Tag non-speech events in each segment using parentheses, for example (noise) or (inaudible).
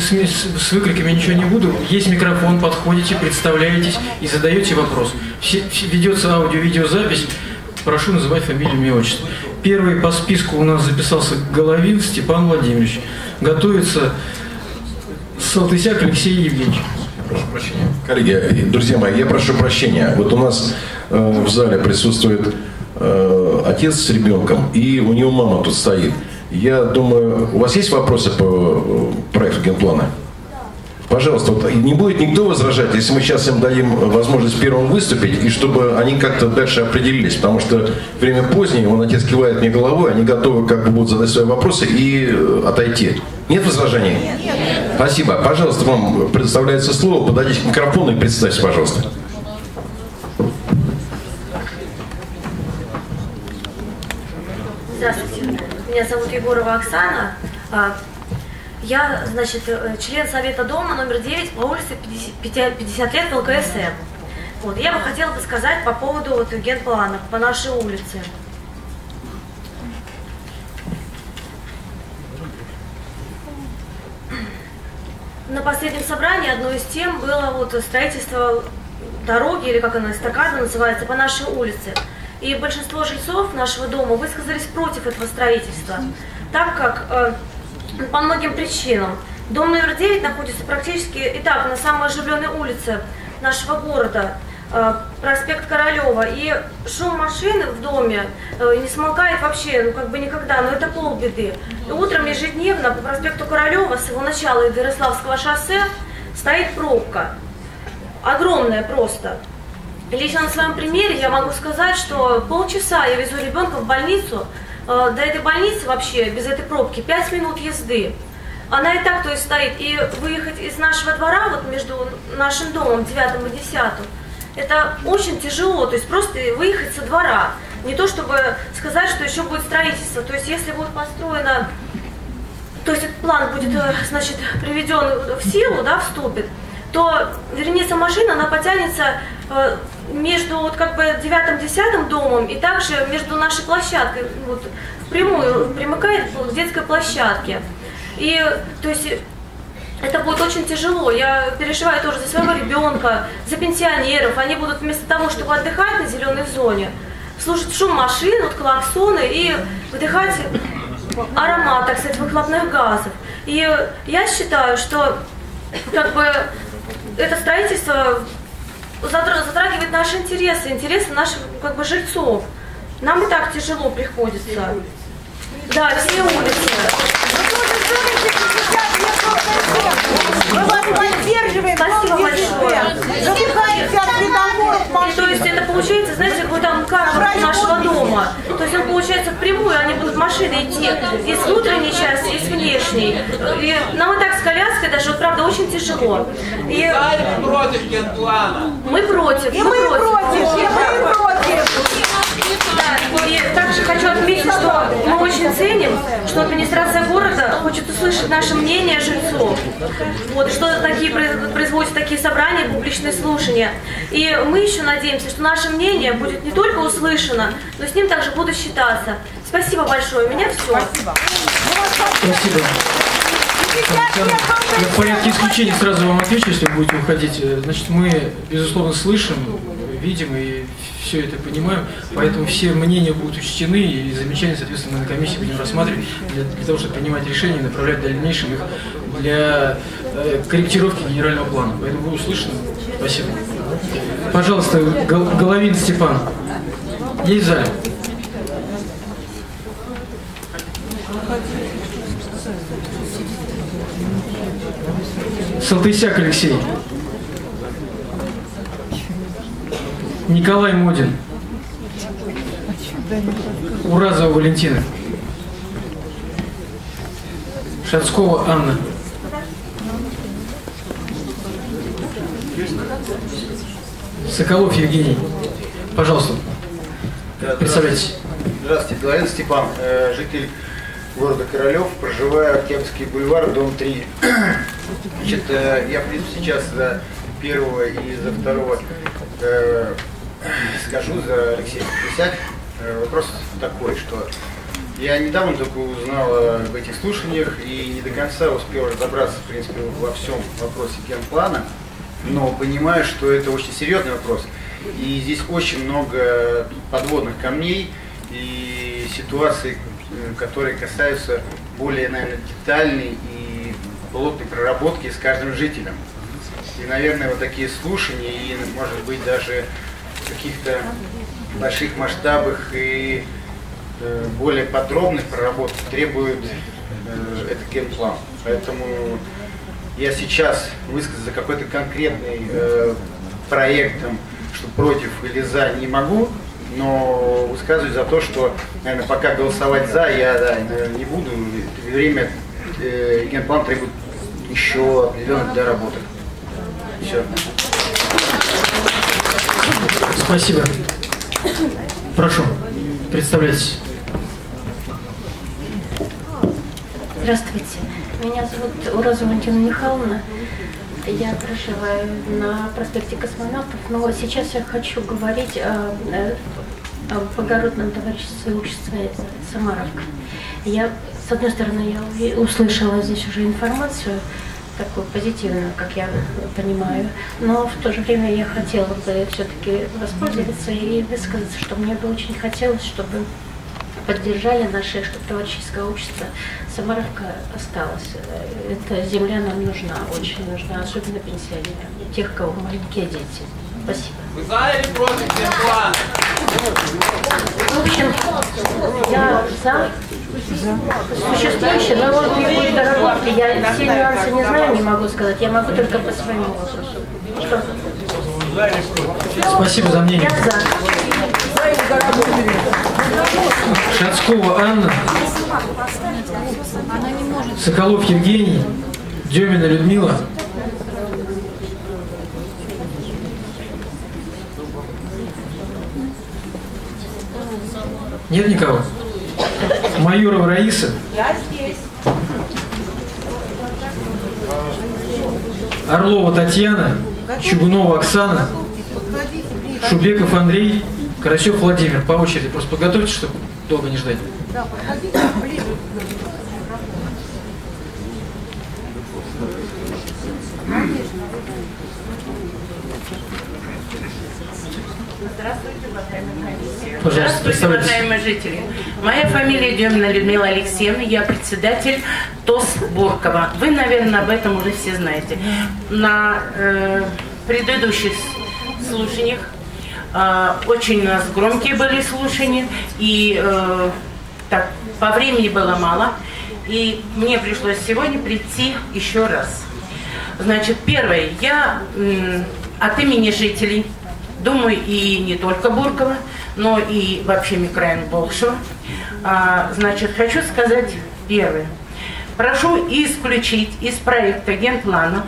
С, с, выкриками ничего не буду. Есть микрофон, подходите, представляетесь и задаете вопрос. Все- ведется аудио-видеозапись. Прошу называть фамилию, имя, отчество. Первый по списку у нас записался Головин Степан Владимирович. Готовится Салтысяк Алексей Евгеньевич. Прошу прощения. Коллеги, друзья мои, я прошу прощения. Вот у нас э, в зале присутствует э, отец с ребенком, и у него мама тут стоит. Я думаю, у вас есть вопросы по проекту генплана? Пожалуйста, вот не будет никто возражать, если мы сейчас им дадим возможность первым выступить, и чтобы они как-то дальше определились, потому что время позднее, он отец кивает мне головой, они готовы как бы будут задать свои вопросы и э, отойти. Нет возражений? Нет. Спасибо. Пожалуйста, вам предоставляется слово, подойдите к микрофону и представьте, пожалуйста. Здравствуйте. Меня зовут Егорова Оксана. А, Я, значит, э, член Совета дома номер 9 по улице 50 50 лет ЛКСМ. Вот. Я бы хотела бы сказать по поводу вот, генплана по нашей улице. На последнем собрании одной из тем было вот строительство дороги, или как она, эстакада называется, по нашей улице. И большинство жильцов нашего дома высказались против этого строительства, так как э, по многим причинам. Дом номер 9 находится практически и так на самой оживленной улице нашего города, э, проспект Королева. И шум машины в доме э, не смолкает вообще, ну как бы никогда, но это полбеды. И утром ежедневно по проспекту Королева с его начала и Ярославского шоссе стоит пробка. Огромная просто. Лично на своем примере я могу сказать, что полчаса я везу ребенка в больницу, э, до этой больницы вообще без этой пробки 5 минут езды. Она и так то есть стоит. И выехать из нашего двора, вот между нашим домом 9 и 10, это очень тяжело, то есть просто выехать со двора. Не то чтобы сказать, что еще будет строительство. То есть если будет построено, то есть этот план будет, э, значит, приведен в силу, да, вступит, то вернее машина, она потянется э, между вот как бы девятым-десятым домом и также между нашей площадкой, вот, впрямую примыкает к детской площадке. И то есть это будет очень тяжело. Я переживаю тоже за своего ребенка, за пенсионеров. Они будут вместо того, чтобы отдыхать на зеленой зоне, слушать шум машин, вот клаксоны и вдыхать аромат, так сказать, выхлопных газов. И я считаю, что как бы это строительство затрагивает наши интересы, интересы наших как бы жильцов. Нам и так тяжело приходится. Да, все улицы. Мы вас поддерживаем. Спасибо большое. Задыхаемся от переговоров И то есть это получается, знаете, какой там карман нашего дома. То есть он получается впрямую, они будут машины идти из внутренней части, из внешней. И нам и так с коляской даже, вот правда, очень тяжело. И против генплана. мы против, И мы против, и мы против. Да, и также хочу отметить, что мы очень ценим, что администрация города хочет услышать наше мнение жильцов. Вот, что такие произ- производят такие собрания, публичные слушания. И мы еще надеемся, что наше мнение будет не только услышано, но с ним также будут считаться. Спасибо большое. У меня все. Спасибо. Я в порядке исключения сразу вам отвечу, если вы будете уходить. Значит, мы, безусловно, слышим, видим и все это понимаем, поэтому все мнения будут учтены и замечания, соответственно, мы на комиссии будем рассматривать для, для того, чтобы принимать решения и направлять в их для э, корректировки генерального плана. Поэтому вы услышаны. Спасибо. Пожалуйста, Гол- Головин Степан. Есть в зале? Салтысяк Алексей. Николай Модин. Уразова Валентина. Шацкова Анна. Соколов Евгений. Пожалуйста, представляйтесь. Здравствуйте, Головин Степан, э, житель города Королев, проживаю Октябрьский бульвар, дом 3. Значит, э, я, принципе, сейчас за первого и за второго э, скажу, за Алексея Писак. Вопрос такой, что Я недавно только узнал об этих слушаниях и не до конца успел разобраться, в принципе, во всем вопросе генплана, но понимаю, что это очень серьезный вопрос. И здесь очень много подводных камней и ситуаций, э, которые касаются более, наверное, детальной и плотной проработки с каждым жителем. И, наверное, вот такие слушания и, может быть, даже каких-то больших масштабах и э, более подробных проработок требует э, этот генплан. Поэтому я сейчас высказать за какой-то конкретный э, проектом, что против или за не могу, но высказываюсь за то, что, наверное, пока голосовать за, я да, не буду. Время э, генплан требует еще определенных доработок. Все. Спасибо. Прошу, представляйтесь. Здравствуйте. Меня зовут Ураза Валентина Михайловна. Я проживаю на проспекте Космонавтов, но сейчас я хочу говорить о, о благородном товариществе общества Самаровка. Я, с одной стороны, я услышала здесь уже информацию, такую позитивную, как я понимаю, но в то же время я хотела бы все-таки воспользоваться и высказаться, что мне бы очень хотелось, чтобы поддержали наше, чтобы товарищеское общество Самаровка осталось. Эта земля нам нужна, очень нужна, особенно пенсионерам, тех, кого маленькие дети. Спасибо. Вы за или против генплана? В общем, я за существующий, но он будет доработки. Я все нюансы не знаю, не могу сказать. Я могу только по своему вопросу. Что? Спасибо за мнение. Я за. Шацкова Анна, Соколов Евгений, Демина Людмила. Нет никого? Майорова Раиса. Я здесь. Орлова Татьяна, Чугунова Оксана, Шубеков Андрей, Карасев Владимир. По очереди просто подготовьте, чтобы долго не ждать. Да, подходите ближе. Здравствуйте, уважаемые Здравствуйте, жители. Моя фамилия Демина Людмила Алексеевна, я председатель ТОС Буркова. Вы, наверное, об этом уже все знаете. На э, предыдущих слушаниях э, очень у нас громкие были слушания, и э, так, по времени было мало, и мне пришлось сегодня прийти еще раз. Значит, первое, я м, от имени жителей, думаю, и не только Буркова, но и вообще микрорайон Болшева, а, значит, хочу сказать первое. Прошу исключить из проекта генплана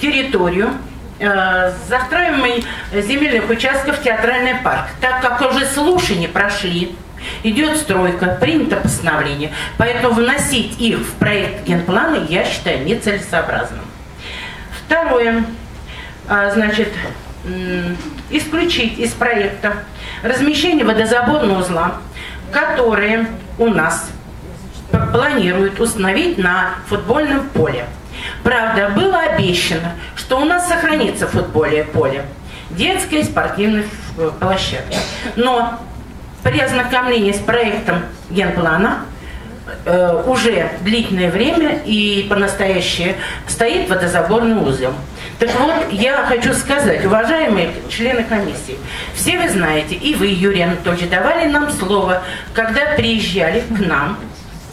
территорию э, застраиваемый земельных участков театральный парк, так как уже слушания прошли, идет стройка, принято постановление, поэтому вносить их в проект генплана я считаю нецелесообразным. Второе, а, значит, исключить из проекта размещение водозаборного узла, которые у нас планируют установить на футбольном поле. Правда, было обещано, что у нас сохранится футбольное поле, детская и спортивная э, площадка. Но при ознакомлении с проектом генплана э, уже длительное время и по настоящее стоит водозаборный узел. Так вот, я хочу сказать, уважаемые члены комиссии, все вы знаете, и вы, Юрий Анатольевич, давали нам слово, когда приезжали к нам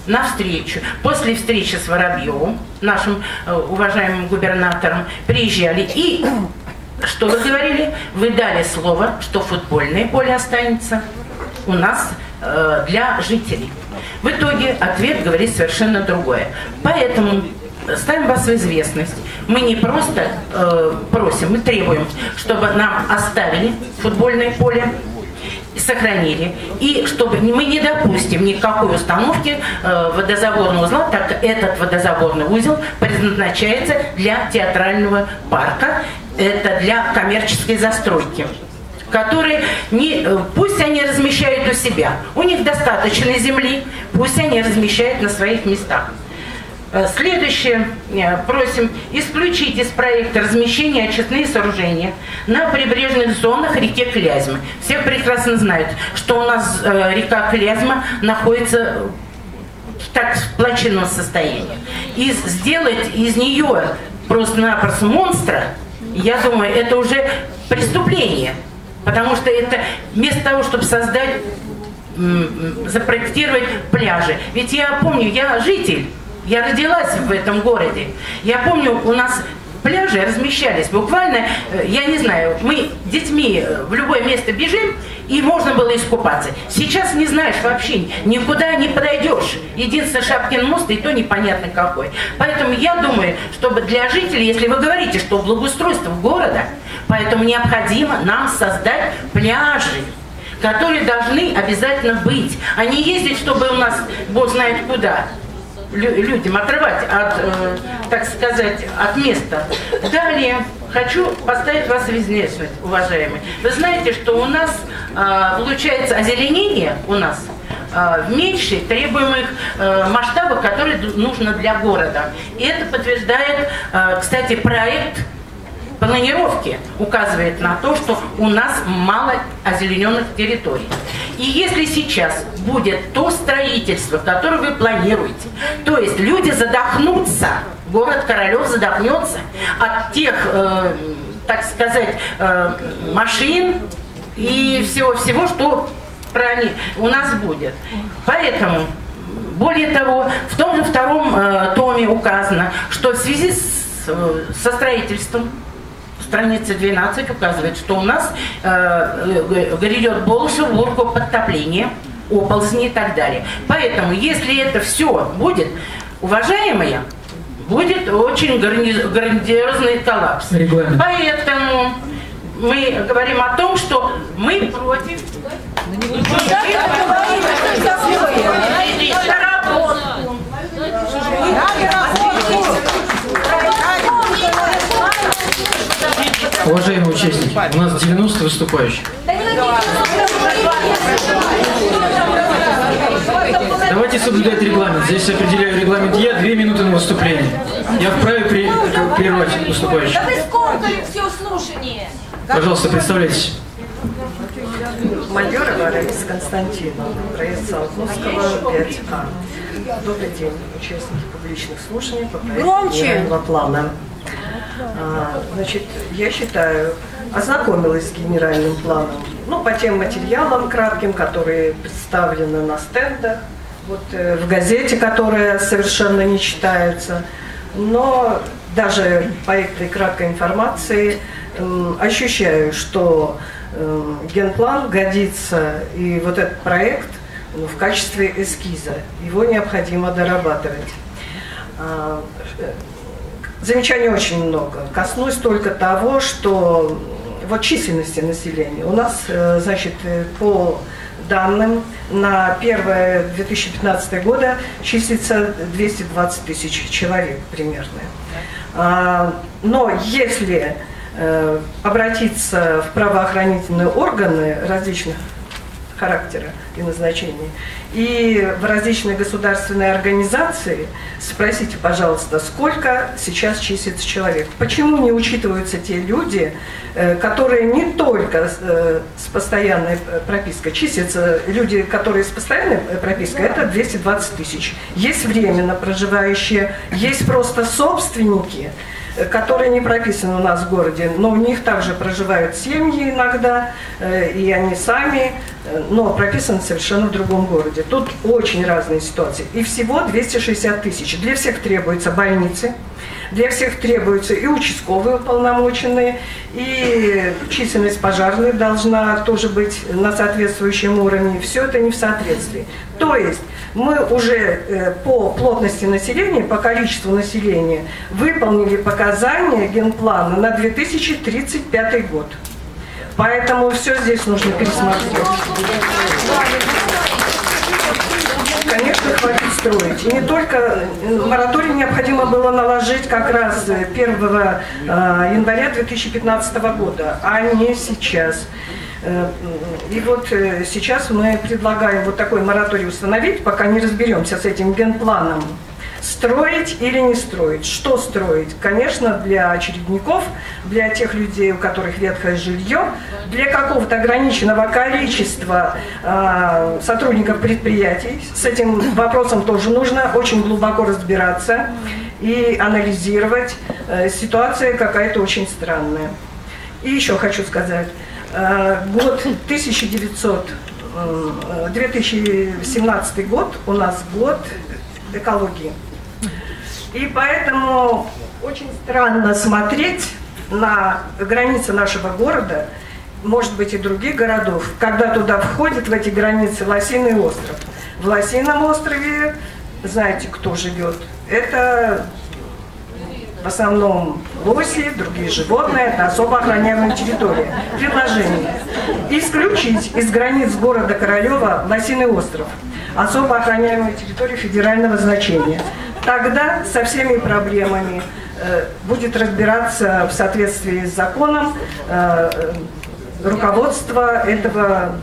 на встречу. После встречи с Воробьевым, нашим э, уважаемым губернатором, приезжали и что вы говорили? Вы дали слово, что футбольное поле останется у нас э, для жителей. В итоге ответ говорит совершенно другое. Поэтому ставим вас в известность. Мы не просто э, просим, мы требуем, чтобы нам оставили футбольное поле, сохранили. И чтобы мы не допустим никакой установки э, водозаборного узла, так как этот водозаборный узел предназначается для театрального парка, это для коммерческой застройки которые не, э, пусть они размещают у себя. У них достаточно земли, пусть они размещают на своих местах. Э, Следующее. Э, Просим исключить из проекта размещения очистные сооружения на прибрежных зонах реки Клязьмы. Все прекрасно знают, что у нас э, река Клязьма находится в так в состоянии. И сделать из нее просто-напросто монстра, я думаю, это уже преступление. Потому что это вместо того, чтобы создать запроектировать пляжи. Ведь я помню, я житель, я родилась в этом городе. Я помню, у нас пляжи размещались буквально, э, я не знаю, мы детьми э, в любое место бежим, и можно было искупаться. Сейчас не знаешь вообще, никуда не подойдешь. Единственное, Шапкин мост, и то непонятно какой. Поэтому я думаю, чтобы для жителей, если вы говорите, что благоустройство города, поэтому необходимо нам создать пляжи, которые должны обязательно быть, а не ездить, чтобы у нас, бог знает куда, людям отрывать от, э, так сказать, от места. Далее хочу поставить вас в известность, уважаемые. Вы знаете, что у нас э, получается озеленение у нас э, в меньшей требуемых масштабах, которые нужно для города. И это подтверждает, кстати, проект планировки указывает на то, что у нас мало озелененных территорий. И если сейчас будет то строительство, которое вы планируете, то есть люди задохнутся, город Королев задохнется от тех, э, так сказать, э, машин и всего-всего, что про них у нас будет. Поэтому более того, в том же втором э, томе указано, что в связи с, э, со строительством страница 12 указывает, что у нас э, грядет больше урку подтопления, оползни и так далее. Поэтому, если это все будет, уважаемые, будет очень грандиозный коллапс. Регламент. Поэтому мы говорим о том, что мы против работу. Уважаемые участники, у нас 90 выступающих. Давайте соблюдать регламент. Здесь определяю регламент я, две минуты на выступление. Я вправе при- прервать выступающих. Да вы скомкали все слушание. Пожалуйста, представляйтесь. Майорова Раиса Константиновна, проезд Салтовского, 5А. Добрый день, участники публичных слушаний по проекту плана. А, Значит, я считаю, ознакомилась с генеральным планом, ну, по тем материалам кратким, которые представлены на стендах, вот э, в газете, которая совершенно не читается, но даже по этой краткой информации ощущаю, что м, генплан годится, и вот этот проект ну, в качестве эскиза, его необходимо дорабатывать. Замечаний очень много. Коснусь только того, что вот численности населения. У нас, э, значит, э, по данным на 1 2015 года числится 220 тысяч человек примерно. А, Но если э, обратиться в правоохранительные органы различных характера и назначения. И в различные государственные организации спросите, пожалуйста, сколько сейчас числится человек. Почему не учитываются те люди, э, которые не только э, с постоянной э, пропиской, числятся люди, которые с постоянной пропиской, это 220 тысяч. Есть временно проживающие, есть просто собственники, которые не прописаны у нас в городе, но у них также проживают семьи иногда, и они сами, но прописаны совершенно в другом городе. Тут очень разные ситуации. И всего 260 тысяч. Для всех требуются больницы, для всех требуются и участковые уполномоченные, и численность пожарных должна тоже быть на соответствующем уровне. Все это не в соответствии. То есть мы уже э, по плотности населения, по количеству населения выполнили показания генплана на 2035 год. Поэтому все здесь нужно пересмотреть. Конечно, хватит строить. И не только мораторий необходимо было наложить как раз 1 э, января 2015 года, а не сейчас. Э, И вот э, сейчас мы предлагаем вот такой мораторий установить, пока не разберемся с этим генпланом. Строить или не строить? Что строить? Конечно, для очередников, для тех людей, у которых ветхое жилье, для какого-то ограниченного количества э, сотрудников предприятий. С этим вопросом тоже нужно очень глубоко разбираться и анализировать. Э, ситуация какая-то очень странная. И еще хочу сказать, э, год 1900, э, 2017 год у нас год экологии. И поэтому очень странно смотреть на границы нашего города, может быть и других городов, когда туда входит в эти границы Лосиный остров. В Лосином острове, знаете, кто живет? Это в основном лоси, другие животные, это особо охраняемая территория. Предложение. Исключить из границ города Королева Лосиный остров. Особо охраняемую территорию федерального значения. Тогда со всеми проблемами э, будет разбираться в соответствии с законом э, руководство этого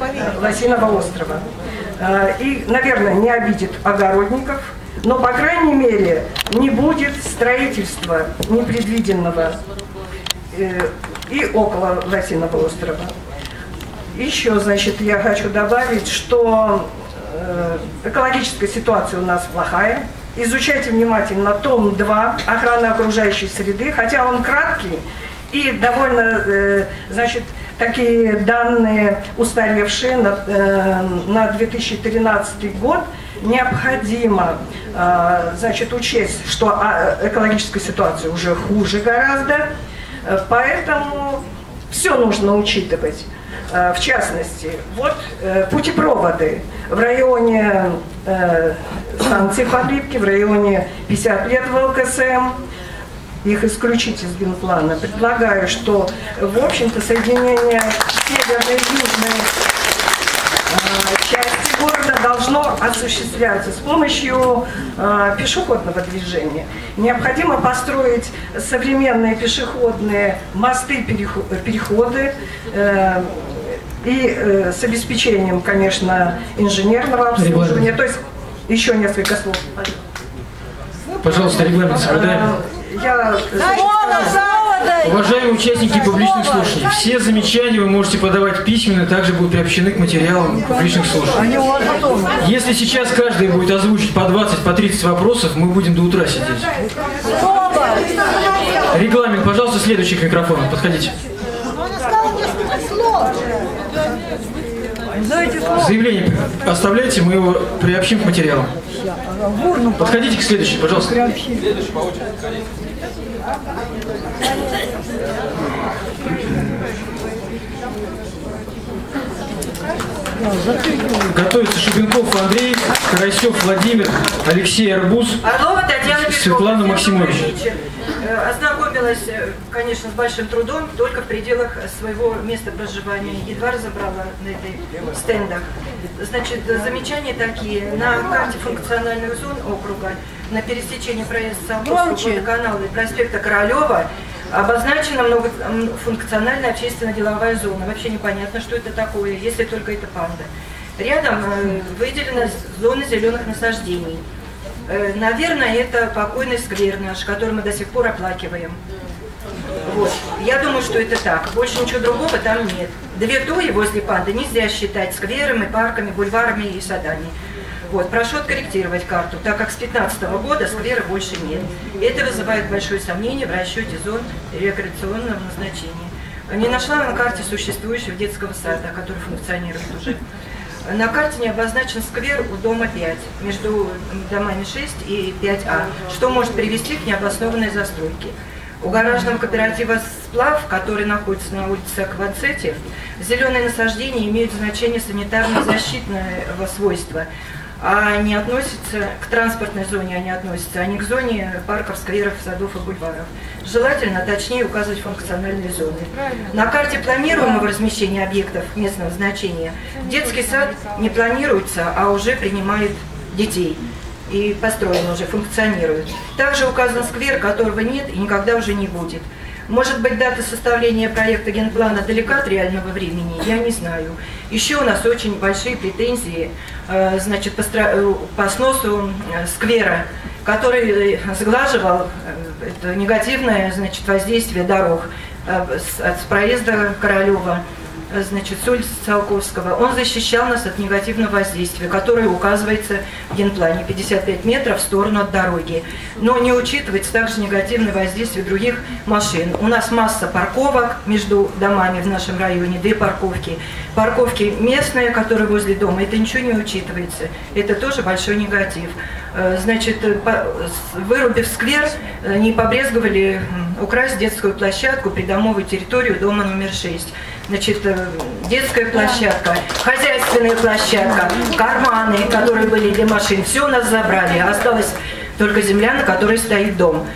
э, Лосиного острова. И, наверное, не обидит огородников, но, по крайней мере, не будет строительства непредвиденного и около Лосиного острова. Еще, значит, я хочу добавить, что экологическая ситуация у нас плохая. Изучайте внимательно том 2 «Охрана окружающей среды», хотя он краткий и довольно, э, значит, такие данные устаревшие на, э, на 2013 год, необходимо э, значит, учесть, что а, экологическая ситуация уже хуже гораздо, Э, поэтому все нужно учитывать. Э, В частности, вот э, путепроводы в районе э, станции Подлипки, в районе 50 лет в ЛКСМ, их исключить из генплана. Предлагаю, что, в общем-то, соединение северной и южной части города должно осуществляться с помощью э, пешеходного движения. Необходимо построить современные пешеходные мосты, перехо- переходы э, и э, с обеспечением, конечно, инженерного обслуживания. То есть еще несколько слов. Пожалуйста, регламент соблюдаем. Э, Я Уважаемые участники публичных слушаний, все замечания вы можете подавать письменно, также будут приобщены к материалам публичных слушаний. Если сейчас каждый будет озвучить по 20, по 30 вопросов, мы будем до утра сидеть. Регламент, пожалуйста, следующий к микрофону. Подходите. Заявление оставляйте, мы его приобщим к материалам. Подходите к следующей, пожалуйста. Готовится Шубенков Андрей, Карасев Владимир, Алексей Арбуз, Орлова Татьяна Петровна. Светлана Максимович. Э, Ознакомилась, э, конечно, с большим трудом, только в пределах своего места проживания. Едва разобрала на этой стендах. Значит, замечания такие. На карте функциональных зон округа на пересечении проезда Салтовского водоканала и проспекта Королева обозначена многофункциональная общественно-деловая зона. Вообще непонятно, что это такое, если только это панда. Рядом э, выделена зона зеленых насаждений. Э, Наверное, это покойный сквер наш, который мы до сих пор оплакиваем. Вот. Я думаю, что это так. Больше ничего другого там нет. Две тои возле панды нельзя считать скверами, парками, бульварами и садами. Вот. Прошу откорректировать карту, так как с 2015 года сквера больше нет. Это вызывает большое сомнение в расчете зон рекреационного назначения. Не нашла на карте существующего детского сада, который функционирует уже. На карте не обозначен сквер у дома 5, между домами 6 и 5А, что может привести к необоснованной застройке. У гаражного кооператива «Сплав», который находится на улице Аквацете, зеленые насаждения имеют значение санитарно-защитного свойства, а не относятся к транспортной зоне, они относятся, а не к зоне парков, скверов, садов и бульваров. Желательно точнее указывать функциональные зоны. На карте планируемого размещения объектов местного значения детский сад не планируется, а уже принимает детей и построен уже, функционирует. Также указан сквер, которого нет и никогда уже не будет. Может быть, дата составления проекта генплана далека от реального времени, я не знаю. Еще у нас очень большие претензии э, значит, по, стро... по сносу сквера, который сглаживал это негативное значит, воздействие дорог с проезда Королева значит, с улицы Циолковского, он защищал нас от негативного воздействия, которое указывается в генплане 55 метров в сторону от дороги. Но не учитывается также негативное воздействие других машин. У нас масса парковок между домами в нашем районе, две парковки. Парковки местные, которые возле дома, это ничего не учитывается. Это тоже большой негатив. Э, значит, вырубив сквер, э, не побрезговали украсть детскую площадку, придомовую территорию дома номер 6 значит, э, детская площадка, хозяйственная площадка, карманы, которые были для машин, все у нас забрали. Осталась только земля, на которой стоит дом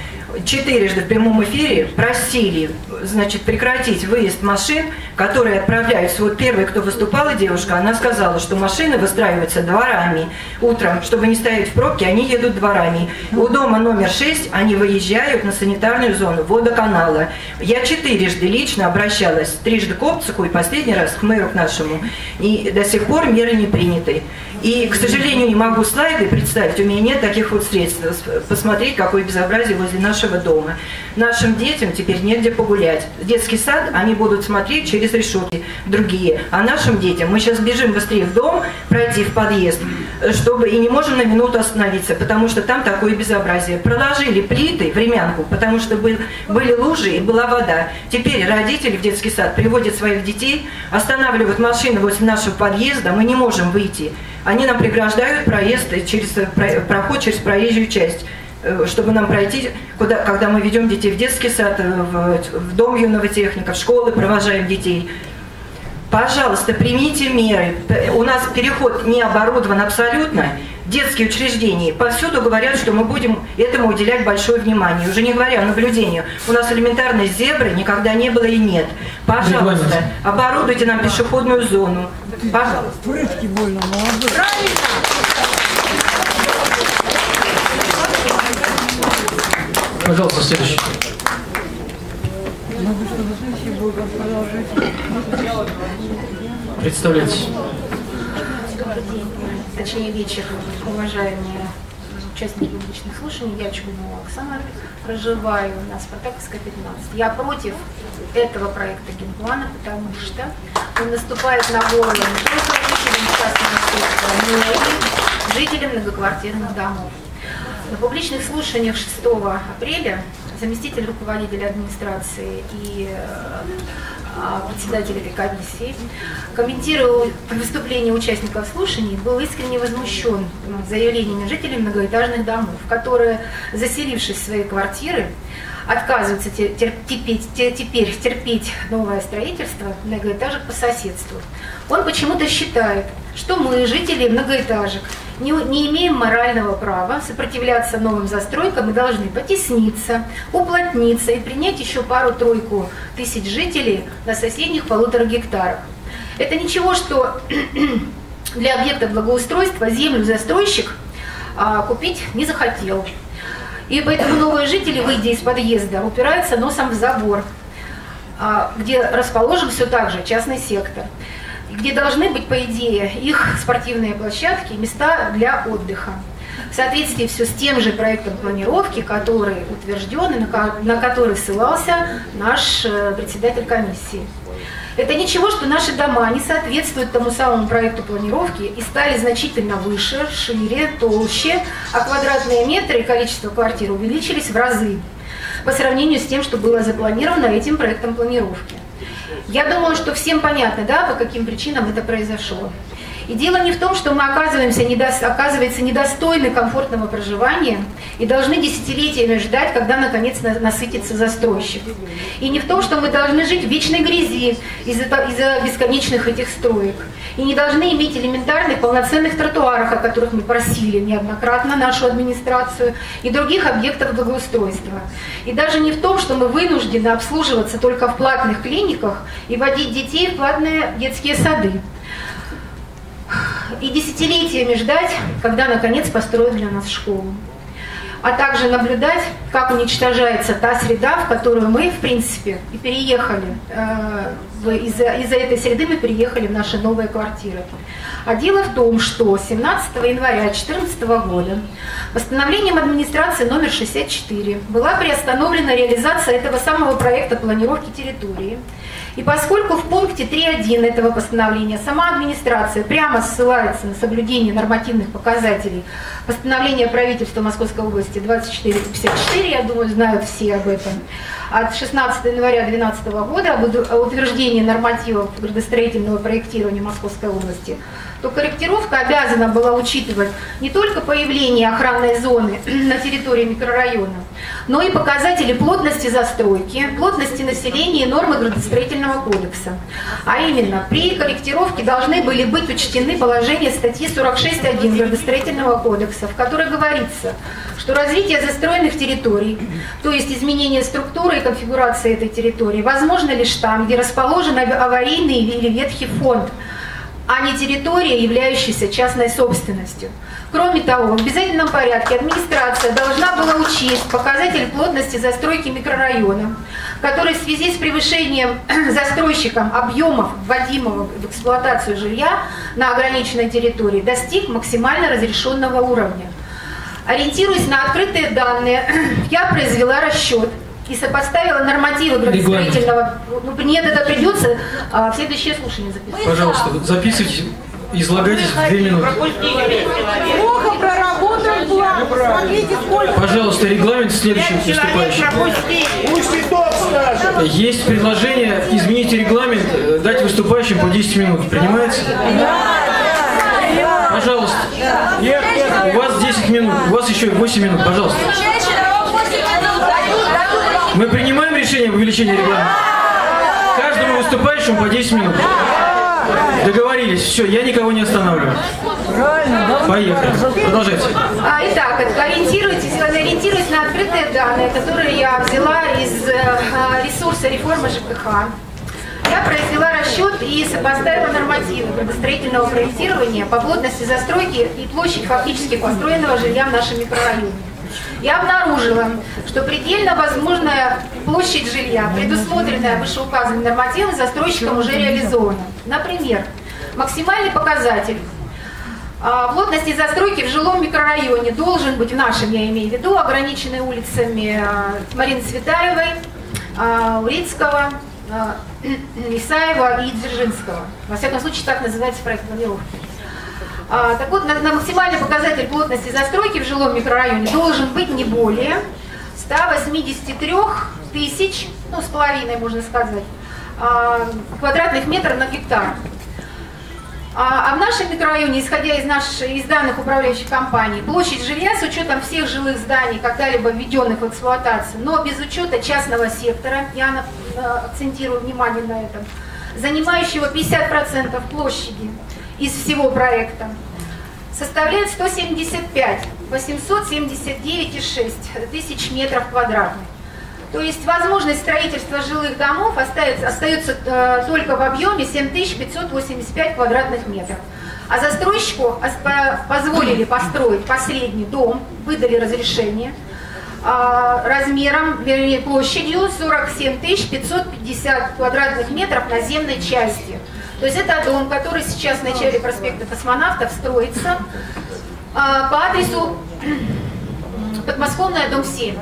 четырежды в прямом эфире просили значит, прекратить выезд машин, которые отправляются. Вот первая, кто выступала девушка, она сказала, что машины выстраиваются дворами. Утром, чтобы не стоять в пробке, они едут дворами. У дома номер 6 они выезжают на санитарную зону водоканала. Я четырежды лично обращалась, трижды к Опцику и последний раз к мэру к нашему. И до сих пор меры не приняты. И, к сожалению, не могу слайды представить, у меня нет таких вот средств посмотреть, какое безобразие возле нашего дома. Нашим детям теперь негде погулять. Детский сад они будут смотреть через решетки другие. А нашим детям мы сейчас бежим быстрее в дом, пройти в подъезд, чтобы и не можем на минуту остановиться, потому что там такое безобразие. Проложили плиты, времянку, потому что был, были лужи и была вода. Теперь родители в детский сад приводят своих детей, останавливают машины возле нашего подъезда, мы не можем выйти. Они нам преграждают проезд через проход через проезжую часть э, чтобы нам пройти, куда, когда мы ведем детей в детский сад, э, в, в дом юного техника, в школы провожаем детей. Пожалуйста, примите меры. У нас переход не оборудован абсолютно. Детские учреждения повсюду говорят, что мы будем этому уделять большое внимание. Уже не говоря о наблюдении. У нас элементарной зебры никогда не было и нет. Пожалуйста, оборудуйте нам пешеходную зону. Пожалуйста. Прыжки больно, молодой. Правильно. Пожалуйста, следующий. Представляйтесь. Точнее, вечер, уважаемые участники публичных слушаний, я Чугунова Оксана, проживаю на Спартаковской 15. Я против этого проекта генплана, потому что он наступает на голову не только жителям частного сектора, но и жителям многоквартирных домов. На публичных слушаниях 6 апреля заместитель руководителя администрации и э, председатель этой комиссии, комментируя выступление участников слушаний, был искренне возмущен заявлениями жителей многоэтажных домов, которые, заселившись в свои квартиры, отказываются терпеть, теперь терпеть новое строительство многоэтажек по соседству. Он почему-то считает, что мы, жители многоэтажек, не, не имеем морального права сопротивляться новым застройкам и должны потесниться, уплотниться и принять еще пару-тройку тысяч жителей на соседних полутора гектарах. Это ничего, что (clears throat) для объекта благоустройства землю застройщик а, купить не захотел. И поэтому новые жители, выйдя из подъезда, упираются носом в забор, а, где расположен все так же частный сектор где должны быть, по идее, их спортивные площадки, места для отдыха. В соответствии все с тем же проектом планировки, который утвержден и на который ссылался наш э, председатель комиссии. Это ничего, что наши дома не соответствуют тому самому проекту планировки и стали значительно выше, шире, толще, а квадратные метры и количество квартир увеличились в разы по сравнению с тем, что было запланировано этим проектом планировки. Я думаю, что всем понятно, да, по каким причинам это произошло. И дело не в том, что мы оказываемся, недо, оказывается недостойны комфортного проживания и должны десятилетиями ждать, когда наконец насытится застройщик. И не в том, что мы должны жить в вечной грязи из-за из бесконечных этих строек. И не должны иметь элементарных полноценных тротуаров, о которых мы просили неоднократно нашу администрацию, и других объектов благоустройства. И даже не в том, что мы вынуждены обслуживаться только в платных клиниках и водить детей в платные детские сады и десятилетиями ждать, когда наконец построят для нас школу. а также наблюдать, как уничтожается та среда, в которую мы, в принципе, и переехали. Э, из-за из этой среды мы переехали в наши новые квартиры. А дело в том, что 17 января 2014 года постановлением администрации номер 64 была приостановлена реализация этого самого проекта планировки территории. И поскольку в пункте 3.1 этого постановления сама администрация прямо ссылается на соблюдение нормативных показателей постановления правительства Московской области 2454, я думаю, знают все об этом, от 16 января 2012 года об утверждении нормативов градостроительного проектирования Московской области, то корректировка обязана была учитывать не только появление охранной зоны (clears throat) на территории микрорайона, но и показатели плотности застройки, плотности населения и нормы градостроительного кодекса. А именно, при корректировке должны были быть учтены положения статьи 46.1 градостроительного кодекса, в которой говорится, что развитие застроенных территорий, то есть изменение структуры и конфигурации этой территории, возможно лишь там, где расположен аварийный или ветхий фонд, а не территория, являющаяся частной собственностью. Кроме того, в обязательном порядке администрация должна была учесть показатель плотности застройки микрорайона, который в связи с превышением (clears throat) застройщиком объемов вводимого в эксплуатацию жилья на ограниченной территории достиг максимально разрешенного уровня. Ориентируясь на открытые данные, (clears throat) я произвела расчет и сопоставила нормативы градостроительного. Ну, нет, это придется а, в следующее слушание записать. Пожалуйста, записывайте, излагайтесь в две минуты. Плохо проработал план. Смотрите, сколько... Пожалуйста, регламент следующим выступающим. Есть предложение изменить регламент, э, дать выступающим по 10 минут. Принимается? Пожалуйста. У вас 10 минут, у вас еще 8 минут, пожалуйста. Мы принимаем решение об увеличении регламента? Каждому выступающему по 10 минут. Договорились, все, я никого не останавливаю. Поехали. Продолжайте. А, итак, ориентируйтесь, ориентируйтесь на открытые данные, которые я взяла из э, ресурса реформы ЖКХ. Я произвела расчет и сопоставила нормативы градостроительного проектирования по плотности застройки и площадь фактически построенного жилья в нашем микрорайоне я обнаружила, что предельно возможная площадь жилья, предусмотренная вышеуказанным нормативом, застройщиком уже реализована. Например, максимальный показатель а, плотности застройки в жилом микрорайоне должен быть в нашем, я имею в виду, ограниченный улицами а, Марины Цветаевой, а, Урицкого, (clears throat) Исаева и Дзержинского. Во всяком случае, так называется проект планировки. А, так вот, на, на максимальный показатель плотности застройки в жилом микрорайоне должен быть не более 183 тысяч, ну, с половиной, можно сказать, а, квадратных метров на гектар. А, а в нашем микрорайоне, исходя из, наших, из данных управляющих компаний, площадь жилья с учетом всех жилых зданий, когда-либо введенных в эксплуатацию, но без учета частного сектора, я акцентирую внимание на этом, занимающего 50% площади, из всего проекта составляет 175 879,6 тысяч метров квадратных. То есть возможность строительства жилых домов остается, остается э, только в объеме 7585 квадратных метров. А застройщику позволили построить последний дом, выдали разрешение э, размером, вернее площадью 47 550 квадратных метров наземной части. То есть это дом, который сейчас в начале проспекта космонавтов строится а, по адресу (clears throat) подмосковная, дом 7.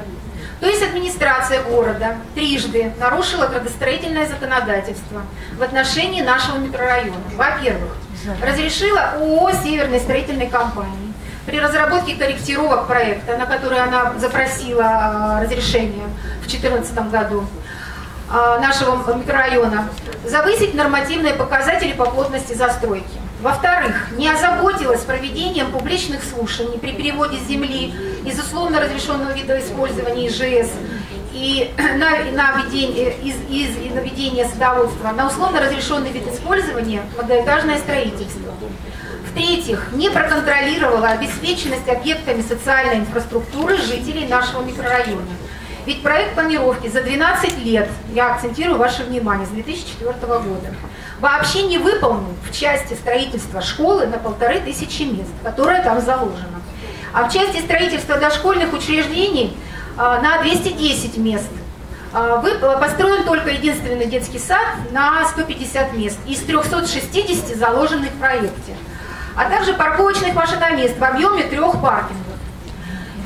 То есть администрация города трижды нарушила градостроительное законодательство в отношении нашего микрорайона. Во-первых, разрешила ООО «Северной строительной компании» при разработке корректировок проекта, на который она запросила а, разрешение в 2014 году, нашего микрорайона, завысить нормативные показатели по плотности застройки. Во-вторых, не озаботилась проведением публичных слушаний при переводе земли из условно разрешенного вида использования ИЖС и (clears throat) на, на ведение, из, из наведения садоводства на условно разрешенный вид использования многоэтажное строительство. В-третьих, не проконтролировала обеспеченность объектами социальной инфраструктуры жителей нашего микрорайона. Ведь проект планировки за 12 лет, я акцентирую ваше внимание, с 2004 года, вообще не выполнен в части строительства школы на полторы тысячи мест, которая там заложена. А в части строительства дошкольных учреждений а, на 210 мест. А, вы построен только единственный детский сад на 150 мест из 360 заложенных в проекте, а также парковочных машиномест в объеме трех паркингов.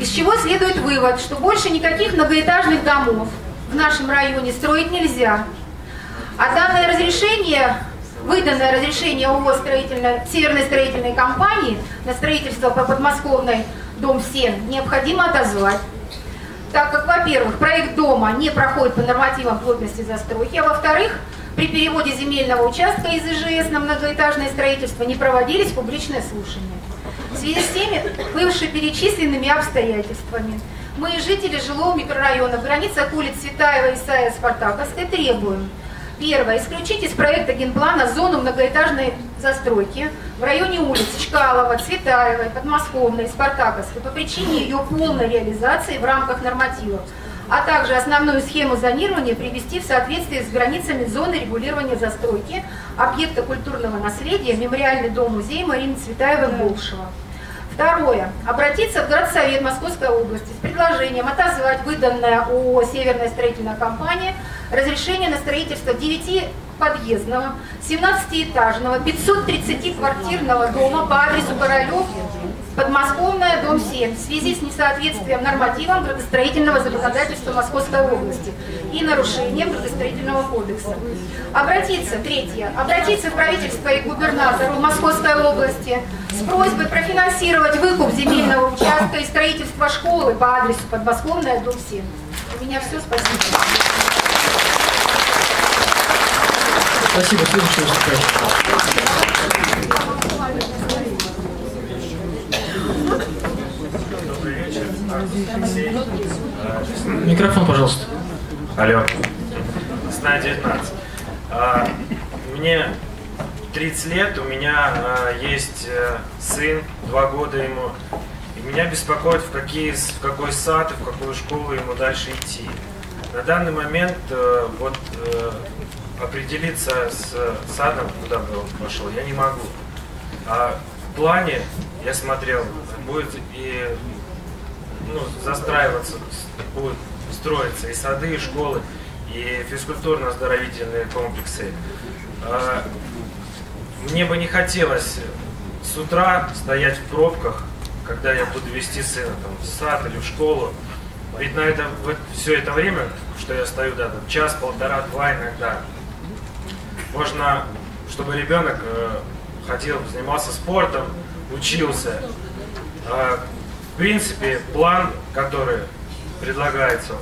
Из чего следует вывод, что больше никаких многоэтажных домов в нашем районе строить нельзя. А данное разрешение, выданное разрешение ООО строительной, Северной строительной компании на строительство по подмосковной дом 7 необходимо отозвать так как, во-первых, проект дома не проходит по нормативам плотности застройки, а во-вторых, при переводе земельного участка из ИЖС на многоэтажное строительство не проводились публичные слушания. В связи с теми вышеперечисленными обстоятельствами мы, жители жилого микрорайона в границах улиц Цветаева, Исаия, Спартаковской, требуем Первое. Исключить из проекта генплана зону многоэтажной застройки в районе улиц Чкалова, Цветаевой, Подмосковной, Спартаковской по причине ее полной реализации в рамках нормативов, а также основную схему зонирования привести в соответствие с границами зоны регулирования застройки объекта культурного наследия Мемориальный дом-музей Марины Цветаевой-Болшева. Второе. Обратиться в городсовет Московской области с предложением отозвать выданное ООО «Северная строительная компания» разрешение на строительство 9 подъездного, 17-этажного, 530-квартирного дома по адресу Королев, Подмосковная, дом 7, в связи с несоответствием нормативам градостроительного законодательства Московской области и нарушением градостроительного кодекса. Обратиться, третье, обратиться в правительство и губернатору Московской области с просьбой профинансировать выкуп земельного участка и строительство школы по адресу Подмосковная, дом 7. У меня все, спасибо. Спасибо. Следующий. Микрофон, пожалуйста. Алло. Сна 19. А, мне 30 лет, у меня а, есть а, сын, два года ему. И меня беспокоит, в, какие, в какой сад и в какую школу ему дальше идти. На данный момент э, вот э, определиться с садом, куда бы он пошел, я не могу. А в плане, я смотрел, будет и ну, застраиваться, будет строиться и сады, и школы, и физкультурно-оздоровительные комплексы. А, мне бы не хотелось с утра стоять в пробках, когда я буду вести сына там, в сад или в школу. Ведь на это, вот все это время, что я стою, да, там, час, полтора, два иногда, можно, чтобы ребенок э, ходил, занимался спортом, учился. Э, в принципе, план, который предлагается,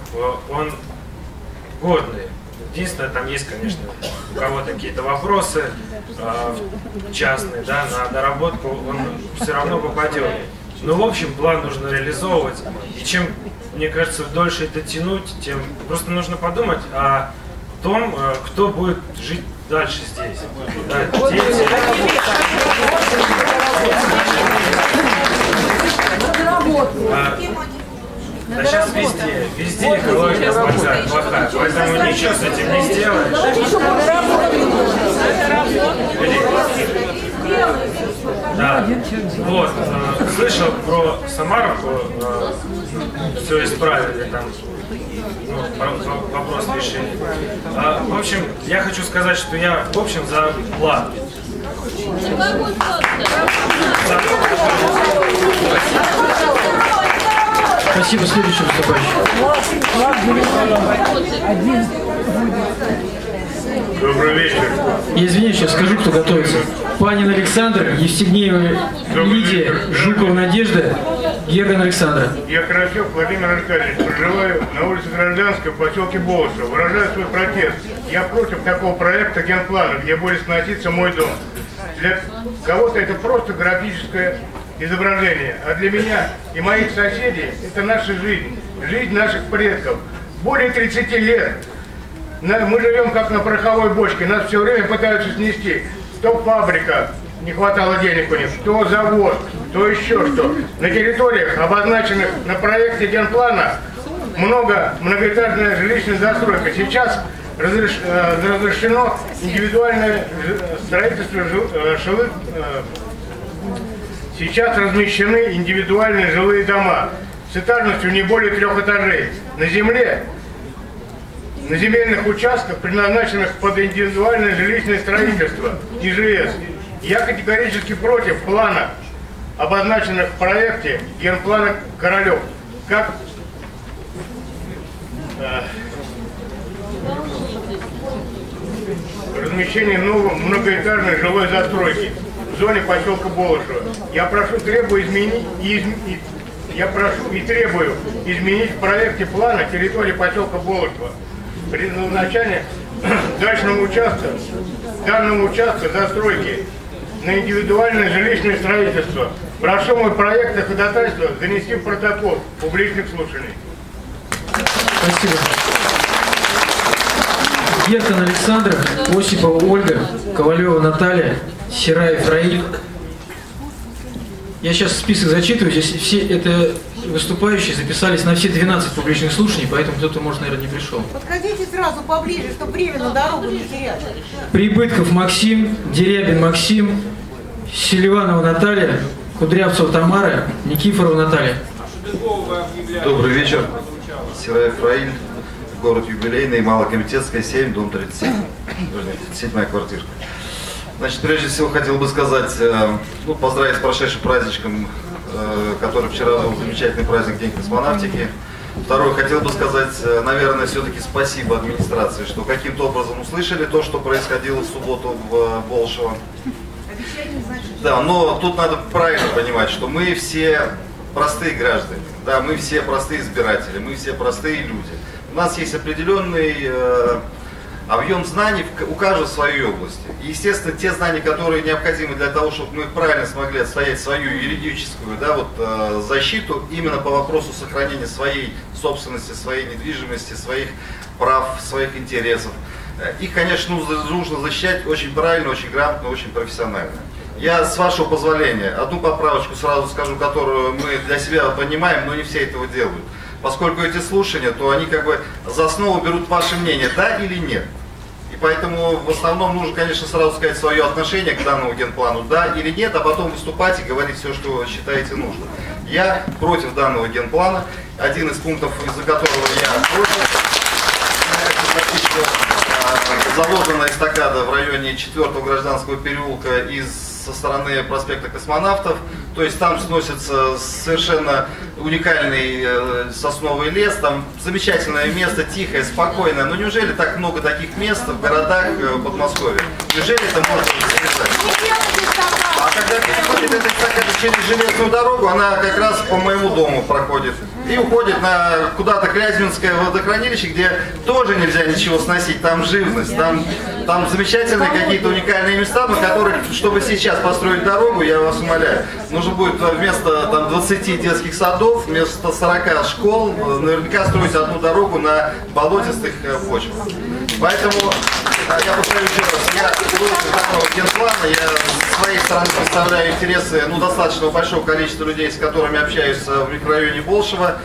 он годный. Единственное, там есть, конечно, у кого-то какие-то вопросы э, частные, да, на доработку, он все равно попадет. Но, в общем, план нужно реализовывать. И чем, мне кажется, дольше это тянуть, тем просто нужно подумать о том, э, кто будет жить дальше здесь. Да, дети. А, да сейчас везде, везде экология плохая, плохая, поэтому ничего с этим не сделаешь. Да, вот, э, слышал про Самаровку, э, все исправили там, ну, вопрос решили. А, в общем, я хочу сказать, что я, в общем, за план. Спасибо, следующий выступающий. Добрый вечер. Я извиняюсь, сейчас скажу, кто готовится. Панин Александр, Евстигнеева Лидия, Жукова Надежда, Герман Александра. Я Карасев Владимир Аркадьевич, проживаю на улице Гражданской в поселке Болосово. Выражаю свой протест. Я против такого проекта генплана, где будет сноситься мой дом. Для кого-то это просто графическое изображение, а для меня и моих соседей это наша жизнь, жизнь наших предков. Более 30 лет мы живем как на пороховой бочке, нас все время пытаются снести. То фабрика, не хватало денег у них, то завод, то еще что. На территориях, обозначенных на проекте генплана, много многоэтажная жилищная застройка. Сейчас разреш, э, разрешено индивидуальное строительство жилых, э, Сейчас размещены индивидуальные жилые дома с этажностью не более трех этажей. На земле, на земельных участках, предназначенных под индивидуальное жилищное строительство, ИЖС. Я категорически против плана, обозначенных в проекте генплана Королев, как э, размещение новой многоэтажной жилой застройки в зоне поселка Болышева. Я прошу, требую изменить и, я прошу и требую изменить в проекте плана территории поселка Болышева. Предназначение (clears throat) дачного участка, данного участка застройки на индивидуальное жилищное строительство. Прошу мой проект и ходатайство занести в протокол публичных слушаний. Спасибо. Гертон Александр, Осипова Ольга, Ковалева Наталья, Сираев Раиль. Я сейчас список зачитываю, здесь все это выступающие записались на все 12 публичных слушаний, поэтому кто-то, может, наверное, не пришел. Подходите сразу поближе, чтобы время на дорогу не терять. Прибытков Максим, Дерябин Максим, Селиванова Наталья, Кудрявцева Тамара, Никифорова Наталья. Добрый вечер. Сираев Раиль, город Юбилейный, Малокомитетская, 7, дом 37. Седьмая квартирка. Значит, прежде всего хотел бы сказать, э, ну, поздравить с прошедшим праздничком, э, который вчера был замечательный праздник День космонавтики. Второе, хотел бы сказать, э, наверное, все-таки спасибо администрации, что каким-то образом услышали то, что происходило в субботу в Болшево. Да, но тут надо правильно понимать, что мы все простые граждане, да, мы все простые избиратели, мы все простые люди. У нас есть определенный э, объем знаний у каждого в своей области. И, естественно, те знания, которые необходимы для того, чтобы мы правильно смогли отстоять свою юридическую да, вот, э, защиту именно по вопросу сохранения своей собственности, своей недвижимости, своих прав, своих интересов. Э, Их, конечно, нужно защищать очень правильно, очень грамотно, очень профессионально. Я, с вашего позволения, одну поправочку сразу скажу, которую мы для себя понимаем, но не все этого делают. Поскольку эти слушания, то они как бы за основу берут ваше мнение, да или нет. И поэтому в основном нужно, конечно, сразу сказать свое отношение к данному генплану, да или нет, а потом выступать и говорить все, что считаете нужно. Я против данного генплана. Один из пунктов, из-за которого я против, э, заложена эстакада в районе 4 гражданского переулка из со стороны проспекта космонавтов. То есть там сносится совершенно уникальный э, сосновый лес, там замечательное место, тихое, спокойное. Но неужели так много таких мест в городах э, Подмосковья? Неужели это можно реализовать? А когда переходит эта эстакада через железную дорогу, она как раз по моему дому проходит. И уходит на куда-то Клязьминское водохранилище, где тоже нельзя ничего сносить, там живность, там, там замечательные какие-то уникальные места, на которых, чтобы сейчас построить дорогу, я вас умоляю, нужно будет вместо там, 20 детских садов, вместо 40 школ, э, наверняка строить одну дорогу на болотистых э, почвах. Поэтому я повторю еще раз, я данного генплана, я с своей стороны представляю интересы ну, достаточно большого количества людей, с которыми общаюсь в микрорайоне Болшева.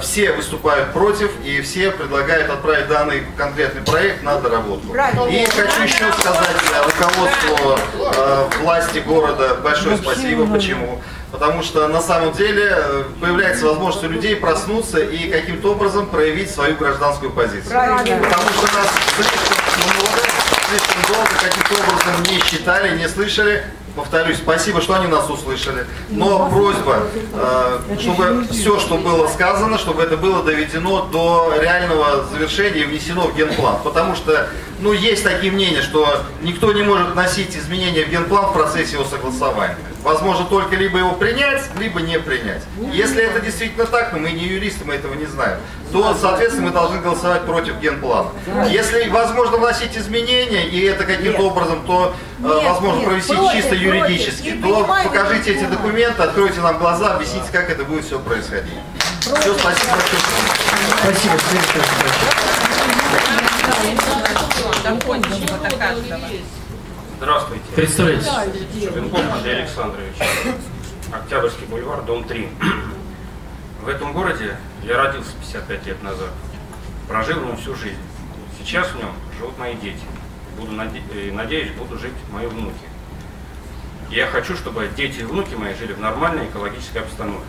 Все выступают против и все предлагают отправить данный конкретный проект на доработку. И хочу еще сказать э, руководству э, власти города большое спасибо. Почему? Потому что на самом деле э, появляется возможность у людей проснуться и каким-то образом проявить свою гражданскую позицию. Правильно. Потому что нас слишком много, слишком долго каким-то образом не считали, не слышали. Повторюсь, спасибо, что они нас услышали. Но просьба, э, чтобы все, что было сказано, чтобы это было доведено до реального завершения и внесено в генплан. Потому что, ну, есть такие мнения, что никто не может вносить изменения в генплан в процессе его согласования. Возможно только либо его принять, либо не принять. Если это действительно так, но мы не юристы, мы этого не знаем, то, соответственно, мы должны голосовать против генплана. Если возможно вносить изменения, и это каким-то образом, то э, Нет, возможно нет, провести против, чисто против. юридически, Не то покажите эти документы, откройте нам глаза, объясните, как это будет все происходить. Все, спасибо большое. Спасибо. Следующий Здравствуйте. Представляйтесь. Шубенков Андрей Александрович. Октябрьский бульвар, дом 3. В этом городе я родился 55 лет назад. Прожил в нем всю жизнь. Сейчас в нем живут мои дети. Буду наде- э, надеюсь, будут жить мои внуки. Я хочу, чтобы дети и внуки мои жили в нормальной экологической обстановке.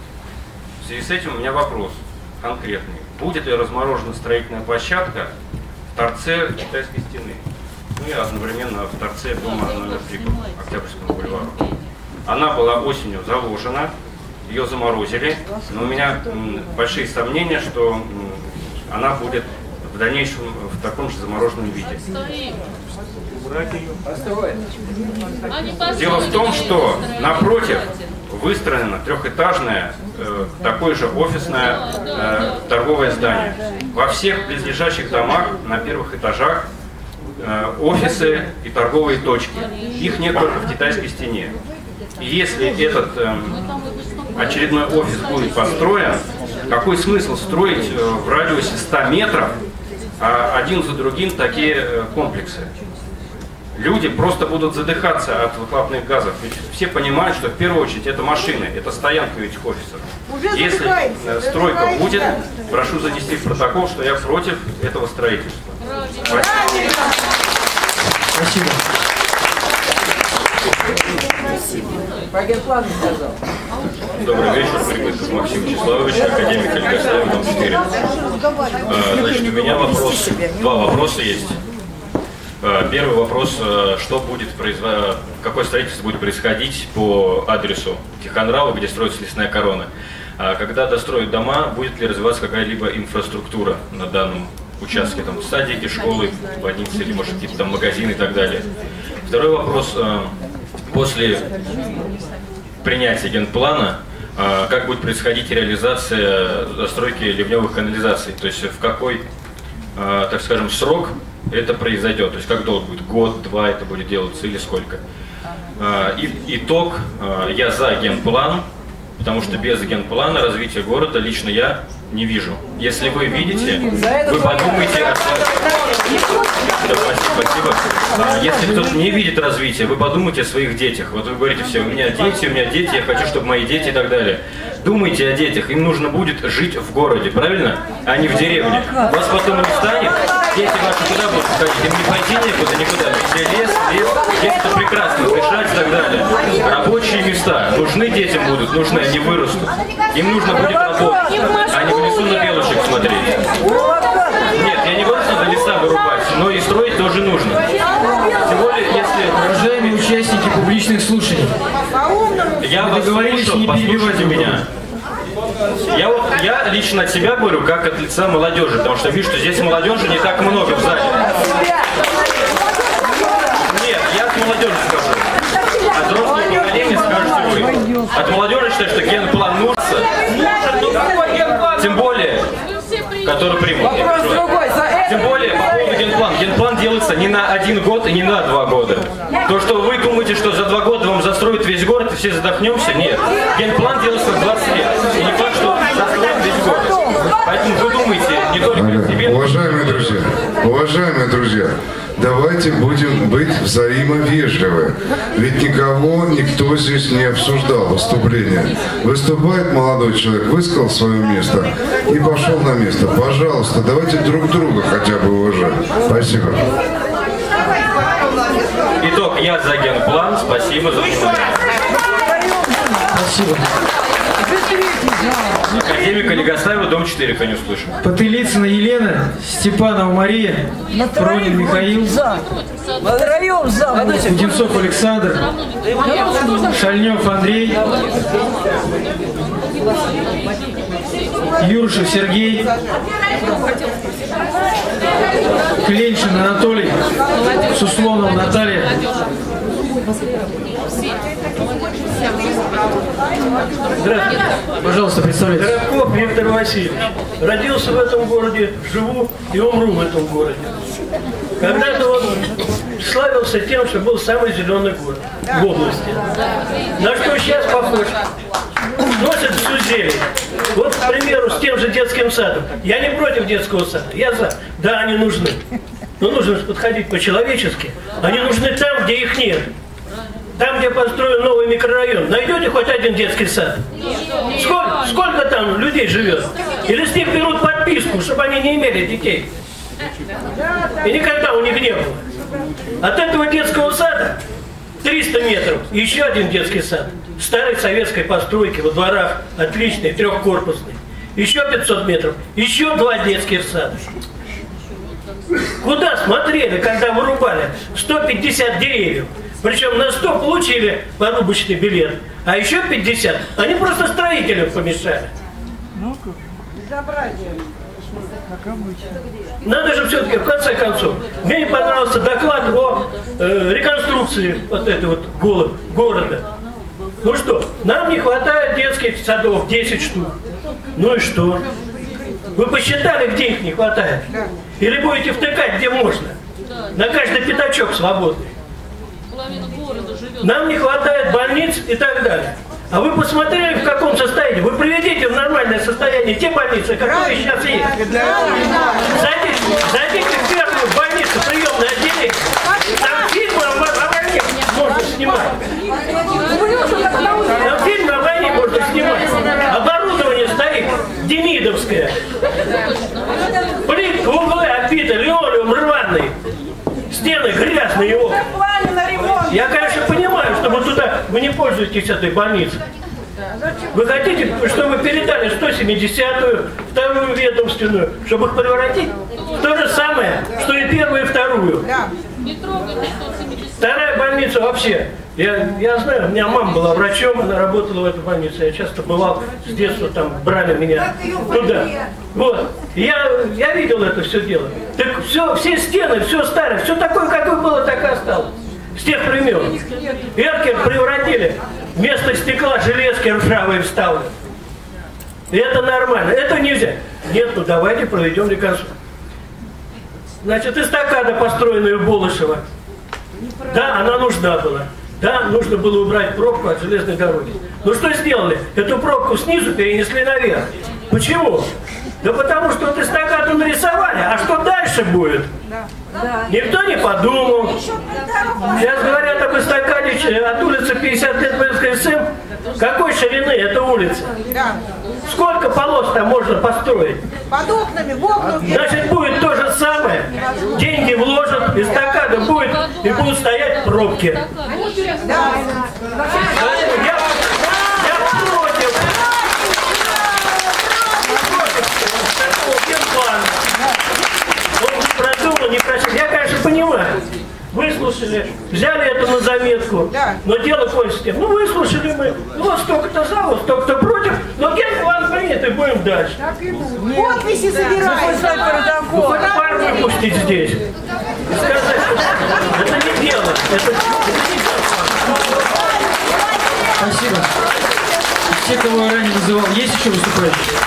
В связи с этим у меня вопрос конкретный. Будет ли разморожена строительная площадка в торце китайской стены? Ну и одновременно в торце дома номер 3 по Октябрьскому бульвару. Она была осенью заложена, ее заморозили, но у меня большие сомнения, что она будет в дальнейшем в таком же замороженном виде. Дело в том, что напротив выстроено трехэтажное, э, такое же офисное э, торговое здание. Во всех близлежащих домах на первых этажах офисы и торговые точки. Их нет только в китайской стене. И если этот эм, очередной офис будет построен, какой смысл строить э, в радиусе 100 метров а один за другим такие э, комплексы? Люди просто будут задыхаться от выхлопных газов. Ведь все понимают, что в первую очередь это машины, это стоянка этих офисов. Уже Если э, стройка будет, прошу занести в протокол, что я против этого строительства. Спасибо. Про генплан сказал. Добрый вечер, Прикольцев Максим Вячеславович, академик Ильгасаев, дом 4. А, Значит, у меня вопрос, два вопроса есть. А, Первый вопрос, а, что будет произво... какое строительство будет происходить по адресу Тихонрава, где строится лесная корона. А Когда достроят дома, будет ли развиваться какая-либо инфраструктура на данном участке, там садики, школы, больницы или может какие-то там магазины и так далее. Второй вопрос, а, после принятия генплана, а, как будет происходить реализация застройки ливневых канализаций, то есть в какой, так скажем, срок это произойдет, то есть как долго будет, год, два это будет делаться или сколько. И итог, я за генплан, потому что без генплана развития города лично я не вижу. Если вы видите, вы подумайте о да, спасибо, спасибо. А, Если кто-то не видит развития, вы подумайте о своих детях. Вот вы говорите все, у меня дети, у меня дети, я хочу, чтобы мои дети и так далее. Думайте о детях, им нужно будет жить в городе, правильно? А не в деревне. Вас потом не станет, дети ваши куда будут ходить? Им не пойти некуда, никуда. Везде лес, лес, дети-то прекрасно, дышать и так далее. Рабочие места нужны детям будут, нужны, они вырастут. Им нужно будет работать, а не в лесу на белочек смотреть. Нет, я не буду надо леса вырубать, но и строить тоже нужно. Тем более, если... Уважаемые участники публичных слушаний, Я вас договорились не перебивать меня. Я вот, я лично от себя говорю, как от лица молодежи, потому что вижу, что здесь молодежи не так много в зале. Нет, я от молодежи скажу. От взрослого поколения скажете вы. От молодежи считаю, что генплан нужен. Тем более, который примут. Вопрос другой. За это Тем более, по поводу генплана. Генплан делается не на один год и не на два года. То, что вы думаете, что за два года вам застроят весь город и все задохнемся, нет. Генплан делается на 20 лет. И не факт, что застроят весь город. Поэтому вы думаете не только о себе, Уважаемые друзья, уважаемые друзья, давайте будем быть взаимовежливы. Ведь никого никто здесь не обсуждал выступление. Выступает молодой человек, высказал свое место и пошел на место. Пожалуйста, давайте друг друга хотя бы уважать. Спасибо. итог, я за генплан. Спасибо за внимание. спасибо. Академик Олегостаева, дом 4, кто не услышал. Потылицына Елена, Степанова Мария, Пронин Михаил, Втроем за. Кузнецов Александр, Шальнев Андрей, Юршев Сергей, Кленшин Анатолий, Суслонов Наталья. Здравствуйте. Пожалуйста, представляйтесь. Дорогов Виктор Васильевич. Родился в этом городе, живу и умру в этом городе. Когда-то он славился тем, что был самый зеленый город в области. На что сейчас похож? Носят всю зелень. Вот, к примеру, с тем же детским садом. Я не против детского сада, я за. Да, они нужны. Но нужно подходить по-человечески. Они нужны там, где их нет. Там, где построен новый микрорайон, найдете хоть один детский сад? Сколько, сколько там людей живет? Или с них берут подписку, чтобы они не имели детей? И никогда у них не было. От этого детского сада 300 метров, еще один детский сад. Старой советской постройки, во дворах, отличный, трехкорпусный. Еще 500 метров, еще два детских сада. Куда смотрели, когда вырубали 150 деревьев? Причем на 100 получили порубочный билет, а еще 50 они просто строителям помешали. Безобразие. Надо же все-таки, в конце концов, мне не понравился доклад о э, реконструкции вот этого вот го- города. Ну что, нам не хватает детских садов, 10 штук. Ну и что? Вы посчитали, где их не хватает? Или будете втыкать, где можно? На каждый пятачок свободный. Нам не хватает больниц и так далее. А вы посмотрели, в каком состоянии? Вы приведите в нормальное состояние те больницы, которые сейчас есть. Зайдите, зайдите в первую больницу, приемное отделение. Там фильмы о, о войне можно снимать. Там фильмы о войне можно снимать. Оборудование стоит демидовское. Плитка углы обита линолеум рваный. Стены грязные его. Я, конечно, понимаю, что вы туда, вы не пользуетесь этой больницей. Вы хотите, чтобы передали 170-ю, вторую ведомственную, чтобы их превратить в то же самое, что и первую и вторую? Вторая больница вообще. Я, я знаю, у меня мама была врачом, она работала в этой больнице. Я часто бывал с детства, там брали меня туда. Вот. Я, я видел это все дело. Так все, все стены, все старое, все такое, какое было, так и осталось. С тех времен. Эркер превратили вместо стекла железки ржавые вставы. И это нормально. Это нельзя. Нет, ну давайте проведем реконструкцию. Значит, эстакада, построенная в Болышево. Да, она нужна была. Да, нужно было убрать пробку от железной дороги. Ну что сделали? Эту пробку снизу перенесли наверх. Почему? Да потому что вот эстакаду нарисовали, а что дальше будет? Никто не подумал. Сейчас говорят об эстакаде ч- от улицы 50 лет БСКСМ. Какой ширины эта улица? Сколько полос там можно построить? Под окнами, в окнах. Значит, будет то же самое. Деньги вложат, эстакада будет, и будут стоять пробки. Поэтому я, понимаю. Выслушали, взяли это на заметку, но дело кончится тем. Ну, выслушали мы, ну, вот столько-то за, вот столько-то против, но генплан принят, и будем дальше. Подписи собираем. Ну, хоть пар выпустить здесь. И сказать, это не дело. Это, это не Спасибо. Все, кого я ранее называл, есть еще выступающие?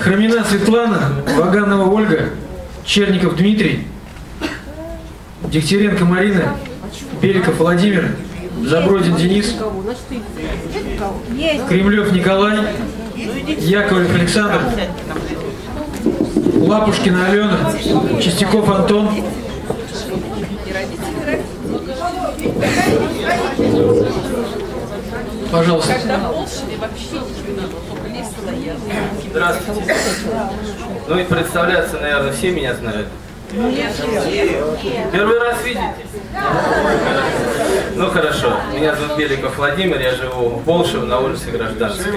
Хромина Светлана, Ваганова Ольга, Черников Дмитрий, Дегтяренко Марина, Беликов Владимир, Забродин Денис, Кремлев Николай, Яковлев Александр, Лапушкина Алена, Чистяков Антон, Пожалуйста. Здравствуйте. Ну и представляться, наверное, все меня знают. Первый раз видите? Ну хорошо. Меня зовут Беликов Владимир, я живу в Болшево на улице Гражданской.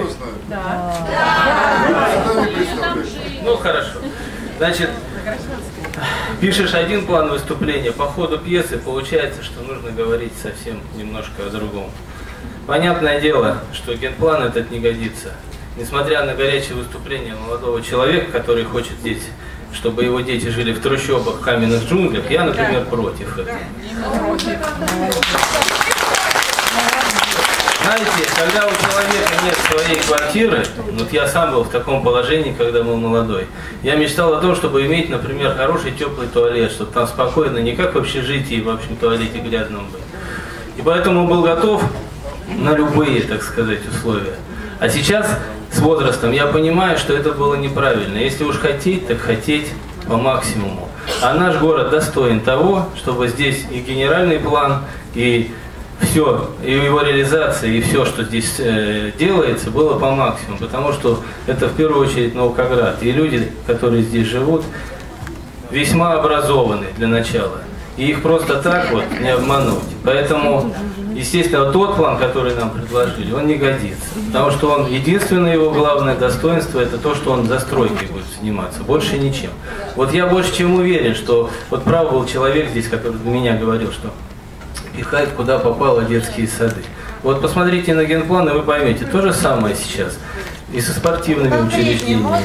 Ну хорошо. Значит, пишешь один план выступления, по ходу пьесы получается, что нужно говорить совсем немножко о другом. Понятное дело, что генплан этот не годится. Несмотря на горячее выступление молодого человека, который хочет здесь, чтобы его дети жили в трущобах, в каменных джунглях, я, например, против этого. Знаете, когда у человека нет своей квартиры, вот я сам был в таком положении, когда был молодой, я мечтал о том, чтобы иметь, например, хороший теплый туалет, чтобы там спокойно, не как в общежитии, в общем туалете грязном быть. И поэтому был готов на любые, так сказать, условия. А сейчас с возрастом я понимаю, что это было неправильно. Если уж хотеть, так хотеть по максимуму. А наш город достоин того, чтобы здесь и генеральный план, и все, и его реализация, и все, что здесь э, делается, было по максимуму. Потому что это в первую очередь Наукоград. И люди, которые здесь живут, весьма образованы для начала. И их просто так вот не обмануть. Поэтому, естественно, тот план, который нам предложили, он не годится. Потому что он, единственное его главное достоинство, это то, что он застройкой будет заниматься, больше ничем. Вот я больше чем уверен, что вот прав был человек здесь, который до меня говорил, что пихает куда попало детские сады. Вот посмотрите на генплан, и вы поймете, то же самое сейчас и со спортивными учреждениями.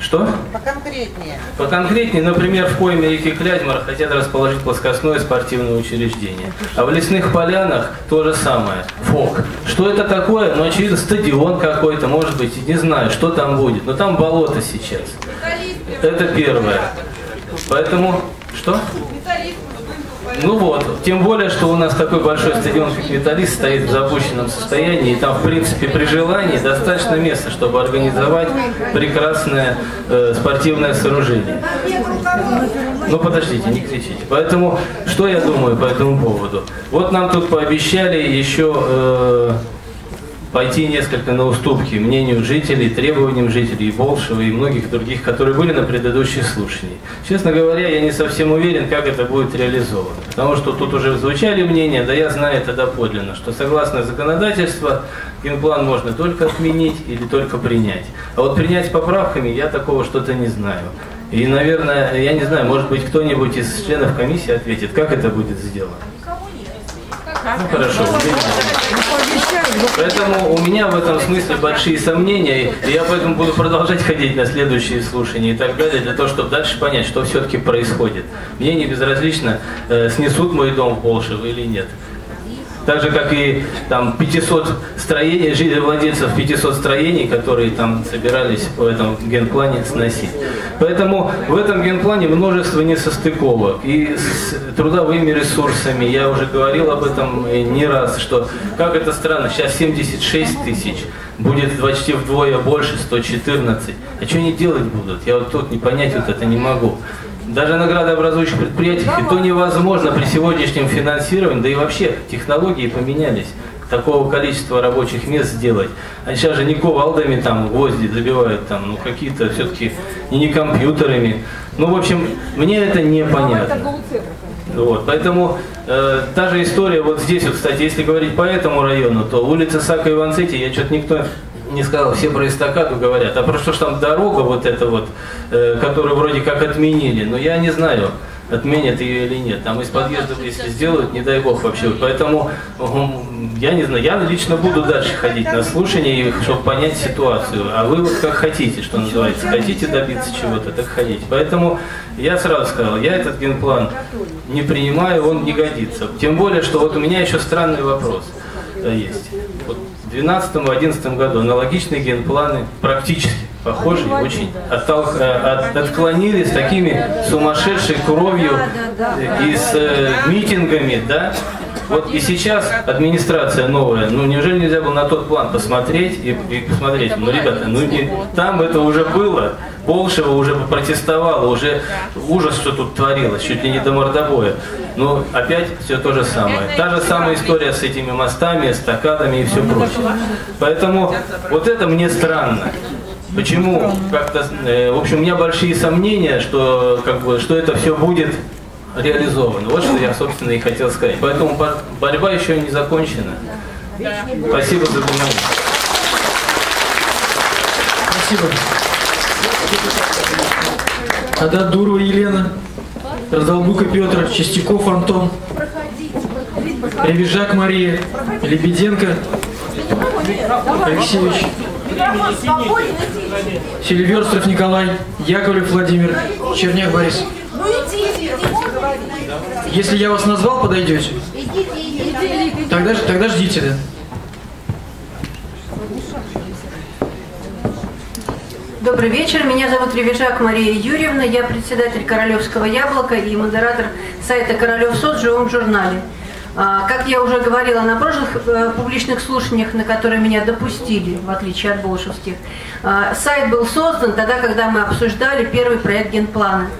Что? Поконкретнее. Поконкретнее, например, в пойме реки Клязьмара хотят расположить плоскостное спортивное учреждение. А в лесных полянах то же самое. ФОК. Что это такое? Ну, очевидно, стадион какой-то, может быть, не знаю, что там будет. Но там болото сейчас. Это первое. Поэтому, что? Ну вот, тем более, что у нас такой большой стадион, как Металлист, стоит в запущенном состоянии, и там, в принципе, при желании достаточно места, чтобы организовать прекрасное э, спортивное сооружение. Ну подождите, не кричите. Поэтому, что я думаю по этому поводу? Вот нам тут пообещали еще э, пойти несколько на уступки мнению жителей, требованиям жителей Болшева и многих других, которые были на предыдущих слушаниях. Честно говоря, я не совсем уверен, как это будет реализовано. Потому что тут уже звучали мнения, да я знаю это доподлинно, что согласно законодательству генплан можно только отменить или только принять. А вот принять поправками я такого что-то не знаю. И, наверное, я не знаю, может быть, кто-нибудь из членов комиссии ответит, как это будет сделано. Ну хорошо. Поэтому у меня в этом смысле большие сомнения, и я поэтому буду продолжать ходить на следующие слушания и так далее, для того, чтобы дальше понять, что все-таки происходит. Мне не безразлично, э, снесут мой дом в Болшево или нет. Так же, как и там 500 строений, жителей владельцев 500 строений, которые там собирались по этому генплане сносить. Поэтому в этом генплане множество несостыковок. И с трудовыми ресурсами, я уже говорил об этом не раз, что как это странно, сейчас 76 тысяч, будет почти вдвое больше, 114. А что они делать будут? Я вот тут не понять вот это не могу. Даже наградообразующих предприятиях, и то невозможно при сегодняшнем финансировании, да и вообще технологии поменялись такого количества рабочих мест сделать. А сейчас же не ковалдами там гвозди забивают, там, ну какие-то все-таки и не компьютерами. Ну, в общем, мне это непонятно. Вот, поэтому э, та же история вот здесь, вот, кстати, если говорить по этому району, то улица Сака Иванцети, я что-то никто не сказал, все про эстакаду говорят, а про что ж там дорога вот эта вот, э, которую вроде как отменили, но я не знаю, отменят ее или нет. Там из подъездов, если сделают, не дай бог вообще. Поэтому, я не знаю, я лично буду дальше ходить на слушание, чтобы понять ситуацию. А вы вот как хотите, что называется. Хотите добиться чего-то, так ходите. Поэтому я сразу сказал, я этот генплан не принимаю, он не годится. Тем более, что вот у меня еще странный вопрос есть. Вот 2012-2011 году аналогичные генпланы практически похожие очень оттолк, от, отклонили с такими сумасшедшей кровью и с э, митингами, да, вот и сейчас администрация новая, ну неужели нельзя было на тот план посмотреть и, и посмотреть, ну ребята, ну не, там это уже было, Болшева уже протестовала, уже ужас, что тут творилось, чуть ли не до мордобоя. Но опять все то же самое. Та же самая история с этими мостами, эстакадами и все прочее. Поэтому вот это мне странно. Почему? Как-то, э, в общем, у меня большие сомнения, что, как бы, что это все будет реализовано. Вот что я, собственно, и хотел сказать. Поэтому борьба еще не закончена. Спасибо за внимание. Спасибо. Тогда Дурова Елена, Раздолбука Петр, Чистяков Антон, Ревижак Мария, Лебеденко Алексеевич, Селиверстров Николай, Яковлев Владимир, Черняк Борис. Если я вас назвал, подойдете? Тогда, тогда ждите, да. Добрый вечер, меня зовут Ревижак Мария Юрьевна, я председатель Королевского яблока и модератор сайта Королев Сот в живом журнале. А, как я уже говорила на прошлых э, публичных слушаниях, на которые меня допустили, в отличие от болшевских, а, сайт был создан тогда, когда мы обсуждали первый проект генплана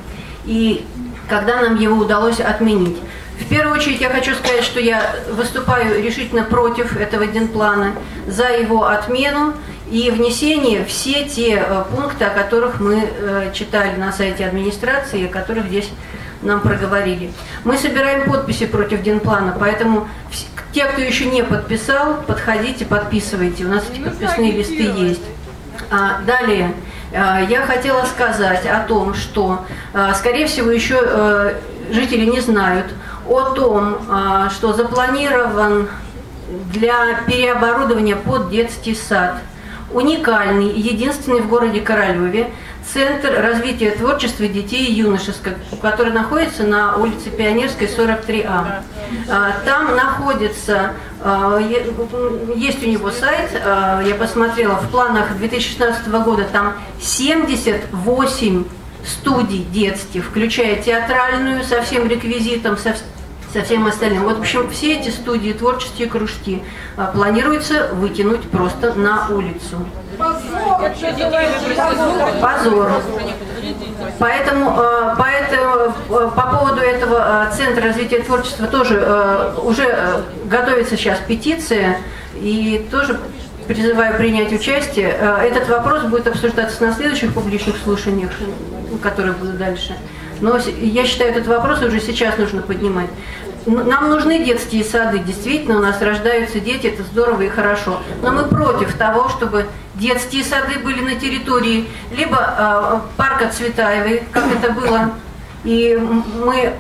и когда нам его удалось отменить. В первую очередь я хочу сказать, что я выступаю решительно против этого генплана, за его отмену и внесение все те э, пункты, о которых мы э, читали на сайте администрации, о которых здесь нам проговорили. Мы собираем подписи против генплана, поэтому те, кто еще не подписал, подходите, подписывайте. У нас эти подписные листы есть. А, далее, а, я хотела сказать о том, что, скорее всего, еще э, жители не знают о том, что запланирован для переоборудования под детский сад уникальный, единственный в городе Королеве, Центр развития творчества детей и юношеского, который находится на улице Пионерской, 43А. А, Там находится, а, есть у него сайт, а, я посмотрела, в планах 2016 года там 78 студий детских, включая театральную со всем реквизитом, со, вс- со всем остальным. Вот, в общем, все эти студии, творческие кружки а, планируется выкинуть просто на улицу. Позор. Поэтому, э, поэтому э, по поводу этого Центра развития творчества тоже уже готовится сейчас петиция, и тоже призываю принять участие. Этот вопрос будет обсуждаться на следующих публичных слушаниях, которые будут дальше. Но я считаю, этот вопрос уже сейчас нужно поднимать. Нам нужны детские сады, действительно, у нас рождаются дети, это здорово и хорошо. Но мы против того, чтобы детские сады были на территории либо э, парка Цветаевой, как это было, и мы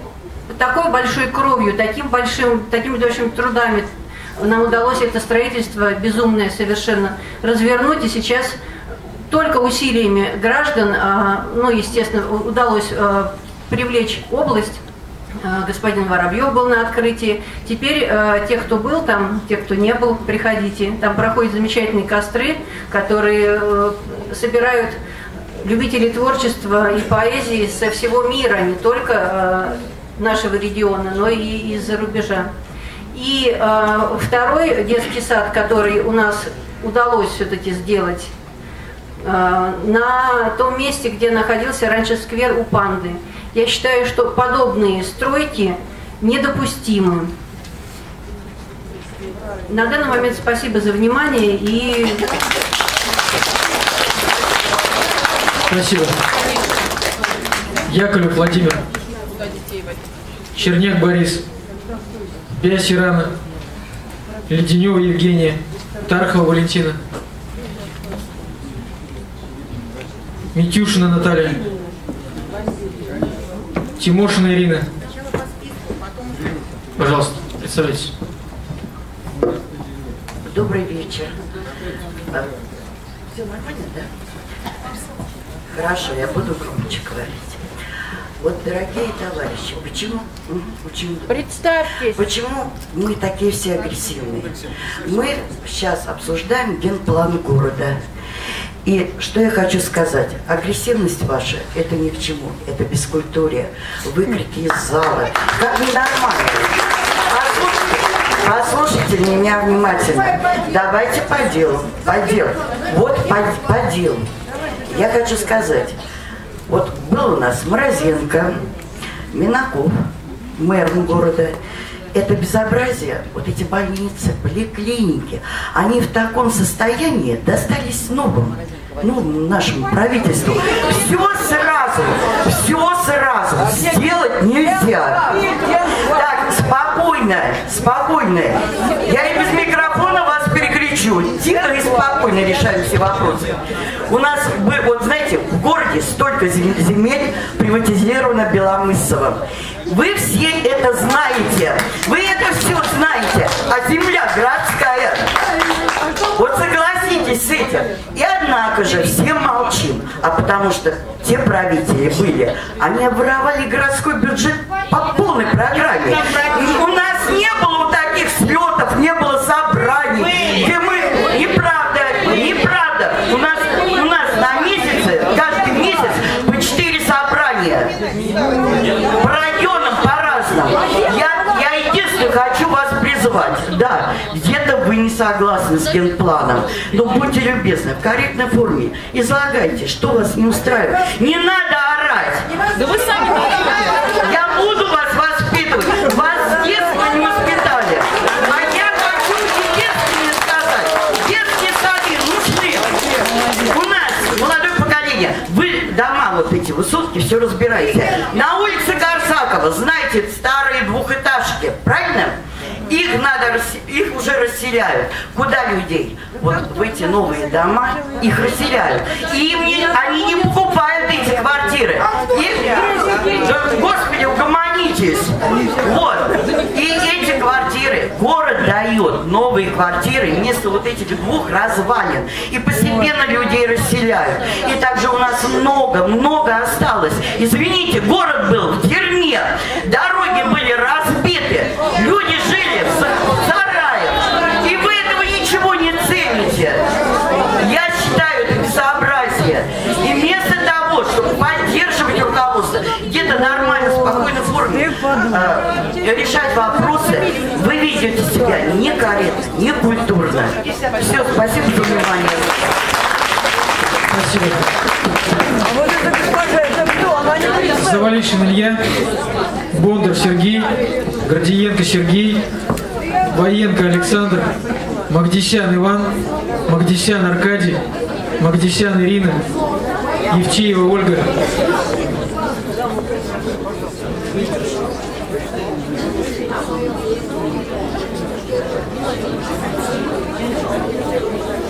такой большой кровью, таким большим, такими большими трудами нам удалось это строительство безумное совершенно развернуть, и сейчас только усилиями граждан, а, ну, естественно, удалось а, привлечь область. А, Господин Воробьев был на открытии. Теперь а, те, кто был там, те, кто не был, приходите. Там проходят замечательные костры, которые э, собирают любителей творчества и поэзии со всего мира, не только э, нашего региона, но и из-за рубежа. И э, второй детский сад, который у нас удалось все-таки сделать, э, на том месте, где находился раньше сквер у панды. Я считаю, что подобные стройки недопустимы. На данный момент спасибо за внимание и Спасибо. Яковлев Владимир. Черняк Борис. Бясь Ирана. Леденева Евгения. Тархова Валентина. Митюшина Наталья. Тимошина Ирина. Пожалуйста, представляйтесь. Добрый вечер. Все нормально, да? Хорошо, я буду громче говорить. Вот, дорогие товарищи, почему? Почему? Представьтесь. Почему мы такие все агрессивные? Мы сейчас обсуждаем генплан города. И что я хочу сказать? Агрессивность ваша – это ни к чему. Это бескультурие. Выкрики из зала. Как ненормально. Послушайте, послушайте меня внимательно. Давайте по делу. По делу. Вот по, по делу. Я хочу сказать. Вот был у нас Морозенко, Минаков, мэром города. Это безобразие, вот эти больницы, поликлиники, они в таком состоянии достались новым, ну, нашему правительству. Все сразу, все сразу сделать нельзя. Так, спокойно, спокойно. Я и без микрофона вас перекричу. Тихо и спокойно решаем все вопросы. У нас, вы, вот знаете, в городе столько зем- земель приватизировано Беломыссовым. Вы все это знаете. Вы это все знаете. А земля городская. Вот согласитесь с этим. И однако же все молчим. А потому что те правители были, они воровали городской бюджет по полной программе. И у нас не было таких слетов, не было собраний, где мы... Неправда, неправда. У нас, у нас на месяце, каждый месяц по четыре собрания. По районам по-разному. Я, я единственное хочу вас призвать. Да, не согласны с генпланом. Но будьте любезны, в корректной форме излагайте, что вас не устраивает. Не надо орать. Да вы сами Я буду вас воспитывать. Вас с детства не воспитали. А я хочу единственное сказать. Детские сады нужны. У нас молодое поколение. Вы дома вот эти высотки все разбираете. На улице Корсак Акимакова, знаете, старые двухэтажки, правильно? Их надо, их уже расселяют. Куда людей? Вот в эти новые дома их расселяют. И им не- они не покупают эти квартиры. Их- Да, Господи, угомонитесь. Вот. И эти квартиры, город дает новые квартиры вместо вот этих двух развалин. И постепенно людей расселяют. И также у нас много, много осталось. Извините, город был в дерьме. Дороги были разбиты. Люди цените. Я считаю это безобразие. И вместо того, чтобы поддерживать руководство, где-то нормально, в спокойной форме э, решать вопросы, вы ведете себя некорректно, некультурно. Все, спасибо за внимание. Спасибо. А вот эта госпожа, это кто? Она не. Завалишин Илья, Бондар Сергей, Гордиенко Сергей, Военко Александр, Магдисян Иван, Магдисян Аркадий, Магдисян Ирина, Евтеева Ольга.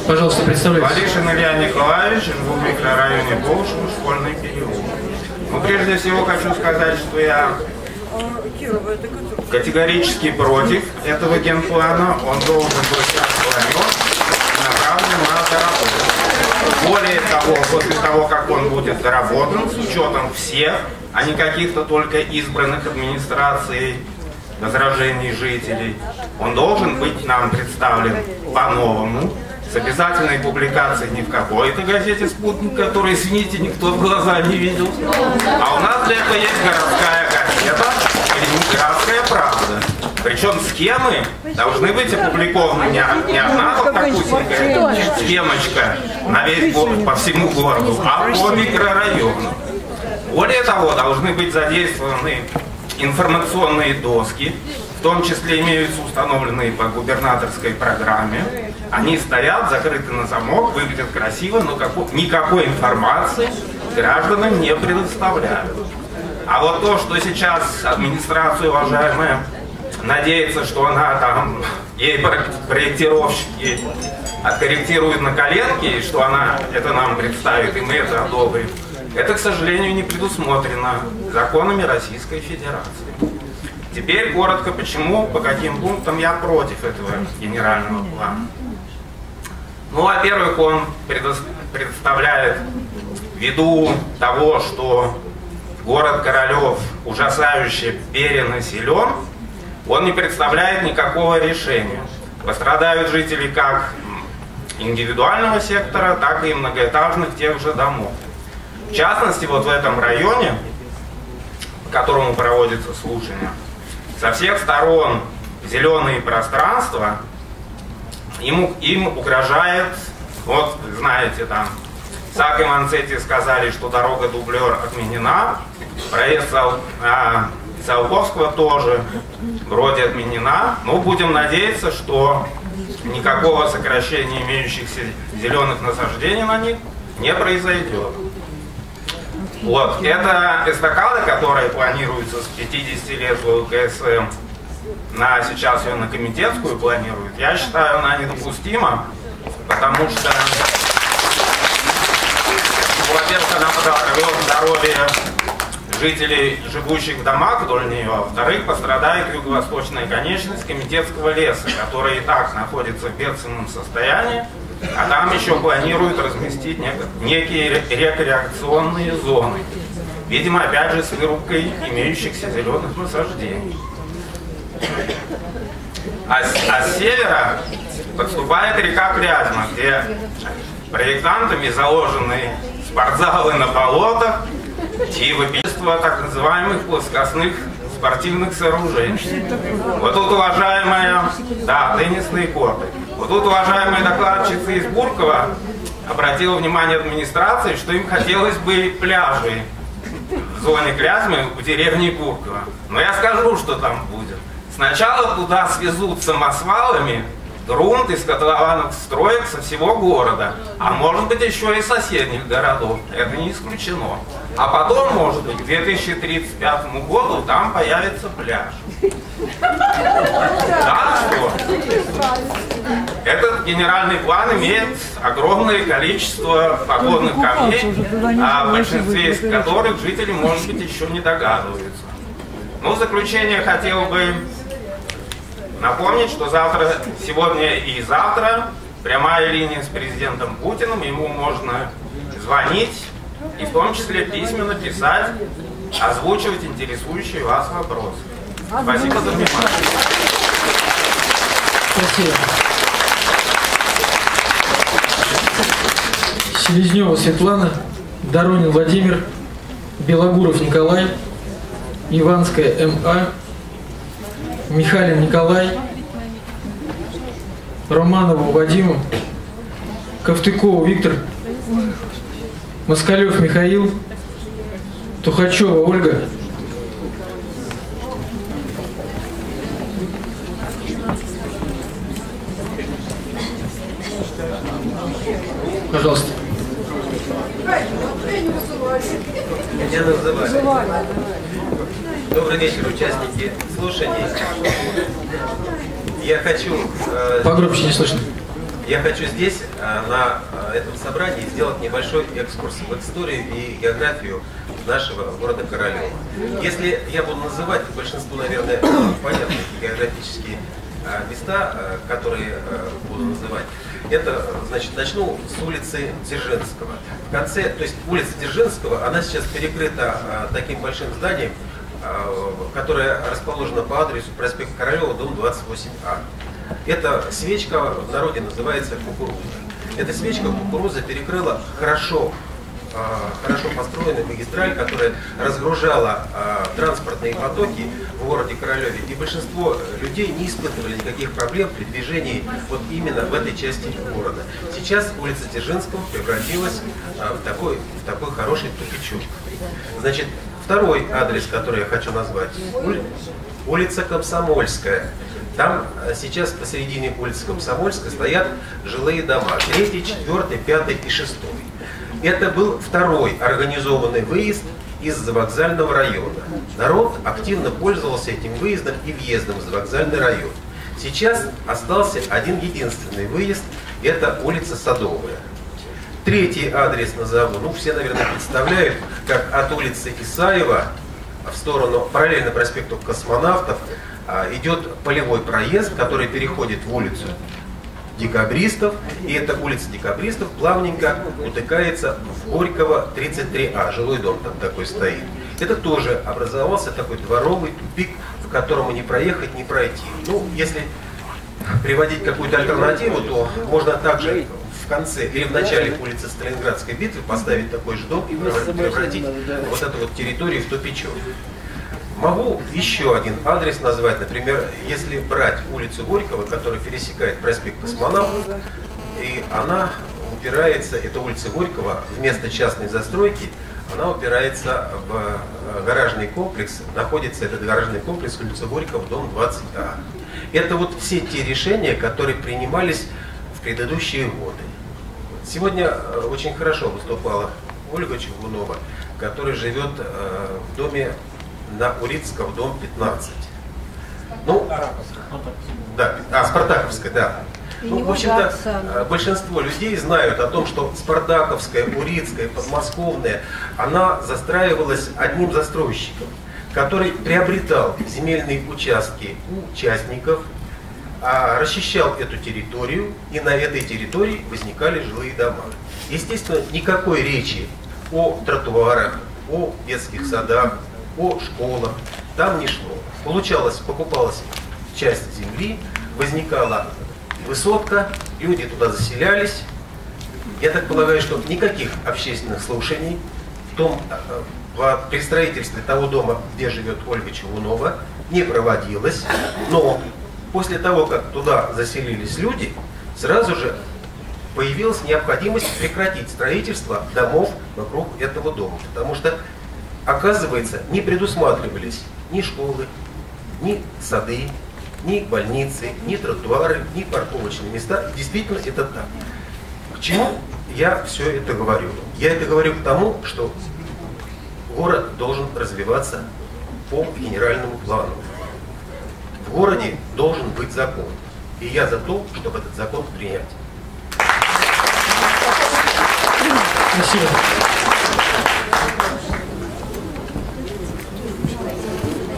Пожалуйста, представляйтесь. Валишин Илья Николаевич, живу в микрорайоне Болшево, школьный период. Ну, прежде всего хочу сказать, что я категорически против этого генплана. Он должен быть отклонен направлен на доработку. Более того, после того, как он будет доработан, с учетом всех, а не каких-то только избранных администрацией возражений жителей, он должен быть нам представлен по-новому, с обязательной публикацией не в какой-то газете «Спутник», который, извините, никто в глаза не видел, а у нас для этого есть городская газета или городская правда. Причем схемы должны быть опубликованы не, не одна вот такусенькая схемочка на весь город, по всему городу, а по микрорайону. Более того, должны быть задействованы информационные доски, в том числе имеются установленные по губернаторской программе. Они стоят, закрыты на замок, выглядят красиво, но како- никакой информации гражданам не предоставляют. А вот то, что сейчас администрация, уважаемая, надеется, что она там, ей про- проектировщики откорректируют на коленке, и что она это нам представит, и мы это одобрим, это, к сожалению, не предусмотрено законами Российской Федерации. Теперь коротко, почему, по каким пунктам я против этого генерального плана. Ну, во-первых, он представляет ввиду того, что город Королев ужасающе перенаселен, он не представляет никакого решения. Пострадают жители как индивидуального сектора, так и многоэтажных тех же домов. В частности, вот в этом районе, по которому проводится слушание, со всех сторон зеленые пространства, им, им угрожает, вот знаете, там, Сак и Манцетти сказали, что дорога дублер отменена, проезд Сал- а, Циолковского тоже вроде отменена, но будем надеяться, что никакого сокращения имеющихся зеленых насаждений на них не произойдет. Вот, это эстакада, которая планируется с 50 лет ЛКСМ, на сейчас ее на комитетскую планируют, я считаю, она недопустима, потому что, во-первых, она подорвет здоровье жителей, живущих в домах вдоль нее, а во-вторых, пострадает юго-восточная конечность комитетского леса, который и так находится в бедственном состоянии, а там еще планируют разместить нек- некие ре- рекреационные зоны. Видимо, опять же, с вырубкой имеющихся зеленых насаждений. А с, а с севера подступает река Клязьма, где проектантами заложены спортзалы на болотах и выписывание так называемых плоскостных спортивных сооружений. Вот тут, уважаемая, да, теннисные корты. Вот тут, уважаемая докладчица из Буркова обратила внимание администрации, что им хотелось бы пляжи в зоне Клязьмы в деревне Бурково. Но я скажу, что там будет. Сначала туда свезут самосвалами грунт из котлованов строят со всего города, а может быть еще и соседних городов. Это не исключено. А потом, может быть, к 2035 году там появится пляж. Да, что? Этот генеральный план имеет огромное количество подводных камней, о большинстве из которых жители, может быть, еще не догадываются. Ну, в заключение хотел бы напомнить, что завтра, сегодня и завтра прямая линия с президентом Путиным, ему можно звонить и в том числе письменно писать, озвучивать интересующие вас вопросы. Спасибо за внимание. Спасибо. Селезнева Светлана, Доронин Владимир, Белогуров Николай, Иванская М.А., Михалин Николай, Романову Вадиму, Ковтыкову Виктор, Москалев Михаил, Тухачева Ольга, Пожалуйста. Меня называли. Добрый вечер, участники слушаний. Я хочу... э, Погромче не слышно. Я хочу здесь, э, на э, этом собрании, сделать небольшой экскурс в историю и географию нашего города Королева. Если я буду называть, большинству, наверное, (coughs) понятны географические э, места, э, которые буду называть, это, значит, начну с улицы Дзержинского. В конце, то есть улица Дзержинского, она сейчас перекрыта таким большим зданием, э, которое расположено по адресу проспект Королева, дом 28А. Эта свечка в народе называется кукуруза. Эта свечка кукуруза перекрыла хорошо а, хорошо построенная магистраль, которая разгружала а, транспортные потоки в городе Королеве. И большинство людей не испытывали никаких проблем при движении вот именно в этой части города. Сейчас улица Дзержинского превратилась в такой, в такой хороший тупичок. Значит, второй адрес, который я хочу назвать, ули- улица Комсомольская. Там э, сейчас посередине улицы Комсомольской стоят жилые дома. Третий, четвертый, пятый и шестой. Это был второй организованный выезд из завокзального района. Народ активно пользовался этим выездом и въездом в завокзальный район. Сейчас остался один единственный выезд, это улица Садовая. Третий адрес назову, ну все, наверное, представляют, как от улицы Исаева в сторону, параллельно проспекту Космонавтов, а, идет полевой проезд, который переходит в улицу декабристов, и эта улица декабристов плавненько утыкается в Горького 33А, жилой дом там такой стоит. Это тоже образовался такой дворовый тупик, в котором не проехать, не пройти. Ну, если приводить какую-то альтернативу, то можно также в конце или в начале улицы Сталинградской битвы поставить такой же дом и превратить вот эту вот территорию в тупичок. Могу еще один адрес назвать. Например, если брать улицу Горького, которая пересекает проспект Космонавтов, и она упирается, это улица Горького, вместо частной застройки, она упирается в э, гаражный комплекс, находится этот гаражный комплекс улица Горького, дом 20А. Это вот все те решения, которые принимались в предыдущие годы. Сегодня э, очень хорошо выступала Ольга Чугунова, которая живет э, в доме на Урицком, дом 15. Ну, да, а, Спартаковская, да. Ну, в общем-то, э, большинство людей знают о том, что Спартаковская, Урицкая, Подмосковная, она застраивалась одним застройщиком, который приобретал земельные участки у участников, расчищал эту территорию, и на этой территории возникали жилые дома. Естественно, никакой речи о тротуарах, о детских садах, о школах там не шло. Получалось, покупалась часть земли, возникала высотка, люди туда заселялись. Я так полагаю, что никаких общественных слушаний в том, э, в, при строительстве того дома, где живет Ольга Чугунова, не проводилось. Но после того, как туда заселились люди, сразу же появилась необходимость прекратить строительство домов вокруг этого дома. Потому что, оказывается, не предусматривались ни школы, ни сады, ни больницы, ни тротуары, ни парковочные места. Действительно, это так. К чему я все это говорю? Я это говорю к тому, что город должен развиваться по генеральному плану. В городе должен быть закон. И я за то, чтобы этот закон принять. Спасибо.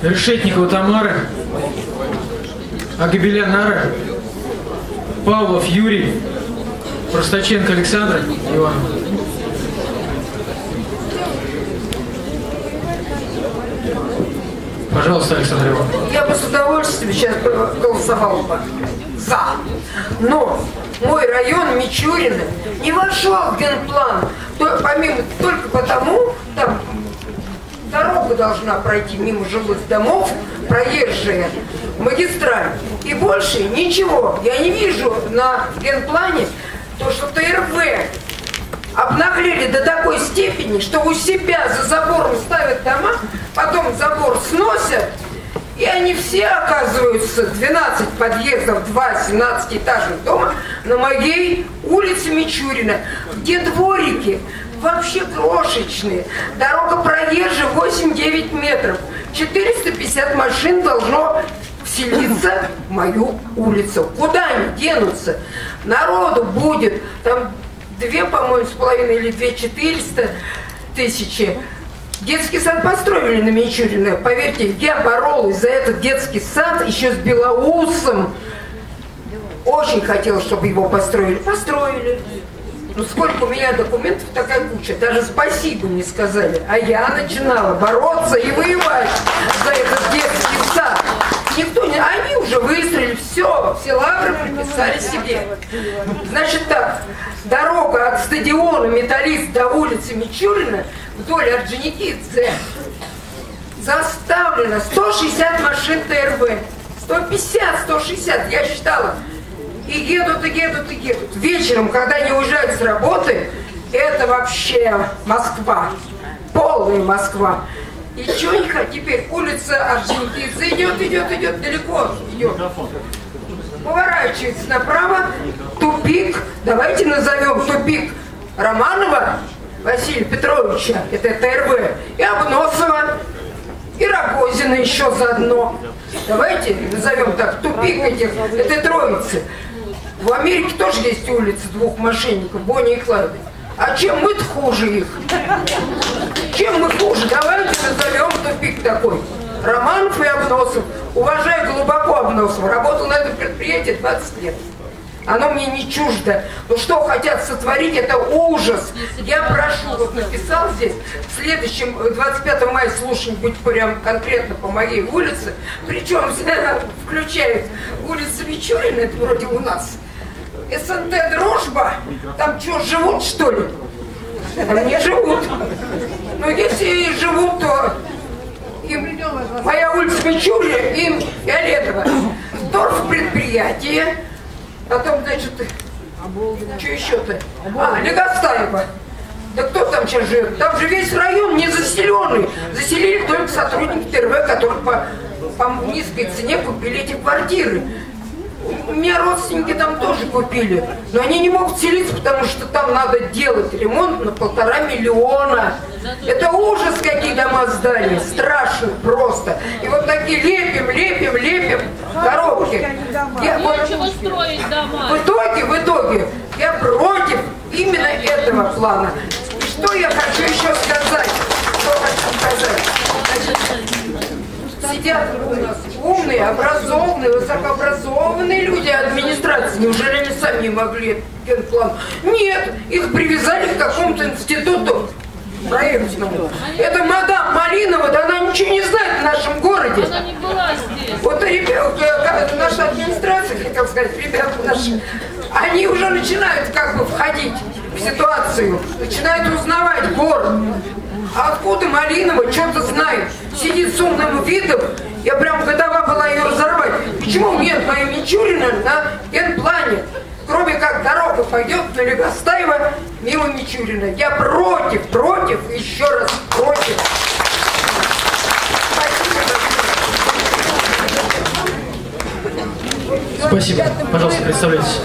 Решетникова Тамара, Агабеля Нара, Павлов Юрий, Простаченко Александр Ивановна. Пожалуйста, Александр Иванович. Я бы с удовольствием сейчас голосовал бы за. Но мой район Мичурина не вошел в генплан, помимо только потому, там дорога должна пройти мимо жилых домов, проезжая магистраль. И больше ничего. Я не вижу на генплане то, что ТРВ обнаглели до такой степени, что у себя за забором ставят дома, потом забор сносят, и они все оказываются, 12 подъездов, 2 17-этажных дома на моей улице Мичурина, где дворики вообще крошечные. Дорога проезжая 8-9 метров. 450 машин должно вселиться в мою улицу. Куда они денутся? Народу будет, там две, по-моему, с половиной или две четыреста тысячи. Детский сад построили на Мичурина. Поверьте, я боролась за этот детский сад еще с Белоусом. Очень хотела, чтобы его построили. Построили. Ну сколько у меня документов, такая куча. Даже спасибо не сказали. А я начинала бороться и воевать за этот детский сад. Никто не... Они уже выстроили все, все лавры приписали себе. Значит так, дорога от стадиона Металлист до улицы Мичурина вдоль Орджоникидзе заставлена 160 машин ТРВ. 150, 160, я считала. И едут, и едут, и едут. Вечером, когда они уезжают с работы, это вообще Москва. Полная Москва. И их теперь? Улица Орджоникидзе идет, идет, идет, далеко идет. Поворачивается направо, тупик. Давайте назовем тупик Романова Василия Петровича, это ТРВ, и Обносова, и Рогозина еще заодно. Давайте назовем так, тупик этих, этой троицы. В Америке тоже есть улицы двух мошенников, Бонни и Клайда. А чем мы хуже их? Чем мы хуже? Давайте назовем тупик такой. Романов и Обносов. Уважаю глубоко Обносова. Работал на этом предприятии 20 лет. Оно мне не чуждо. Но что хотят сотворить, это ужас. Я прошу, вот написал здесь, в следующем, 25 мая слушать будет прям конкретно по моей улице, причем (laughs) включает улицу Мичурина, это вроде у нас, СНТ «Дружба», там что, живут что ли? Не живут. Но если и живут, то им, моя улица Мичурина, им Фиолетово. Торф предприятие, потом, значит, что еще-то? А, Легостаева. Да кто там сейчас живет? Там же весь район не заселенный. Заселили только сотрудники ТРВ, которые по, по низкой цене купили эти квартиры. У меня родственники там тоже купили, но они не могут селиться, потому что там надо делать ремонт на полтора миллиона. Это ужас, какие дома сдали, страшно просто. И вот такие лепим, лепим, лепим коробки. Я, вот, строить дома. в итоге, в итоге, я против именно этого плана. И что я хочу еще сказать? Что хочу сказать? Значит, сидят у нас умные, образованные, высокообразованные люди администрации. Неужели они сами могли генплан? Нет, их привязали к какому-то институту проектному. Это мадам Малинова, да она ничего не знает в нашем городе. Она не была здесь. Вот ребята, наша администрация, хотел сказать, ребята наши, они уже начинают как бы входить в ситуацию, начинают узнавать город. А откуда Малинова что-то знает? Сидит с умным видом, я прям готова была ее разорвать. Почему нет моей Мичурина на генплане? Кроме как дорога пойдет на Легостаева мимо Мичурина. Я против, против, еще раз против. Спасибо. Пожалуйста, представляйтесь.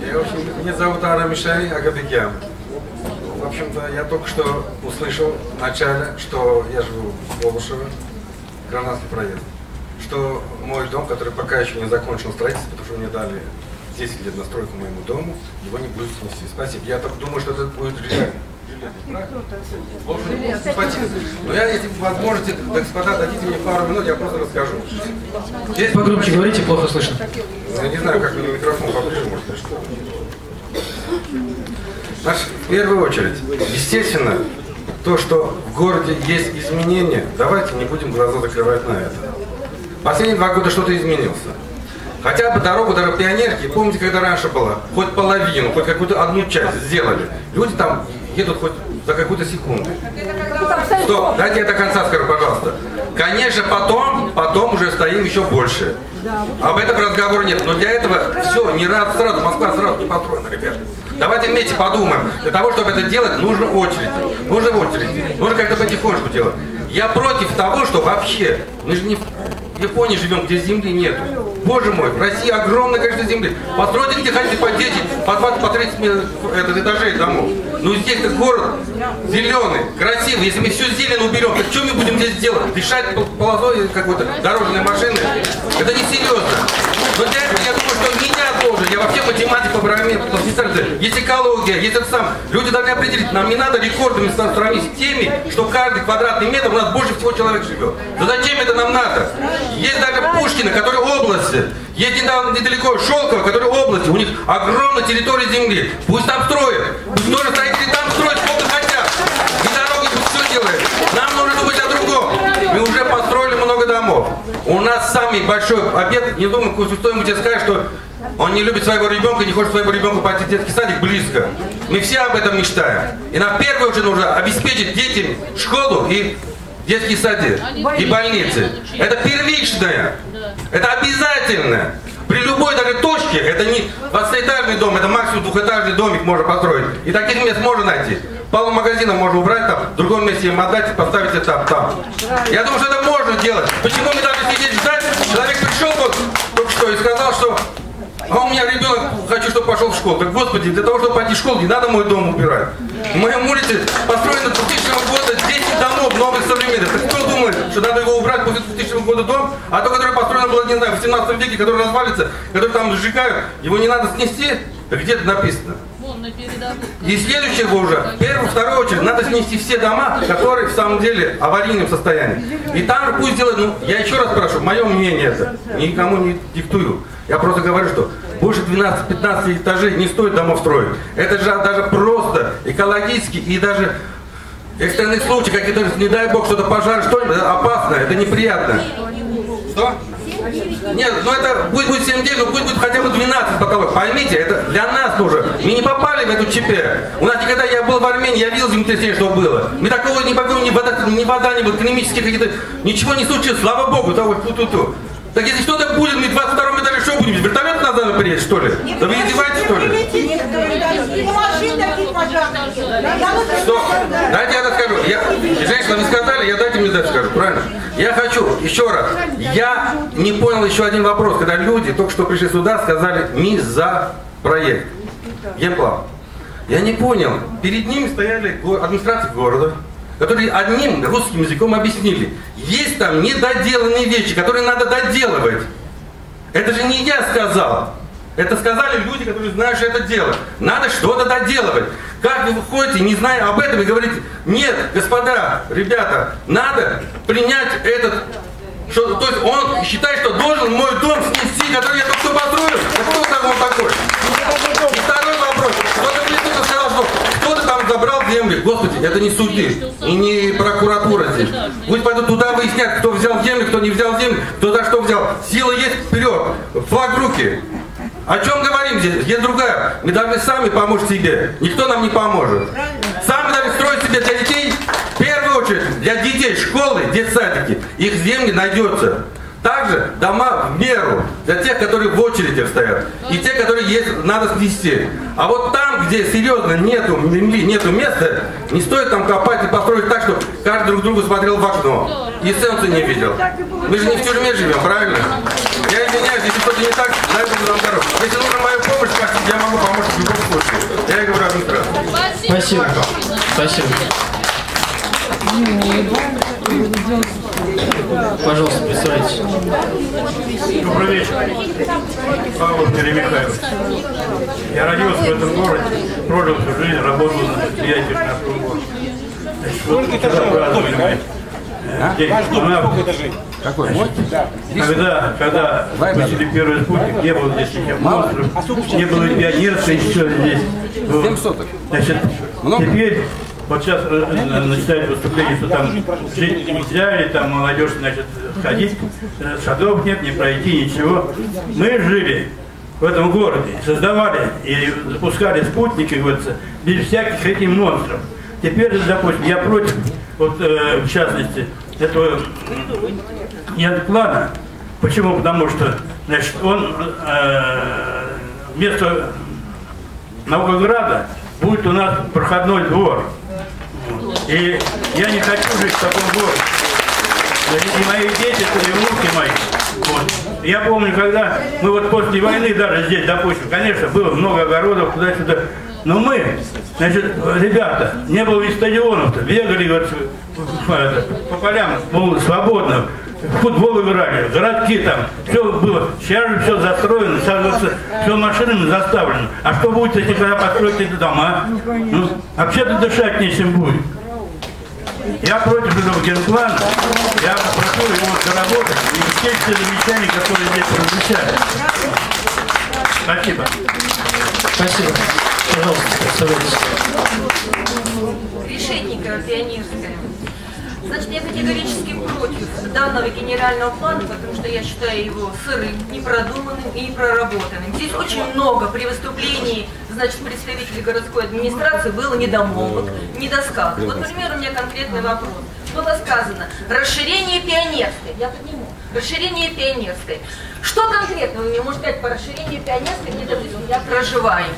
Я, в общем, меня зовут Ара Мишай Агабекян. В общем-то, я только что услышал в начале, что я живу в Болушево, Гранатский проезд, что мой дом, который пока еще не закончил строительство, потому что мне дали 10 лет на стройку моему дому, его не будет снести. Спасибо. Я так думаю, что это будет спасибо. Но я, если возможности, господа, дадите мне пару минут, я просто расскажу. Здесь Погромче говорите, плохо слышно. я не знаю, как мне микрофон поближе, может, что. Наш, в первую очередь, естественно, то, что в городе есть изменения, давайте не будем глаза закрывать на это. Последние два года что-то изменился. Хотя бы дорогу до Пионерки, помните, когда раньше было, хоть половину, хоть какую-то одну часть сделали. Люди там едут хоть за какую-то секунду. Стоп, дайте я до конца скажу, пожалуйста. Конечно, потом, потом уже стоим еще больше. Об этом разговора нет. Но для этого все, не раз сразу, Москва сразу не построена, ребята. Давайте вместе подумаем. Для того, чтобы это делать, нужно очередь. Нужно очередь. Нужно как-то потихонечку делать. Я против того, что вообще, мы же не в Японии живем, где земли нету. Боже мой, в России огромное количество земли. Постройте где хотите по 10, по 20, по 30 ме- этот, этажей домов. Ну здесь-то город зеленый, красивый. Если мы всю зелень уберем, так что мы будем здесь делать? Дышать пол- полосой какой-то дорожной машины? Это не серьезно. Но для этого я думаю, что меня тоже, я вообще математик по специальности. есть экология, есть это сам. Люди должны определить, нам не надо рекордами сравнить с теми, что каждый квадратный метр у нас больше всего человек живет. Да зачем это нам надо? Есть даже Пушкина, который области. Есть недавно недалеко Шелково, который области. У них огромная территория земли. Пусть там строят. Пусть тоже строители там строят, сколько хотят. И дороги пусть все делают. Нам нужно думать о другом. Мы уже построили много домов. У нас самый большой обед, не думаю, кто ему тебе скажет, что он не любит своего ребенка, не хочет своего ребенка пойти в детский садик близко. Мы все об этом мечтаем. И нам первую очередь нужно обеспечить детям школу и детские сады и больницы. Это первичное. Это обязательно. При любой даже точке, это не 20-этажный дом, это максимум двухэтажный домик можно построить. И таких мест можно найти. Пару магазинов можно убрать там, в другом месте им отдать и поставить этап там. Я думаю, что это можно делать. Почему мы должны сидеть ждать? Человек пришел вот только что и сказал, что а у меня ребенок, хочу, чтобы пошел в школу. Так, господи, для того, чтобы пойти в школу, не надо мой дом убирать. В моем улице построено 2000 года 10 домов новых современных. Так кто думает, что надо его убрать после 2000 года дом? А то, которое построено было, не знаю, в 17 веке, который развалится, который там сжигают, его не надо снести? Так где это написано? И следующего уже, в первую, вторую очередь, надо снести все дома, которые в самом деле в аварийном состоянии. И там пусть делают, ну, я еще раз прошу, мое мнение это, никому не диктую. Я просто говорю, что больше 12-15 этажей не стоит домов строить. Это же даже просто экологически и даже экстренный случай, какие-то, не дай бог, что-то пожар, что-нибудь, опасно, это неприятно. Что? Нет, ну это пусть будет 7 дней, но пусть будет хотя бы 12 потолок. Поймите, это для нас тоже. Мы не попали в эту ЧП. У нас никогда я был в Армении, я видел землетрясение, что было. Мы такого не ни вода, ни вода, ни вот экономические какие-то... Ничего не случилось, слава богу, того ту-ту-ту. Так если что-то будет, мы в 22 этаже что будем? Вертолет надо надо приедет, что ли? Да вы издеваетесь, что ли? Что? Дайте я расскажу. Я, женщина, вы сказали, я дайте мне дать скажу, правильно? Я хочу, еще раз, я не понял еще один вопрос, когда люди только что пришли сюда, сказали, мы за проект. Генплан. Я не понял. Перед ними стояли администрации города, которые одним русским языком объяснили, есть там недоделанные вещи, которые надо доделывать. Это же не я сказал. Это сказали люди, которые знают, что это дело. Надо что-то доделывать. Как вы выходите, не зная об этом, и говорите, нет, господа, ребята, надо принять этот... Что, то есть он считает, что должен мой дом снести, который я только что построил. Да кто он такой? И второй вопрос. Кто-то мне только сказал, что там забрал земли. Господи, это не суды и не прокуратура здесь. Пусть пойдут туда выяснять, кто взял землю, кто не взял землю, кто за что взял. Сила есть вперед, флаг в руки. О чем говорим здесь? Есть другая. Мы должны сами помочь себе. Никто нам не поможет. Сами должны строить себе для детей, в первую очередь, для детей школы, детсадики. Их земли найдется. Также дома в меру для тех, которые в очереди стоят, и те, которые есть, надо снести. А вот там, где серьезно нету земли, нету места, не стоит там копать и построить так, чтобы каждый друг другу смотрел в окно и солнце не видел. Мы же не в тюрьме живем, правильно? Я извиняюсь, если что-то не так, дай Бог нам здоровья. Если нужна моя помощь, я могу помочь в любом случае. Я говорю администрации. Спасибо. Спасибо. Пожалуйста, представляйтесь. Добрый вечер. Павел Перемихайлов. Я родился в этом городе, прожил всю жизнь, работал на предприятии. Вот вчера праздновали мы. э, День космонавтов. Какой? Когда, когда выпустили первый спутник, не было здесь никаких монстров, не было пионерства еще здесь. Вот. Значит, теперь, вот сейчас э, э, начинает выступление, что там жить нельзя, и там молодежь, значит, ходить, э, садов нет, не пройти, ничего. Мы жили в этом городе, создавали и запускали спутники, говорится, без всяких этих монстров. Теперь, допустим, я против, вот э, в частности, этого нет плана. Почему? Потому что, значит, он э, вместо Новгорода будет у нас проходной двор. И я не хочу жить в таком городе. И мои дети, и внуки мои. Вот. Я помню, когда мы вот после войны даже здесь, допустим, конечно, было много огородов туда-сюда, но мы, значит, ребята, не было ведь стадионов-то, бегали вот, это, по полям, было свободно, в футбол играли, городки там, все было. Сейчас же все застроено, сейчас вот все машинами заставлено. А что будет, если когда построить эти дома? Ну, вообще-то дышать нечем будет. Я против этого генплана. Я прошу его доработать и все те замечания, которые здесь прозвучали. Спасибо. Спасибо. Пожалуйста, представляйтесь. Решетникова, Пионерская. Значит, я категорически против данного генерального плана, потому что я считаю его сырым, непродуманным и непроработанным. Здесь очень много при выступлении, значит, представителей городской администрации было недомолвок, недосказок. Вот, например, у меня конкретный вопрос. Было сказано, расширение Пионерской, я подниму, расширение Пионерской. Что конкретно вы мне можете сказать по расширению Пионерской, где, я проживаю?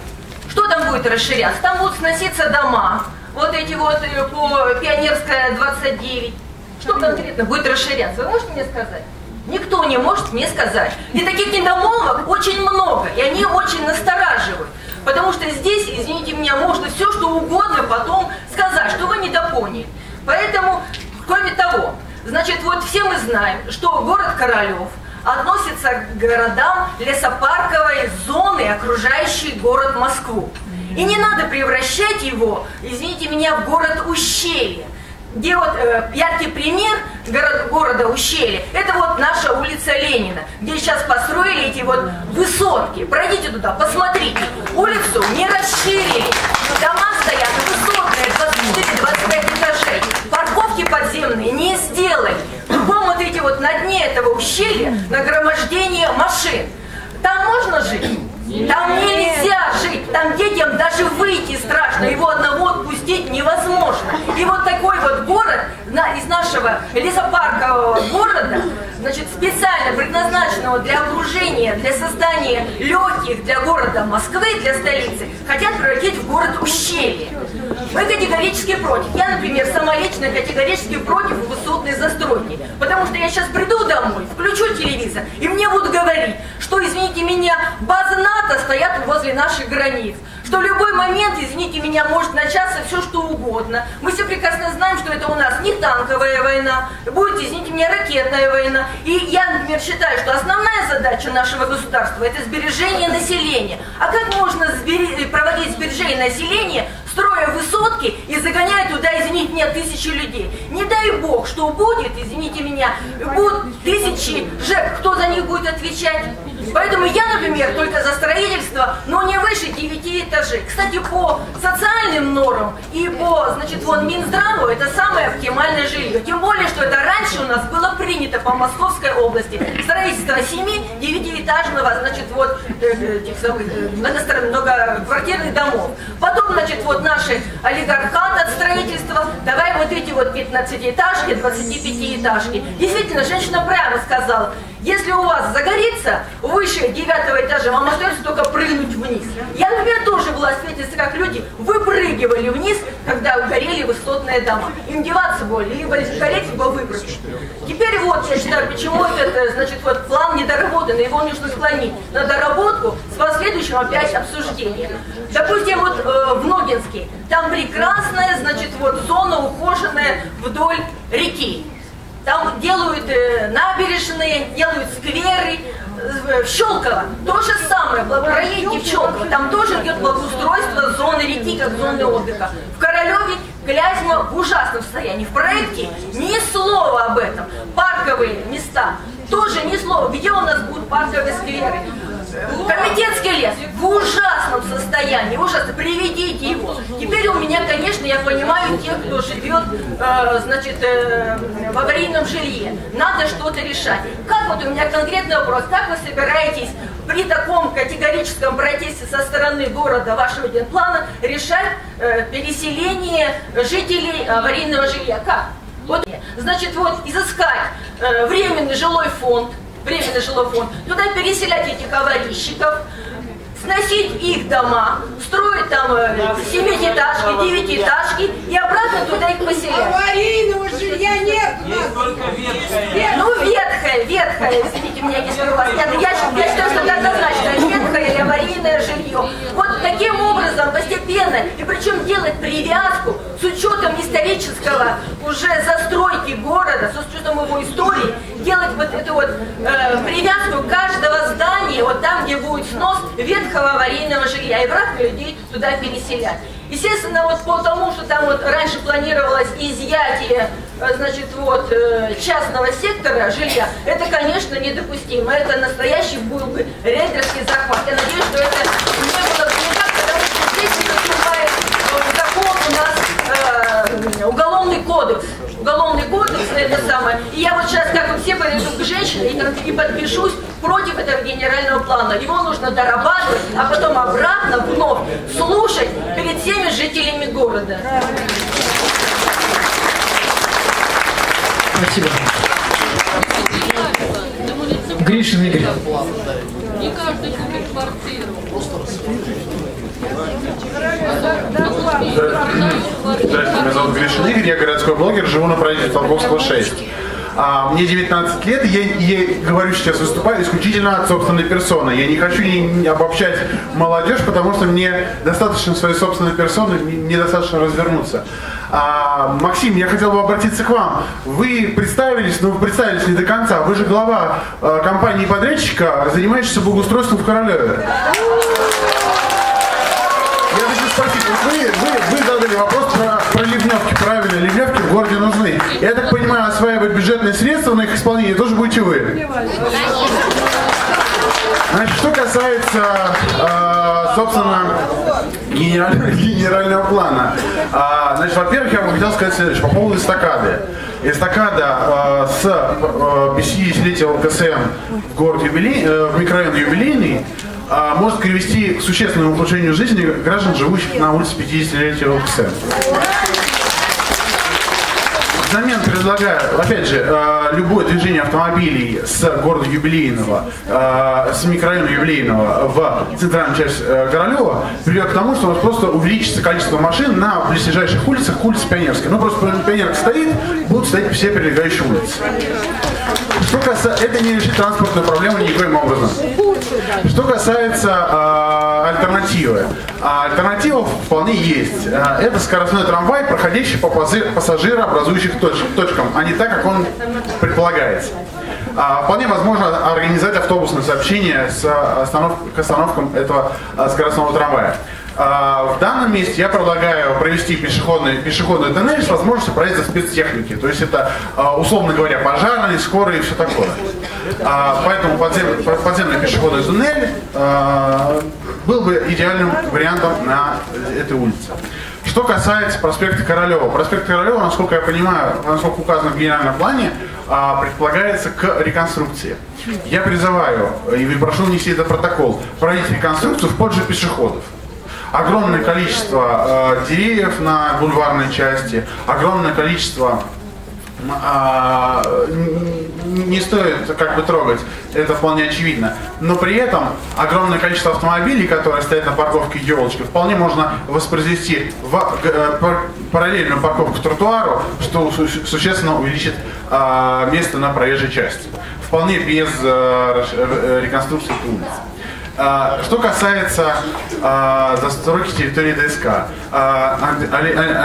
Что там будет расширяться? Там будут сноситься дома, вот эти вот э, по Пионерская 29. Что конкретно будет расширяться? Вы можете мне сказать? Никто не может мне сказать. И таких недомолвок очень много, и они очень настораживают. Потому что здесь, извините меня, можно все, что угодно потом сказать, что вы недопоняли. Поэтому, кроме того, значит, вот все мы знаем, что город Королев относится к городам лесопарковой зоны, окружающей город Москву. И не надо превращать его, извините меня, в город ущелье. Где вот э, яркий пример город, города Ущелье, это вот наша улица Ленина, где сейчас построили эти вот высотки. Пройдите туда, посмотрите. Улицу не расширили. Дома стоят высотные, 24-25 этажей. Парковки подземные не сделали. Кругом вот эти вот на дне этого ущелья нагромождение машин. Там можно жить? Там нельзя жить, там детям даже выйти страшно, его одного отпустить невозможно. И вот такой вот город из нашего лесопаркового города, значит, специально предназначенного для окружения, для создания легких для города Москвы, для столицы, хотят превратить в город ущелье. Мы категорически против. Я, например, сама лично категорически против высотной застройки. Потому что я сейчас приду домой, включу телевизор, и мне будут говорить, что, извините меня, базы НАТО стоят возле наших границ. Что в любой момент, извините меня, может начаться все что угодно. Мы все прекрасно знаем, что это у нас не танковая война, будет, извините меня, ракетная война. И я, например, считаю, что основная задача нашего государства – это сбережение населения. А как можно сбере- проводить сбережение населения, строя высотки и загоняя туда, извините меня, тысячи людей? Не дай бог, что будет, извините меня, будут тысячи жертв, кто за них будет отвечать? Поэтому я, например, только за строительство, но не выше 9 этажей. Кстати, по социальным нормам и по, значит, вон Минздраву это самое оптимальное жилье. Тем более, что это раньше у нас было принято по Московской области. Строительство 7 девятиэтажного, значит, вот э, этих самых э, многоквартирных домов. Потом, значит, вот наши олигархат от строительства, давай вот эти вот 15-этажки, 25-этажки. Действительно, женщина правильно сказала, Если у вас загорится выше девятого этажа, вам остается только прыгнуть вниз. Я, например, тоже была свидетельницей, как люди выпрыгивали вниз, когда горели высотные дома. Им деваться было, либо гореть, либо выпрыгнуть. Теперь вот, я считаю, почему этот, э, значит, вот план недоработанный, его нужно склонить на доработку с последующим опять обсуждением. Допустим, вот э, в Ногинске, там прекрасная, значит, вот зона ухоженная вдоль реки. Там делают э, набережные, делают скверы. Э, В Щелково то же самое, проедете в Щелково, там тоже идет благоустройство зоны реки, как зоны отдыха. В Королеве Клязьма в ужасном состоянии. В проекте ни слова об этом. Парковые места тоже ни слова. Где у нас будут парковые скверы? Комитетский лес в ужасном состоянии, ужасно, приведите его. Теперь у меня, конечно, я понимаю тех, кто живет, э, значит, э, в аварийном жилье. Надо что-то решать. Как вот у меня конкретный вопрос, как вы собираетесь при таком категорическом протесте со стороны города вашего генплана решать э, переселение жителей аварийного жилья? Как? Вот, значит, вот изыскать э, временный жилой фонд, временный жилой фонд, туда переселять этих аварийщиков, сносить их дома, строить там э, семиэтажки, девятиэтажки и обратно туда их поселять. Аварийного жилья нет у нас. Ну, ветхое, ветхое, извините меня, если у вас. Я, я, я считаю, что это однозначно ветхое или аварийное жилье. Вот таким образом, постепенно, и причем делать привязку с учетом исторического уже застройки города, с учетом его истории, делать вот эту вот э, привязку каждого здания, вот там, где будет снос ветхого аварийного жилья, и обратно людей туда переселять. Естественно, вот по тому, что там вот раньше планировалось изъятие, э, значит, вот, э, частного сектора жилья, это, конечно, недопустимо. Это настоящий был бы рейдерский захват. Я надеюсь, что это не было бы никак, потому что здесь не наступает э, закон у нас, э, уголовный кодекс. Уголовный кодекс, это самое. И я вот сейчас, как вы все, пойду к женщине и, и подпишусь против этого генерального плана. Его нужно дорабатывать, а потом обратно вновь слушать перед всеми жителями города. Спасибо. Гришин Игорь. Не каждый купит квартиру. Меня зовут Гришин Игорь, я городской блогер, живу на правительстве Толковского 6. А, мне 19 лет, и я, я говорю сейчас, выступаю исключительно от собственной персоны. Я не хочу ни- ни обобщать молодежь, потому что мне достаточно своей собственной персоны, не- недостаточно развернуться. А, Максим, я хотел бы обратиться к вам. Вы представились, но вы представились не до конца. Вы же глава э, компании-подрядчика, занимающейся благоустройством в Королеве. Я хочу спросить, вот вы, вы, вы ливневки, правильно, ливневки в городе нужны. Я так понимаю, осваивать бюджетные средства на их исполнение тоже будете вы. Значит, что касается, э, собственно, генерального, генерального плана. А, значит, во-первых, я бы хотел сказать следующее по поводу эстакады. Эстакада э, с э, 50-летия ЛКСМ в город юбилей, э, в микрорайон юбилейный а, может привести к существенному ухудшению жизни граждан, живущих на улице 50-летия ЛКСМ. Взамен предлагаю, опять же, э, любое движение автомобилей с города Юбилейного, э, с микрорайона Юбилейного в центральную часть э, Королева приведет к тому, что у нас просто увеличится количество машин на близлежащих улицах улице Пионерской. Ну, просто Пионерка стоит, будут стоять все прилегающие улицы. Что касается, это не решит транспортную проблему никоим образом. Что касается альтернативы. А альтернатива вполне есть. Э, это скоростной трамвай, проходящий по пассажирообразующих точ- точкам, а не так, как он предполагается. А, Вполне возможно организовать автобусное сообщение с останов- к остановкам этого а, скоростного трамвая. А, В данном месте я предлагаю провести пешеходный, пешеходный тоннель с возможностью проезда спецтехники. То есть это, а, условно говоря, пожарные, скорые и все такое. А, Поэтому подзем- подземный пешеходный туннель а, был бы идеальным вариантом на этой улице. Что касается проспекта Королева. Проспект Королева, насколько я понимаю, насколько указано в генеральном плане, а, предполагается к реконструкции. Я призываю и прошу внести это в протокол, проводить реконструкцию в пользу пешеходов. Огромное количество э, деревьев на бульварной части, огромное количество не стоит как бы трогать, это вполне очевидно. Но при этом огромное количество автомобилей, которые стоят на парковке елочки, вполне можно воспроизвести в э, пар- параллельную парковку к тротуару, что су- существенно увеличит а, место на проезжей части. Вполне без э, э, реконструкции улиц. А, Что касается а, застройки территории ДСК, а,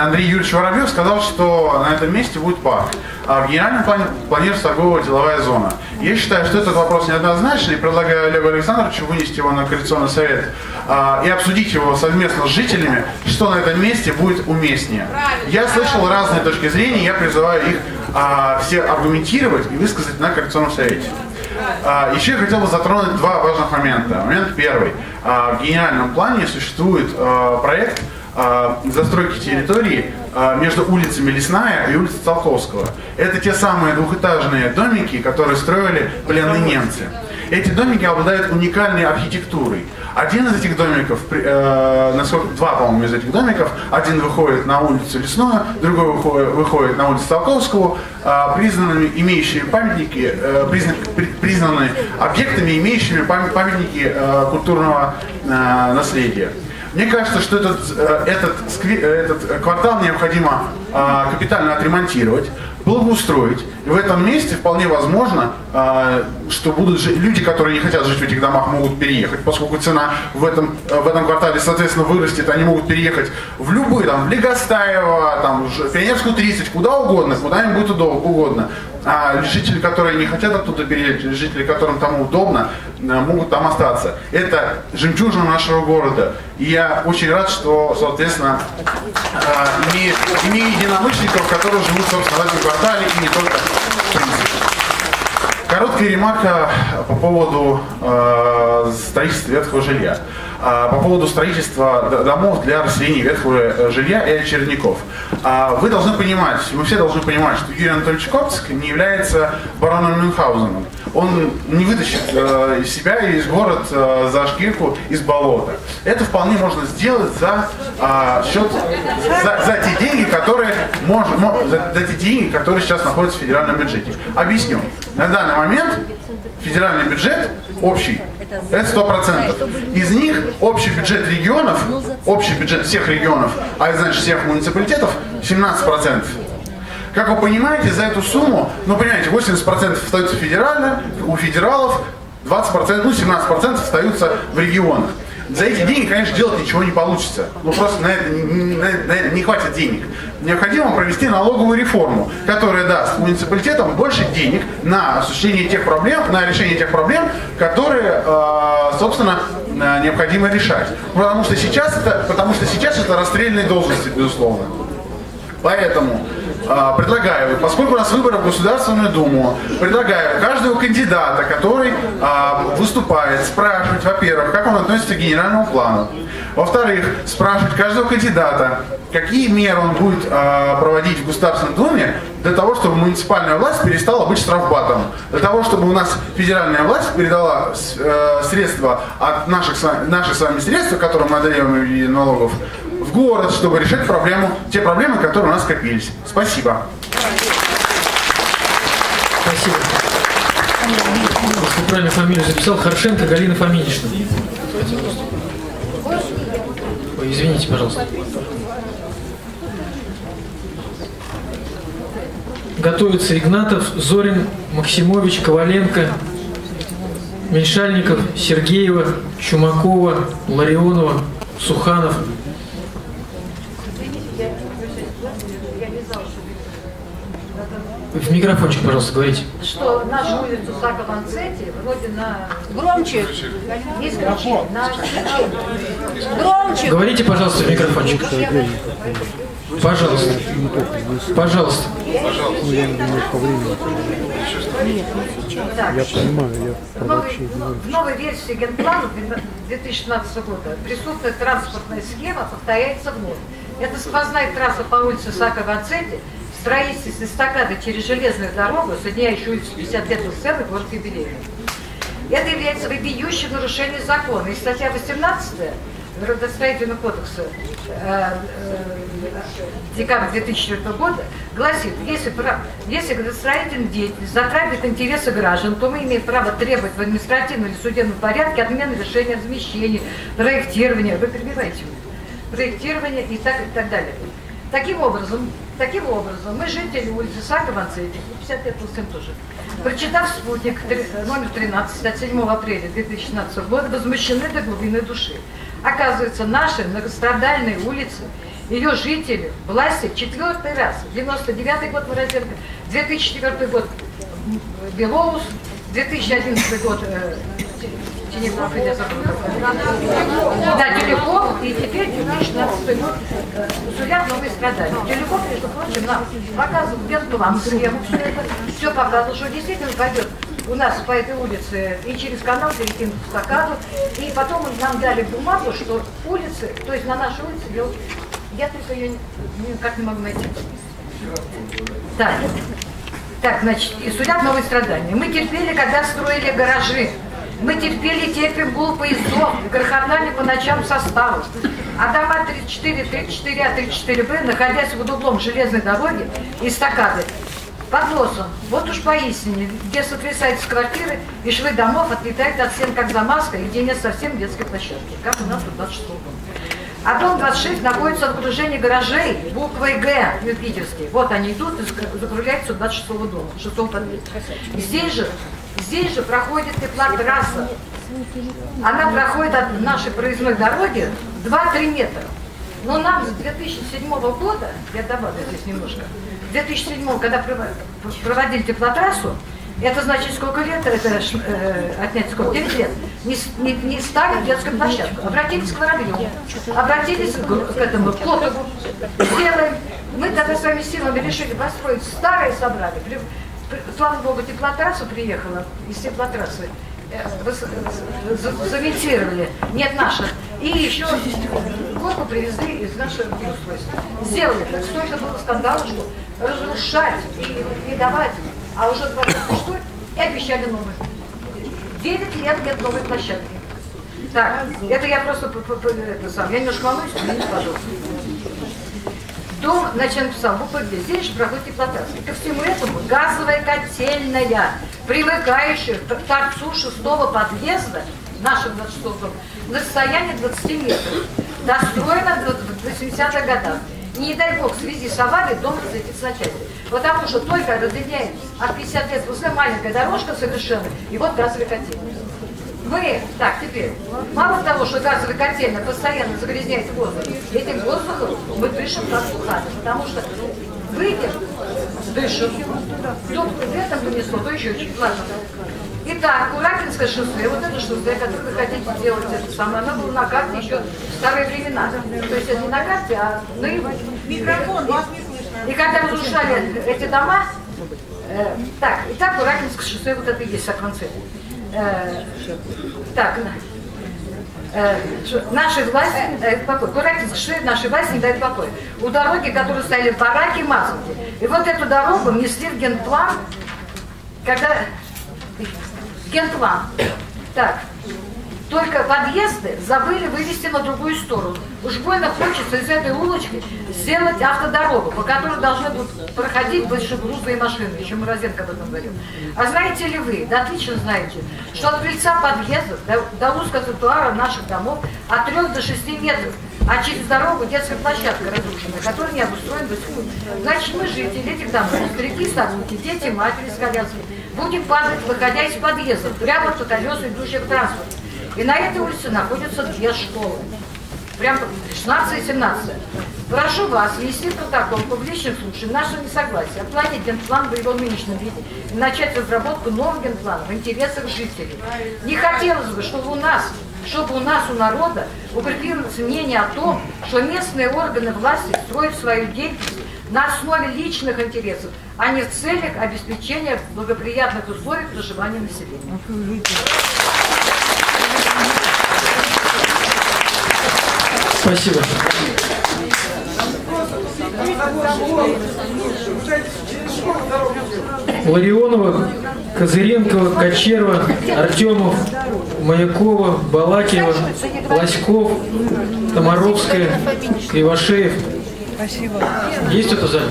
Андрей Юрьевич Воробьев сказал, что на этом месте будет парк. А в генеральном плане планируется торгово-деловая зона. Я считаю, что этот вопрос неоднозначный, и предлагаю Олегу Александровичу вынести его на коалиционный совет и обсудить его совместно с жителями, что на этом месте будет уместнее. Я слышал разные точки зрения, я призываю их все аргументировать и высказать на коалиционном совете. А, Еще я хотел бы затронуть два важных момента. Момент первый. А, В генеральном плане существует а, проект а, застройки территории между улицами Лесная и улицей Циолковского. Это те самые двухэтажные домики, которые строили пленные немцы. Эти домики обладают уникальной архитектурой. Один из этих домиков, э, насколько, два, по-моему, из этих домиков, один выходит на улицу Лесную, другой выходит, выходит на улицу Циолковского, э, признанными, имеющими памятники, э, призна- при- признаны объектами, имеющими пам- памятники э, культурного э, наследия. Мне кажется, что этот, э, этот, э, этот квартал необходимо э, капитально отремонтировать, благоустроить. И в этом месте вполне возможно, что будут жи- люди, которые не хотят жить в этих домах, могут переехать, поскольку цена в этом, в этом квартале, соответственно, вырастет, они могут переехать в любые, там, в Легостаево, там, Ж- Пионерскую 30, куда угодно, куда им будет угодно. А жители, которые не хотят оттуда переехать, жители, которым там удобно, э, могут там остаться. Это жемчужина нашего города. И я очень рад, что, соответственно, э, имею, имею единомышленников, которые живут, собственно, в этом квартале и не только. Короткая ремарка по поводу э, строительства ветхого жилья. А, по поводу строительства домов для расселения ветхого э, жилья и очередников. А, вы должны понимать, мы все должны понимать, что Юрий Анатольевич Коптск не является бароном Мюнхгаузеном. Он не вытащит э, из себя и из город э, за шкирку из болота. Это вполне можно сделать за а, счет, за, за те деньги, которые можно, мо- за, за те деньги, которые сейчас находятся в федеральном бюджете. Объясню. На данный момент федеральный бюджет общий, это 100%. Из них общий бюджет регионов, общий бюджет всех регионов, а это значит всех муниципалитетов, 17%. Как вы понимаете, за эту сумму, ну понимаете, 80% остаются федерально, у федералов 20%, ну 17% остаются в регионах. За эти деньги, конечно, делать ничего не получится. Ну просто на это, на на это не хватит денег. Необходимо провести налоговую реформу, которая даст муниципалитетам больше денег на осуществление тех проблем, на решение тех проблем, которые, э, собственно, э, необходимо решать. Потому что сейчас это, потому что сейчас это расстрельные должности, безусловно. Поэтому предлагаю, поскольку у нас выборы в Государственную Думу, предлагаю каждого кандидата, который э, выступает, спрашивать, во-первых, как он относится к генеральному плану. Во-вторых, спрашивать каждого кандидата, какие меры он будет э, проводить в Государственной Думе для того, чтобы муниципальная власть перестала быть штрафбатом. Для того, чтобы у нас федеральная власть передала э, средства от наших, с вами- наши с вами средства, которые мы отдаем в виде налогов, в город, чтобы решить проблему, те проблемы, которые у нас скопились. Спасибо. Спасибо. Если правильно фамилию записал, Харшенко Галина Фоминична. Ой, извините, пожалуйста. Готовится Игнатов, Зорин, Максимович, Коваленко, Меньшальников, Сергеева, Чумакова, Ларионова, Суханов. В микрофончик, пожалуйста, говорите. что нашу улицу Сака-Ванцетти вроде на... Громче! Исключение. На Громче! Говорите, пожалуйста, в микрофончик. Пожалуйста. Пожалуйста. Ну, я немножко времени. Так, Я понимаю, я в про новой, вообще не в новой версии Генплана 2016 года присутствует транспортная схема, повторяется вновь. Это сквозная трасса по улице Сака-Ванцетти, строительство эстакады через железную дорогу, соединяющую улицу 55 с целый город юбилейный. Это является вопиющим нарушением закона. И статья 18 градостроительного кодекса э, э, декабря 2004 года гласит, если, если градостроительная деятельность затрагивает интересы граждан, то мы имеем право требовать в административном или судебном порядке отмены решения о замещении, проектирования, вы перебиваете меня, проектирования и так, и так далее. Таким образом, таким образом, мы жители улицы Сакова, 50 лет всем тоже, прочитав спутник номер 13 от 7 апреля 2016 года, возмущены до глубины души. Оказывается, наши многострадальные улицы, ее жители, власти четвертый раз, 99 год Морозенко, 2004 год Белоус, 2011 год Да, Телеком, и теперь 2016 год судят новые страдания. Телеком, между прочим, нам показывал генплан, схему, все это, все показывал, что действительно пойдет у нас по этой улице и через канал перекинут в стакаду, и потом нам дали бумагу, что улицы, то есть на нашей улице, вот- я только ее никак не могу найти. Так, так, значит, и судят новые страдания. Мы терпели, когда строили гаражи. Мы терпели, терпим гул поездов, грохотали по ночам составов. А дома 34, 34А, 34Б, находясь под углом железной дороги и эстакады, под носом, вот уж поистине, где сотрясаются квартиры, и швы домов отлетают от стен как замазка, и где нет совсем детской площадки, как у нас тут 26 дома. А дом 26 находится в окружении гаражей буквой Г, Юпитерский. Вот они идут и зак- закругляются у 26 дома, 6 подъезда. Здесь же, здесь же проходит теплотрасса. Она проходит от нашей проездной дороги 2-3 метра. Но нам с 2007 года, я добавлю здесь немножко, 2007, когда прово- проводили теплотрассу, это значит, сколько лет это э, отнять сколько? 9 лет. Не, не, не ставят детскую площадку. Обратились к Воробьеву, обратились к, к этому Котову. Сделаем. Мы тогда своими силами решили построить старое собрание. Слава богу, теплотрасса приехала из теплотрассы. Э, э, за- Замонтировали. Нет, наша. И еще горку привезли из нашего устройства. Сделали так. Столько было скандала, что разрушать и, и давать. А уже 26 и обещали новый. 9 лет нет новой площадки. Так, это я просто это сам. Я немножко волнуюсь, извините, пожалуйста. Дом, написал, буква Г. Здесь же проходит. И ко всему этому газовая котельная, примыкающая к торцу шестого подъезда, нашего 26 дома, на расстоянии 20 метров. Достроена в 80-х годах. Не дай бог, в связи с аварией дом разлетится на. Потому что только разделяет от 50 лет после маленькая дорожка совершенно, и вот газовая котельная. Мы, так, теперь, мало того, что газовая котельная постоянно загрязняет воздух, этим воздухом мы дышим как сухами, потому что выйдем, дышим, вдруг ветром понесло, то еще чуть ладно. Итак, Куракинское шоссе, вот это шоссе, которое вы хотите сделать это самое, оно было на карте еще в старые времена. То есть это не на карте, а наяву. Микрофон, вас не слышно. И когда разрушали эти дома, э, так, итак, Куракинское шоссе, вот это и есть Сакванцель. Э, так, э, наши власти не дают. Куракинское шоссе наши власти не дают покоя. У дороги, которые стояли бараки, мазанки. И вот эту дорогу внесли в генплан, когда Генплан. Так. Только подъезды забыли вывести на другую сторону. Уж больно хочется из этой улочки сделать автодорогу, по которой должны будут проходить большегрузные машины. Еще Морозенко об этом говорил. А знаете ли вы, да отлично знаете, что от крыльца подъездов до, до узкого тротуара наших домов от 3 до 6 метров, а через дорогу детская площадка разрушена, которая не обустроена до сих пор. Значит, мы жители этих домов, старики, старухи, дети, матери с колясками, будем падать, выходя из подъездов, прямо по колесу идущих транспорта. И на этой улице находятся две школы. Прям 16 и 17. Прошу вас внести протокол публичных слушаний нашего несогласия, отклонить генплан в его нынешнем виде и начать разработку нового генплана в интересах жителей. Не хотелось бы, чтобы у нас, чтобы у нас, у народа, укрепилось мнение о том, что местные органы власти строят свою деятельность на основе личных интересов, а не в целях обеспечения благоприятных условий проживания населения. Спасибо. Ларионова, Козыренкова, Кочерова, Артемов, Маякова, Балакева, Лоськов, Комаровская, Кривошеев. Есть в зале?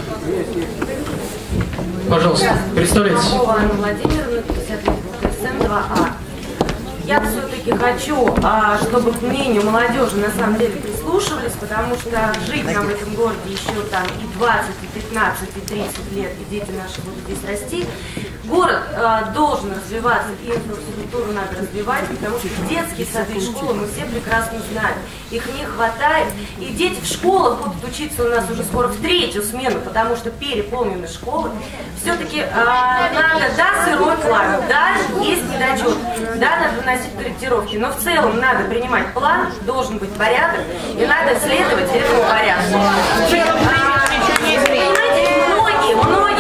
Пожалуйста, представляйтесь. Владимировна, 50 лет, СМ 2А. Я все-таки хочу, а, чтобы к мнению молодежи на самом деле прислушивались, потому что жить нам в этом городе еще там и 20, и 15, и 30 лет, и дети наши будут здесь расти. Город а, должен развиваться, и инфраструктуру надо развивать, потому что детские сады и школы мы все прекрасно знаем. Их не хватает, и дети в школах будут учиться у нас уже скоро в третью смену, потому что переполнены школы. Все-таки надо, да, сырой план, да, есть недочет, да, надо вносить корректировки, но в целом надо принимать план, должен быть порядок, и надо следовать этому порядку. А, Понимаете, многие, многие,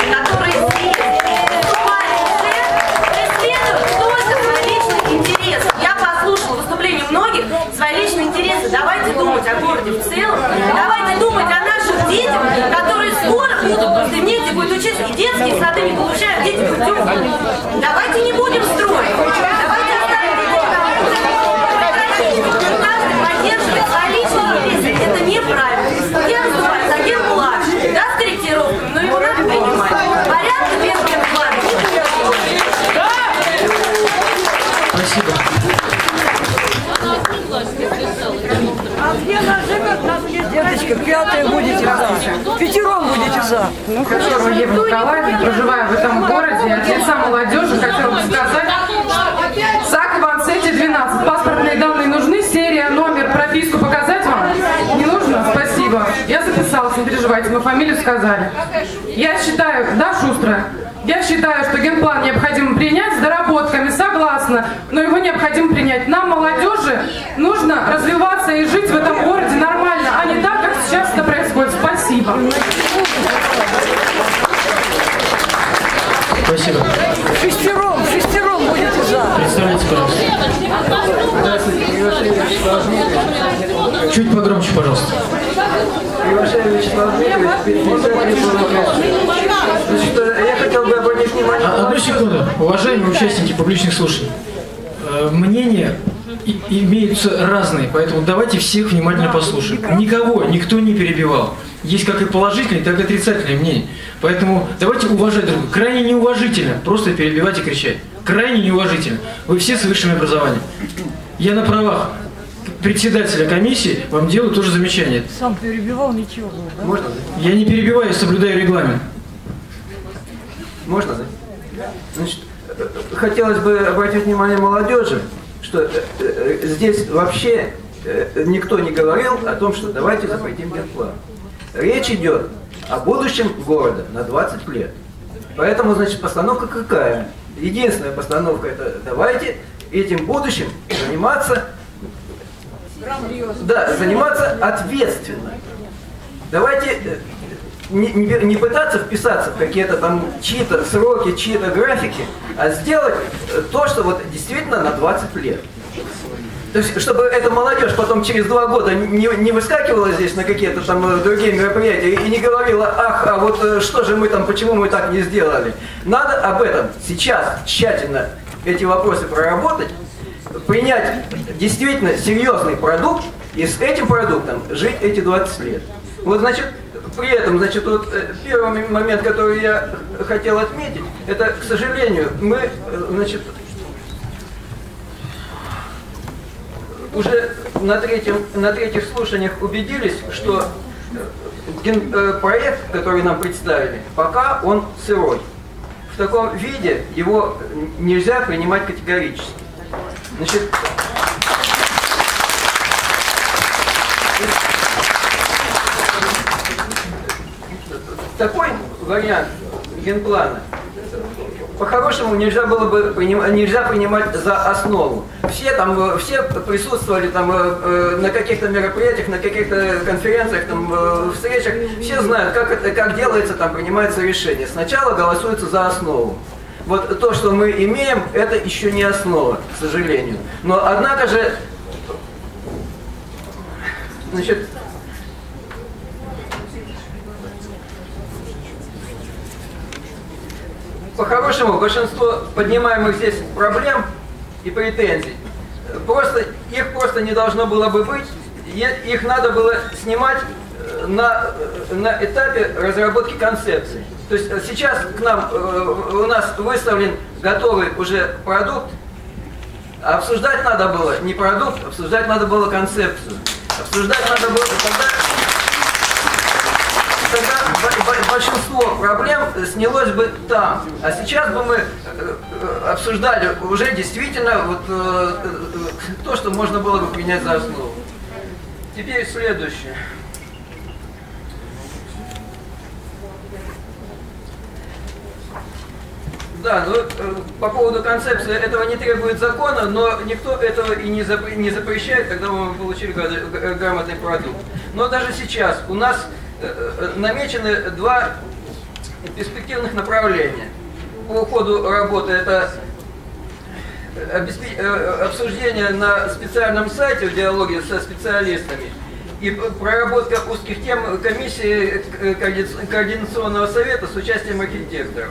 думать о городе в целом, давайте думать о наших детях, которые скоро будут после негде будут учиться, и детские сады не получают дети путевку. Давайте не будем строить. Давайте оставим детей там. Каждый поддерживает свои личные интересы. Это неправильно. Я называю агент младший. Да, с корректировками, но его надо принимать. Порядка без генплана. Спасибо. А где она Деточка, пятая будете за. Пятером будете за. Ну, Качева Ева Николаевна, проживая в этом городе, от лица молодежи хотела бы сказать, САК Иванцетти 12. Паспортные данные нужны, серия, номер, прописку показать вам? Не нужно? Спасибо. Я записалась, не переживайте, мы фамилию сказали. Я считаю, да, Шустрая? Я считаю, что генплан необходимо принять с доработками, согласна, но его необходимо принять. Нам, молодежи, нужно развиваться и жить в этом городе нормально, это происходит. Спасибо. Спасибо. Шестером, шестером будете за. Представляйте, пожалуйста. Чуть погромче, пожалуйста. Кривошеев Вячеслав Дмитриевич, 50 лет Значит, э, я хотел бы обратить внимание... Одну секунду. Уважаемые участники публичных слушаний. Э, Мнения и- имеются разные, поэтому давайте всех внимательно послушаем. Никого, никто не перебивал. Есть как и положительные, так и отрицательные мнения. Поэтому давайте уважать друг друга. Крайне неуважительно просто перебивать и кричать. Крайне неуважительно. Вы все с высшим образованием. Я на правах председателя комиссии вам делаю тоже замечание. Сам перебивал, ничего было, да? Можно, Я не перебиваю, соблюдаю регламент. Можно, да? Значит, э, хотелось бы обратить внимание молодежи, что э, э, здесь вообще э, никто не говорил о том, что давайте запретим генплан. Речь идет о будущем города на 20 лет. Поэтому, значит, постановка какая? Единственная постановка это давайте этим будущим заниматься, да, заниматься ответственно. Давайте не, не- пытаться вписаться в какие-то там чьи-то сроки, чьи-то графики, а сделать э, то, что вот действительно на 20 лет. То есть, чтобы эта молодежь потом через два года не, не выскакивала здесь на какие-то там э, другие мероприятия и не говорила, ах, а вот э, что же мы там, почему мы так не сделали. Надо об этом сейчас тщательно эти вопросы проработать, принять действительно серьезный продукт и с этим продуктом жить эти 20 лет. Вот, значит, при этом, значит, вот э, первый момент, который я хотел отметить, это, к сожалению, мы, э, значит, уже на, третьем, на третьих слушаниях убедились, что э, ген- проект, который нам представили, пока он сырой. В таком виде его нельзя принимать категорически. Значит, такой вариант генплана по-хорошему нельзя было бы нельзя принимать за основу. Все там, э, все присутствовали там э, э, на каких-то мероприятиях, на каких-то конференциях, там, встречах, все знают, как это, как делается, там принимается решение. Сначала голосуется за основу. Вот то, что мы имеем, это еще не основа, к сожалению. Но однако же, значит, по-хорошему большинство поднимаемых здесь проблем и претензий, просто, их просто не должно было бы быть, их надо было снимать э, на, э, на этапе разработки концепции. То есть э, сейчас к нам, у нас выставлен готовый уже продукт, обсуждать надо было не продукт, обсуждать надо было концепцию. Обсуждать надо было тогда, большинство проблем снялось бы там. А сейчас бы мы э, э, обсуждали уже действительно вот э, то, что можно было бы принять за основу. Теперь следующее. Да, ну, по поводу концепции этого не требует закона, но никто этого и не, запре- не запрещает, когда мы получили грамотный продукт. Но даже сейчас у нас намечены два перспективных направления. По ходу работы это обеспе- э, обсуждение на специальном сайте в диалоге со специалистами и проработка узких тем комиссии э, координа- координационного совета с участием архитекторов.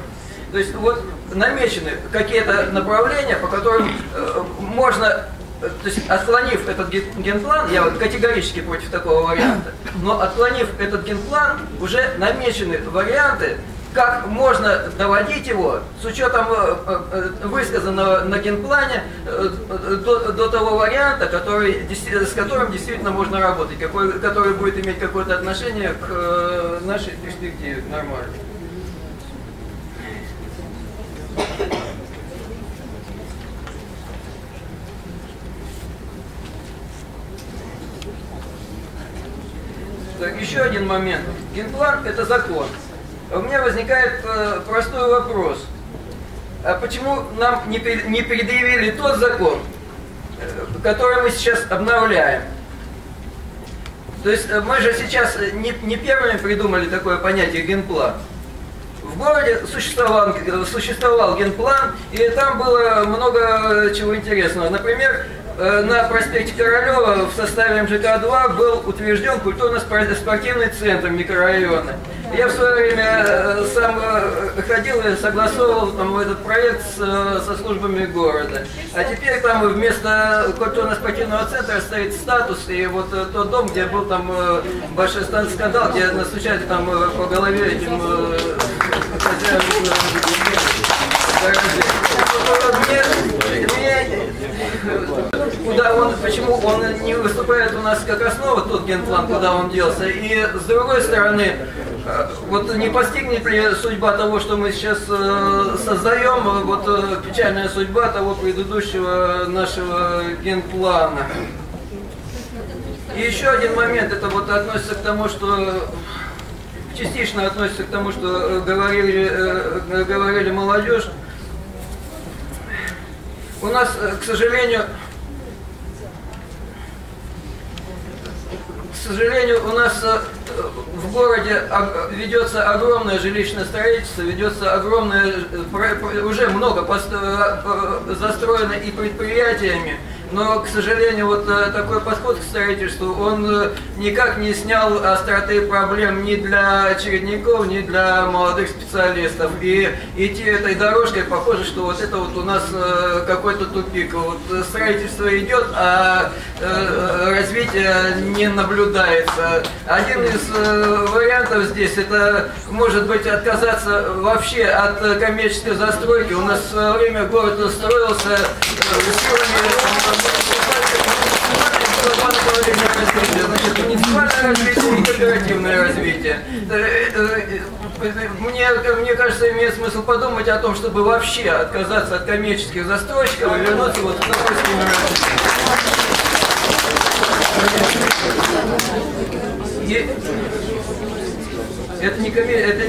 То есть вот намечены какие-то направления, по которым э, можно, э, то есть отклонив этот ген- генплан, я вот категорически против такого варианта, но отклонив этот генплан, уже намечены варианты, как можно доводить его с учетом э, э, высказанного на генплане э, э, до, до того варианта, который, с которым действительно можно работать, какой, который будет иметь какое-то отношение к э, нашей перспективе, к еще один момент. Генплан – это закон. У меня возникает э, простой вопрос. А почему нам не, предъявили тот закон, э, который мы сейчас обновляем? То есть э, мы же сейчас не, не первыми придумали такое понятие генплан. В городе существовал, существовал генплан, и там было много чего интересного. Например, на проспекте Королева в составе МЖК-2 был утвержден культурно-спортивный центр микрорайона. Я в свое время э, сам э, ходил и согласовывал там, этот проект с, э, со службами города. А теперь там вместо культурно-спортивного центра стоит статус, и вот э, тот дом, где был там э, большой скандал, где настучали там э, по голове этим э, хозяевам, э, мне- мне, э, Куда он, почему он не выступает у нас как основа, тот генплан, куда он делся. И с другой стороны, э, вот не постигнет ли судьба того, что мы сейчас э, создаем, вот э, печальная судьба того предыдущего нашего генплана. И еще один момент, это вот относится к тому, что частично относится к тому, что говорили, говорили молодежь. У нас, к сожалению, сожалению, у нас э, в городе ведется огромное жилищное строительство, ведется огромное, э, уже много э, застроено и предприятиями, но, к сожалению, вот э, такой подход к строительству, он э, никак не снял остроты проблем ни для очередников, ни для молодых специалистов. И идти этой дорожкой, похоже, что вот это вот у нас э, какой-то тупик. Вот строительство идет, а развитие не наблюдается. Один из вариантов здесь, это может быть отказаться вообще от коммерческой застройки. У нас в свое время город строился силами Значит, муниципальное развитие и кооперативное развитие. Мне, мне кажется, имеет смысл подумать о том, чтобы вообще отказаться от коммерческих застройщиков и вернуться вот схеме развития. И это не коммер... это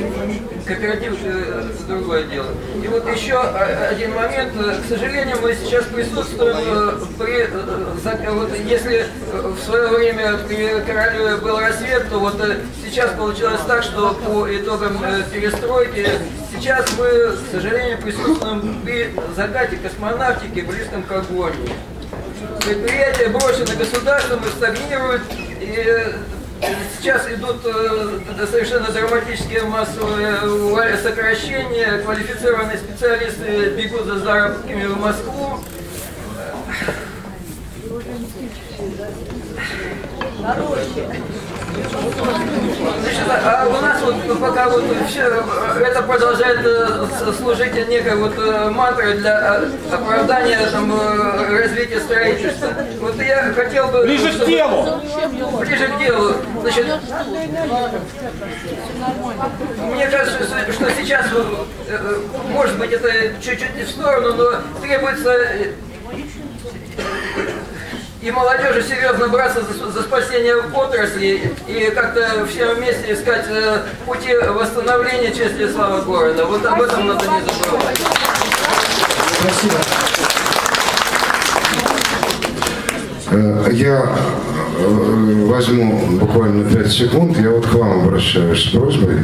кооператив, это другое дело. И вот еще а, один момент. К сожалению, мы сейчас присутствуем э, при, э, вот если в свое время при Королеве был рассвет, то вот э, сейчас получилось так, что по итогам перестройки сейчас мы, к сожалению, присутствуем при закате космонавтики близком к агонии. Предприятия брошены государством и стагнируют, и сейчас идут э, совершенно драматические массовые сокращения, квалифицированные специалисты бегут за заработками в Москву. Значит, а у нас вот пока вот все это продолжает э, служить некой вот э, мантрой для э, оправдания там, развития строительства. Вот я хотел бы... Ближе к делу! Ближе к делу. Значит, мне кажется, что сейчас, может быть, это чуть-чуть не в сторону, но требуется и молодежи серьезно браться за, за спасение отрасли и как-то все вместе искать э, пути восстановления чести и славы города. Вот об этом надо не забывать. Спасибо. Э, я э, возьму буквально 5 секунд. Я вот к вам обращаюсь с просьбой.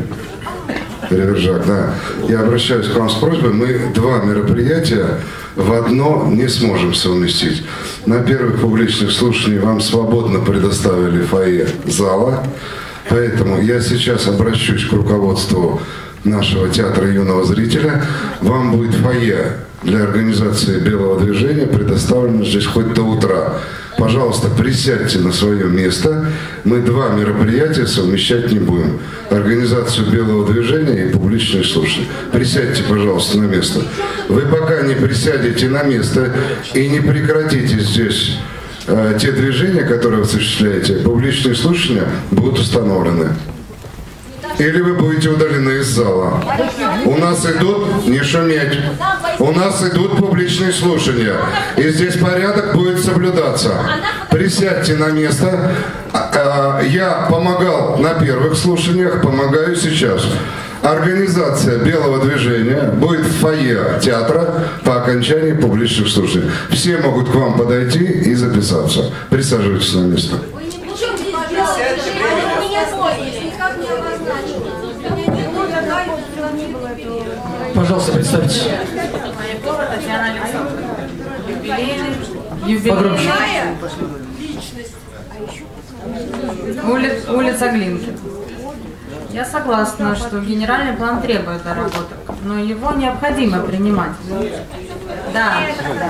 Перевержак, да. Я обращаюсь к вам с просьбой. Мы два мероприятия в одно не сможем совместить. На первых публичных слушаниях вам свободно предоставили фойе зала, поэтому я сейчас обращусь к руководству нашего театра юного зрителя. Вам будет фойе для организации белого движения предоставлено здесь хоть до утра. Пожалуйста, присядьте на свое место. Мы два мероприятия совмещать не будем. Организацию белого движения и публичные слушания. Присядьте, пожалуйста, на место. Вы пока не присядете на место и не прекратите здесь э, те движения, которые вы осуществляете, публичные слушания будут установлены или вы будете удалены из зала. У нас идут, не шуметь, у нас идут публичные слушания, и здесь порядок будет соблюдаться. Присядьте на место. А, а, я помогал на первых слушаниях, помогаю сейчас. Организация белого движения будет в фойе театра по окончании публичных слушаний. Все могут к вам подойти и записаться. Присаживайтесь на место. Пожалуйста, представьте. Маякова Татьяна Александровна. Юбилейный. Погромче. Улица, улица Глинки. Я согласна, что генеральный план требует доработок, но его необходимо принимать. Да,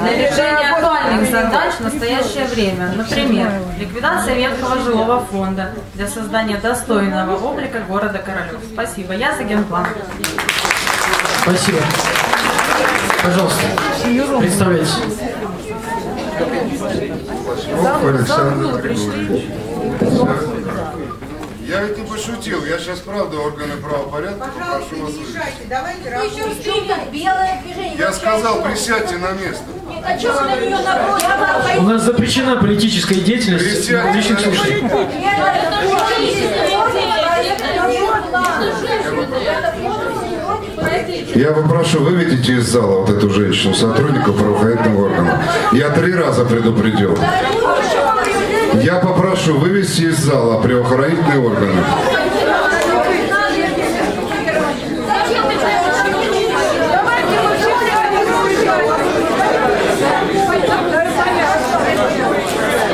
для решения актуальных задач в настоящее время, например, ликвидация ветхого жилого фонда для создания достойного облика города Королев. Спасибо. Я за генплан. Спасибо. Пожалуйста, представляйте. Ох, Александр Григорьевич. Я это пошутил. Я сейчас, правда, органы правопорядка попрошу вас выйти. Давайте работать. Белое движение. Я сказал, присядьте на место. У нас запрещена политическая деятельность публичных слушаниях. Я попрошу, выведите из зала вот эту женщину, сотрудника правоохранительного органа. Я три раза предупредил. Я попрошу вывести из зала правоохранительные органы.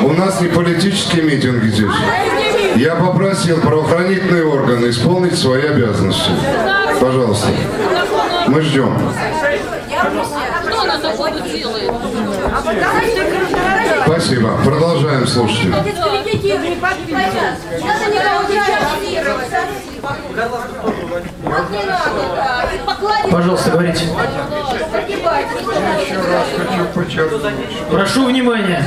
У нас не политические митинги здесь. Я попросил правоохранительные органы исполнить свои обязанности. Пожалуйста. Мы ждем. Спасибо. Продолжаем слушать. Пожалуйста, говорите. Еще раз хочу подчеркнуть. Прошу внимания.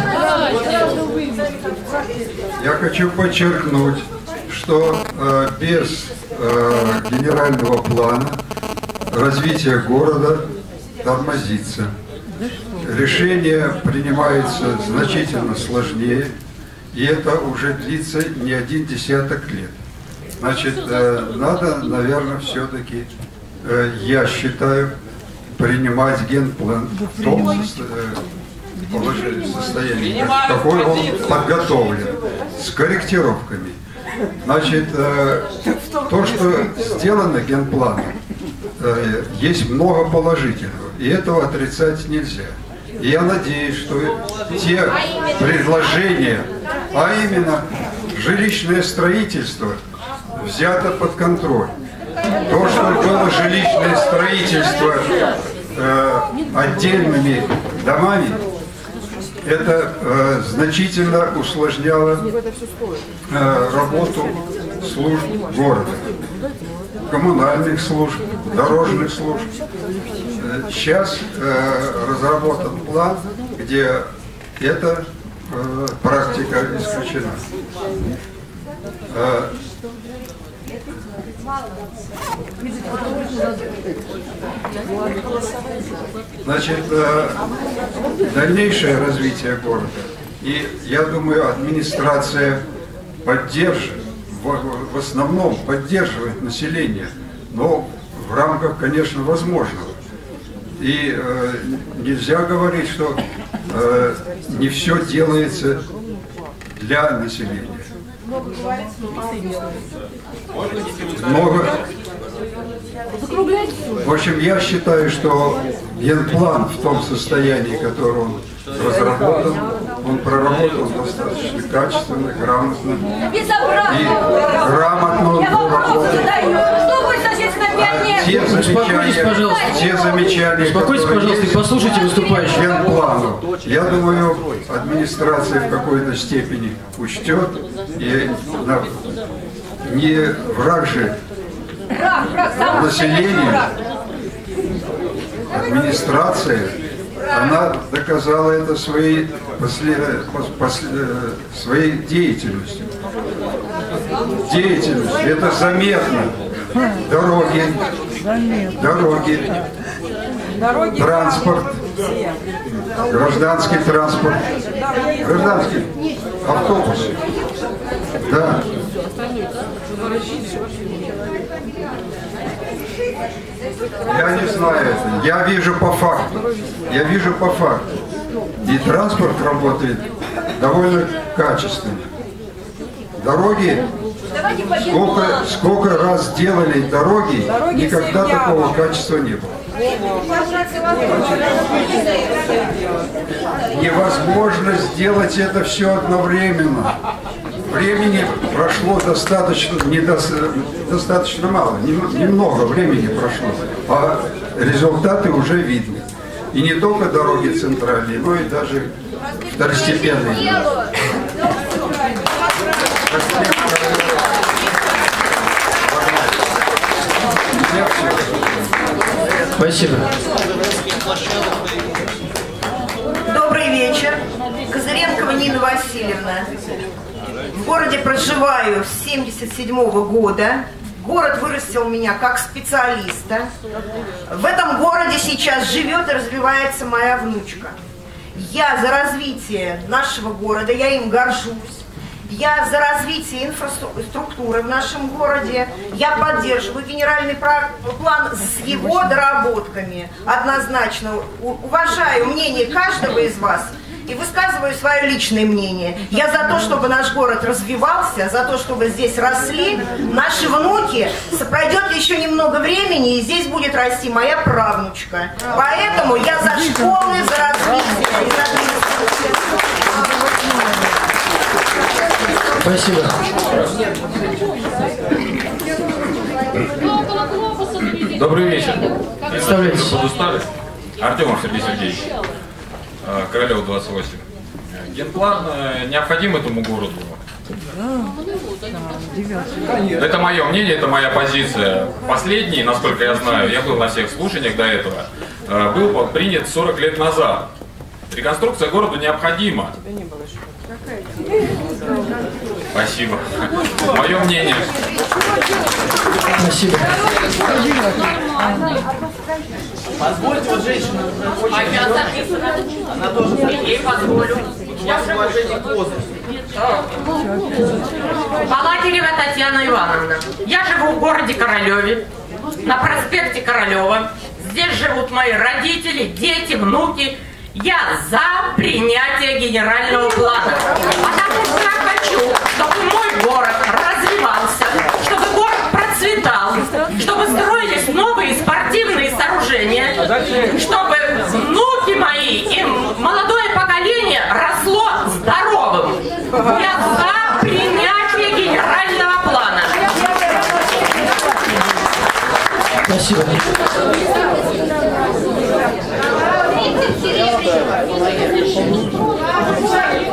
Я хочу подчеркнуть, что э, без э, генерального плана развитие города тормозится. Решение принимается значительно сложнее, и это уже длится не один десяток лет. Значит, э, надо, наверное, все-таки, э, я считаю, принимать генплан в том э, состоянии, как- какой он подготовлен, с корректировками. Значит, то, что сделано генпланом, есть много положительного, и этого отрицать нельзя. Я надеюсь, что те предложения, а именно жилищное строительство взято под контроль. То, что было жилищное строительство э, отдельными домами, это э, значительно усложняло э, работу служб города, коммунальных служб, дорожных служб. Сейчас э, разработан план, где эта э, практика исключена. Э, Значит, дальнейшее развитие города. И я думаю, администрация поддержит, в основном поддерживает население, но в рамках, конечно, возможного. И э, нельзя говорить, что э, не все делается для населения. Много. В общем, я считаю, что генплан в том состоянии, который он разработан, он проработан достаточно качественно, грамотно. И грамотно он сосед на Те замечания, пожалуйста. те замечания, Успокойтесь, пожалуйста, и послушайте выступающего. к генплану, я думаю, администрация в какой-то степени учтет и на- не враг же населения, администрация, она доказала это своей, после- пос- после- э, своей деятельностью. Деятельностью, это заметно. Дороги, дороги, транспорт, гражданский транспорт, гражданский автобус. Да. Я не знаю это. Я вижу по факту. Я вижу по факту. И транспорт работает довольно качественно. Дороги, сколько, сколько раз делали дороги, никогда такого качества не было. Невозможно сделать это все одновременно. Времени прошло достаточно, недос- достаточно мало, нем- немного времени прошло, а результаты уже видны. И не только дороги центральные, но и даже второстепенные. Спасибо. Добрый вечер. Козыренкова Нина Васильевна. В городе проживаю с 77 года. Город вырастил меня как специалиста. В этом городе сейчас живет и развивается моя внучка. Я за развитие нашего города, я им горжусь. Я за развитие инфраструктуры в нашем городе. Я поддерживаю генеральный план с его доработками. Однозначно уважаю мнение каждого из вас и высказываю свое личное мнение. Я за то, чтобы наш город развивался, за то, чтобы здесь росли наши внуки. Пройдет еще немного времени, и здесь будет расти моя правнучка. Поэтому я за школы, за развитие. и за Спасибо. Добрый вечер. Представляйтесь. Буду старый. Артемов Сергей Сергеевич. Э, Королева 28. Э, Генплан э, необходим этому городу. Это мое мнение, это моя позиция. Последний, насколько я знаю, я был на всех слушаниях до этого, э, был принят 40 лет назад. Реконструкция города необходима. Спасибо. Мое мнение. Спасибо. Позвольте, вот женщина А я записана. Она тоже Ей позволю. У вас уважение к возрасту. Балакирева Татьяна Ивановна. Я живу в городе Королеве, на проспекте Королева. Здесь живут мои родители, дети, внуки. Я за принятие генерального плана. А Потому что я хочу, чтобы мой город развивался, чтобы город процветал, чтобы строились новые спортивные сооружения, чтобы внуки мои и молодое поколение росло здоровым. Я за принятие генерального плана. Спасибо.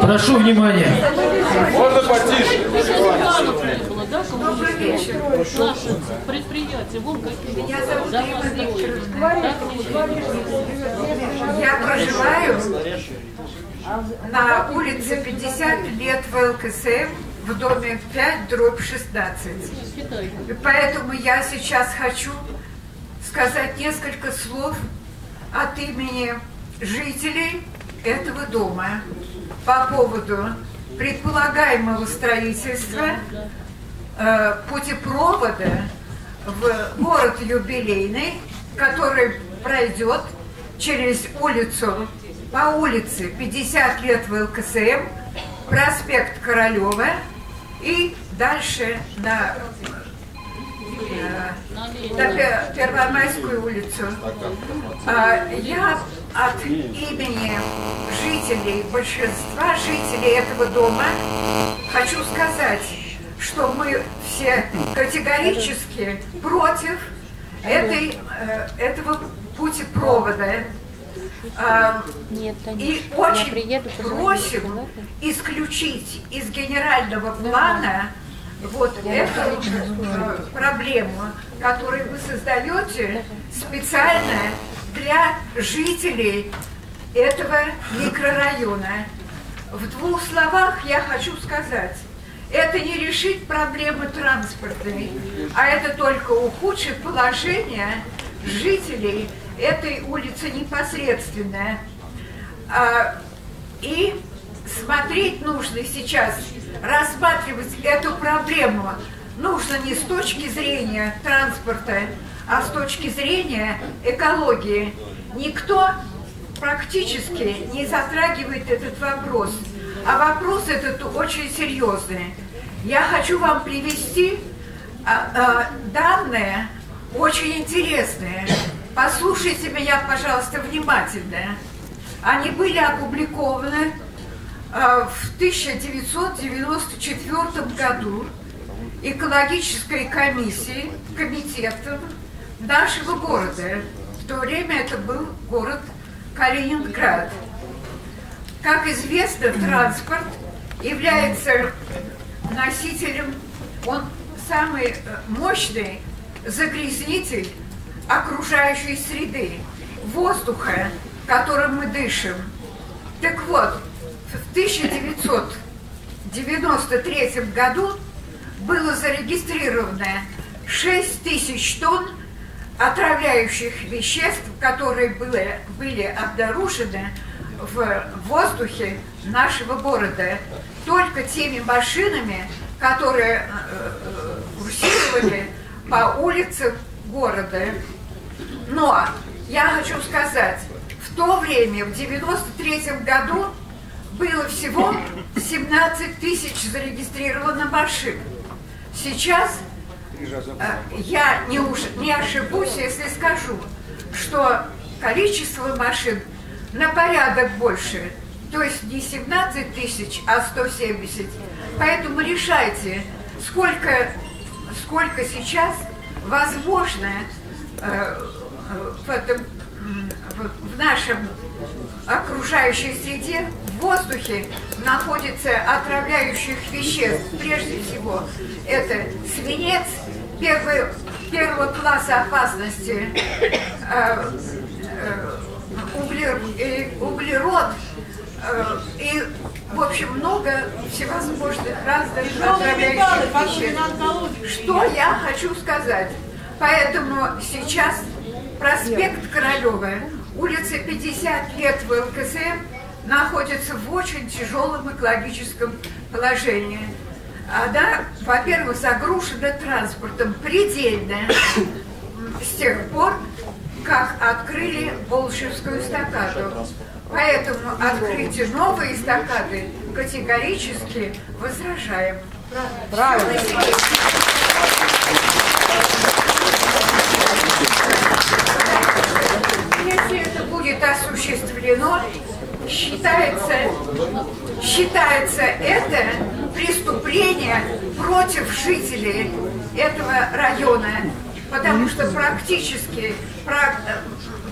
Прошу внимания. Можно потише. Добрый вечер. Наше предприятие, вон какие Я проживаю на улице 50 лет в ЛКСМ в доме 5 дробь 16. И поэтому я сейчас хочу сказать несколько слов от имени жителей этого дома. По поводу предполагаемого строительства э, путепровода в город Юбилейный, который пройдет через улицу, по улице 50 лет в ЛКСМ, проспект Королева и дальше на, на Пе- Первомайскую улицу. А, Я от имени жителей, большинства жителей этого дома хочу сказать, что мы все категорически против этой, э, этого путепровода. А, И очень просим исключить из генерального плана вот эту э, проблему, которую вы создаете специально для жителей этого микрорайона. В двух словах я хочу сказать, это не решит проблемы транспортной, а это только ухудшит положение жителей этой улицы непосредственно. А, И смотреть нужно сейчас, рассматривать эту проблему нужно не с точки зрения транспорта, а с точки зрения экологии. Никто практически не затрагивает этот вопрос. А вопрос этот очень серьезный. Я хочу вам привести а, а, данные очень интересные. Послушайте меня, пожалуйста, внимательно. Они были опубликованы в 1994 году экологической комиссией, комитетом нашего города. В то время это был город Калининград. Как известно, транспорт является носителем, он самый э, мощный загрязнитель окружающей среды, воздуха, которым мы дышим. Так вот, в 1993 году было зарегистрировано 6 тысяч тонн отравляющих веществ, которые были, были обнаружены в воздухе нашего города только теми машинами, которые э, э, курсировали по улицам города. Но я хочу сказать, в то время, в 93 году, было всего 17 тысяч зарегистрировано машин. Сейчас э, я не, уж, не ошибусь, если скажу, что количество машин на порядок больше. То есть не 17 тысяч, а 170. Поэтому решайте, сколько, сколько сейчас возможно э, э, в, этом, в нашем окружающей среде, в воздухе находится отравляющих веществ. Прежде всего, это свинец первый, первого класса опасности, э, э, э, углерод э, и, в общем, много всевозможных разных отравляющих веществ. Что я хочу сказать? Поэтому сейчас проспект Королева, улица 50 лет в ЛКСМ, находится в очень тяжелом экологическом положении. Она, во-первых, загружена транспортом предельно с тех пор, как открыли Болшевскую эстакаду. Поэтому открытие новой эстакады категорически возражаем. Правильно. Это осуществлено, считается, считается это преступление против жителей этого района, потому что практически про-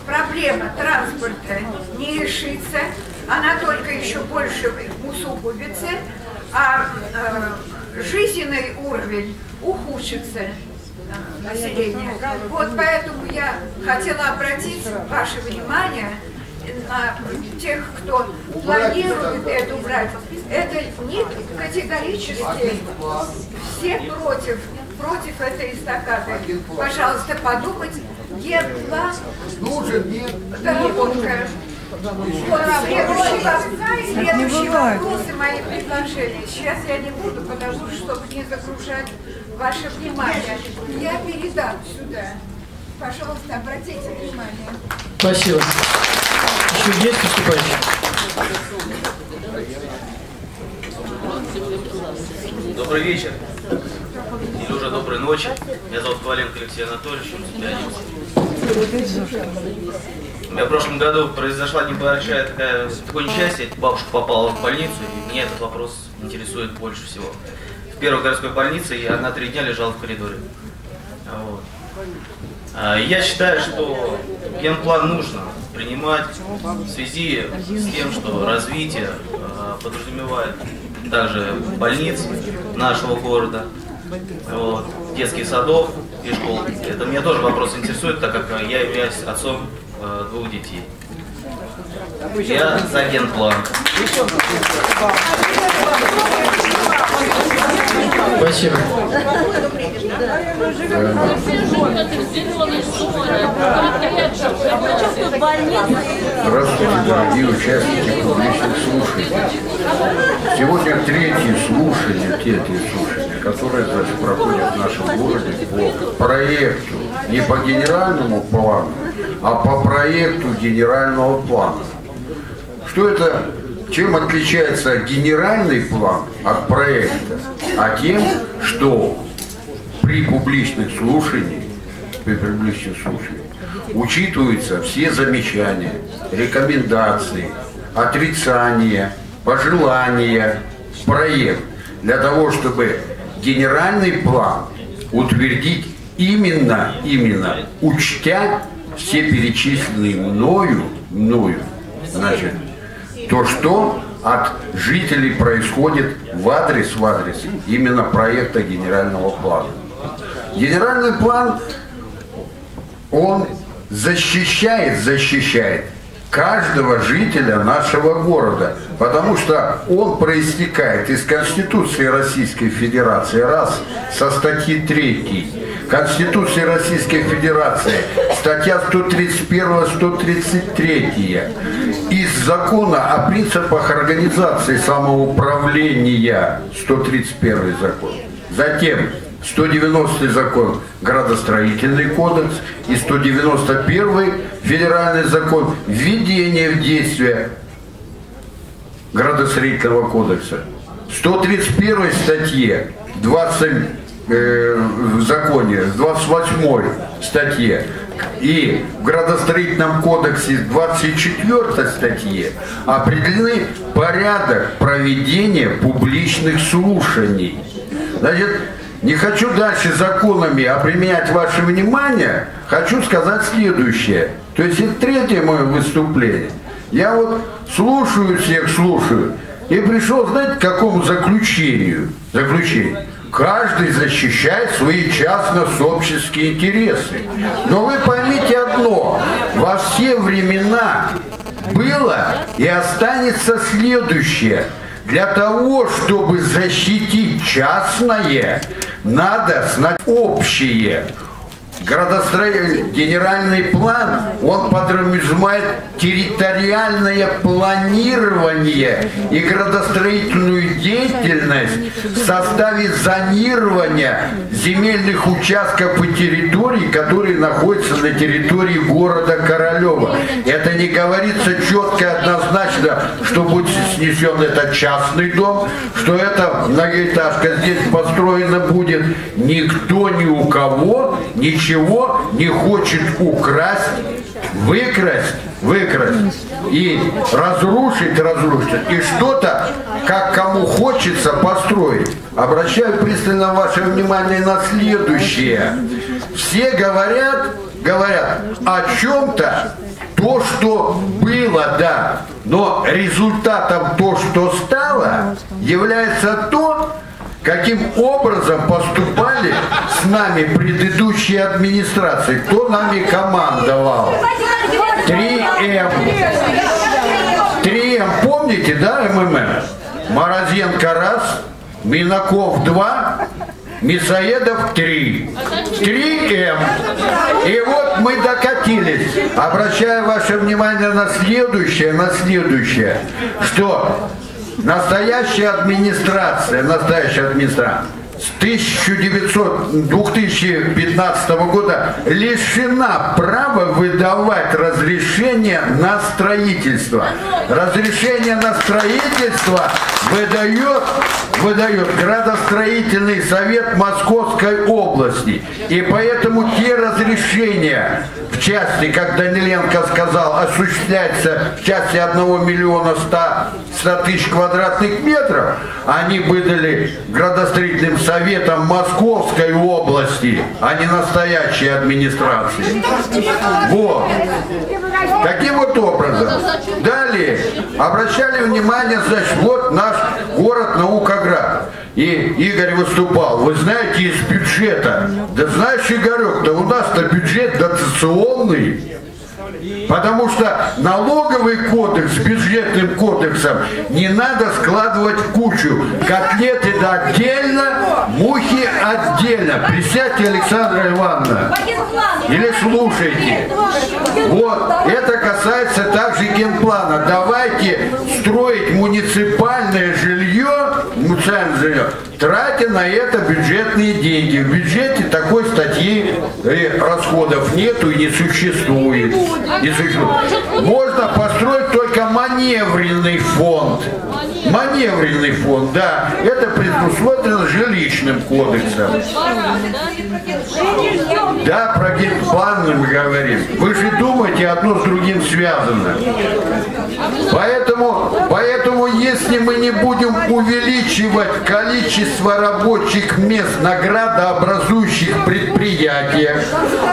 проблема транспорта не решится, она только еще больше усугубится, а э, жизненный уровень ухудшится населения. Вот поэтому я хотела обратить ваше внимание на тех, кто планирует это убрать. Это не категорически все против, против этой эстакады. Пожалуйста, подумайте, генплан, доработка. Вот, следующий, вопрос- следующий вопрос и мои предложения. Сейчас я не буду, потому что, чтобы не загружать ваше внимание, я передам сюда. Пожалуйста, обратите внимание. Спасибо. Еще есть выступающие? Добрый вечер. Или уже доброй ночи. Меня зовут Коваленко Алексей Анатольевич. У меня в прошлом году произошла небольшая такая, такое несчастье. Бабушка попала в больницу, и меня этот вопрос интересует больше всего. Первой городской больнице я на три дня лежал в коридоре. Вот. А, Я считаю, что генплан нужно принимать в связи с тем, что развитие а, подразумевает также больниц нашего города, вот, детских садов и школ. Это меня тоже вопрос интересует, так как я являюсь отцом э, двух детей. Я за генплан. Спасибо. Здравствуйте, дорогие участники публичных слушаний. Сегодня третье слушание, третье слушание, которое значит, проходит в нашем городе по проекту, не по генеральному плану, а по проекту генерального плана. Что это, чем отличается генеральный план от проекта? А тем, что при публичных слушаниях, при публичных слушаниях учитываются все замечания, рекомендации, отрицания, пожелания, проект для того, чтобы генеральный план утвердить именно, именно учтя все перечисленные мною, мною, значит, то, что от жителей происходит в адрес, в адрес именно проекта генерального плана. Генеральный план, он защищает, защищает каждого жителя нашего города, потому что он проистекает из Конституции Российской Федерации, раз, со статьи 3 Конституции Российской Федерации, статья 131-133, из закона о принципах организации самоуправления, 131 закон. Затем 190 закон градостроительный кодекс и 191 федеральный закон введение в действие градостроительного кодекса. В 131 статье 20 э, в законе, в 28 статье и в градостроительном кодексе 24 статье определены порядок проведения публичных слушаний. Значит, не хочу дальше законами обременять ваше внимание, хочу сказать следующее. То есть это третье мое выступление. Я вот слушаю всех, слушаю, и пришел, знаете, к какому заключению? Заключению. Каждый защищает свои частно-сообщеские интересы. Но вы поймите одно, во все времена было и останется следующее. Для того, чтобы защитить частное, надо знать общее. Градостроительный генеральный план, он подразумевает территориальное планирование и градостроительную деятельность в составе зонирования земельных участков и территорий, которые находятся на территории города Королева. Это не говорится четко и однозначно, что будет снесен этот частный дом, что это многоэтажка здесь построена будет. Никто ни у кого ничего не хочет украсть, выкрасть, выкрасть и разрушить, разрушить, и что-то, как кому хочется, построить. Обращаю пристально ваше внимание на следующее. Все говорят, говорят о чем-то, то, что было, да, но результатом то, что стало, является то, каким образом поступали с нами предыдущие администрации, кто нами командовал. 3М. 3М, помните, да, МММ? Морозенко раз, Минаков два, Мисоедов три. 3М. И вот мы докатились. Обращаю ваше внимание на следующее, на следующее, что настоящая администрация, настоящая администрация с 1900, 2015 года лишена права выдавать разрешение на строительство. Разрешение на строительство выдает, выдает градостроительный совет Московской области. И поэтому те разрешения в части, как Даниленко сказал, осуществляется в части 1 миллиона 100, 100 тысяч квадратных метров, они выдали градостроительным советом Московской области, а не настоящей администрации. Вот. Таким вот образом. Далее. Обращали внимание, значит, вот наш город Наукоград. И Игорь выступал. Вы знаете, из бюджета. Да знаешь, Игорек, да у нас-то бюджет дотационный. Потому что налоговый кодекс с бюджетным кодексом не надо складывать в кучу. Котлеты да отдельно, мухи отдельно. Присядьте, Александра Ивановна. Или слушайте. Вот, это касается также генплана. Давайте строить муниципальное жилье, муниципальное жилье, тратя на это бюджетные деньги. В бюджете такой статьи э, расходов нету и не существует. Не существует. Можно построить только маневренный фонд. Маневренный фонд, да. Это предусмотрено жилищным кодексом. Да, про генпланы мы говорим. Вы же думаете, одно с другим связано. Поэтому, поэтому если мы не будем увеличивать количество рабочих мест на градообразующих предприятиях,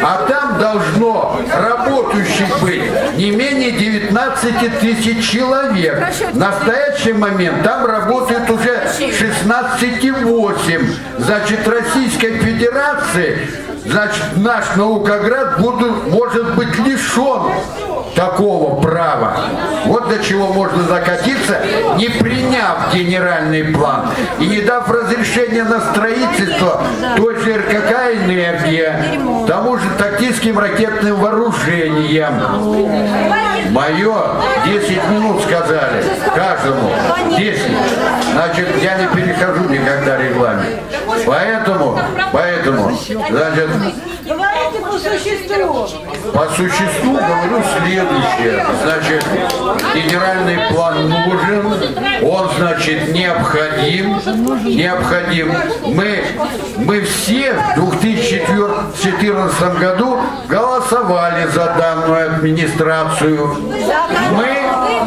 а там должно работающих быть не менее 19 тысяч человек. В настоящий момент там работает уже 16,8. Значит, Российской Федерации значит, наш наукоград будет, может быть лишен такого права. Вот до чего можно закатиться, не приняв генеральный план и не дав разрешения на строительство той же РКК «Энергия», тому же тактическим ракетным вооружением. Мое 10 минут сказали каждому. 10. Значит, я не перехожу никогда регламент. Поэтому, поэтому, значит, Говорите по существу. по существу говорю следующее. Значит, генеральный план нужен, он, значит, необходим, необходим. Мы, мы все в 2014 году голосовали за данную администрацию. Мы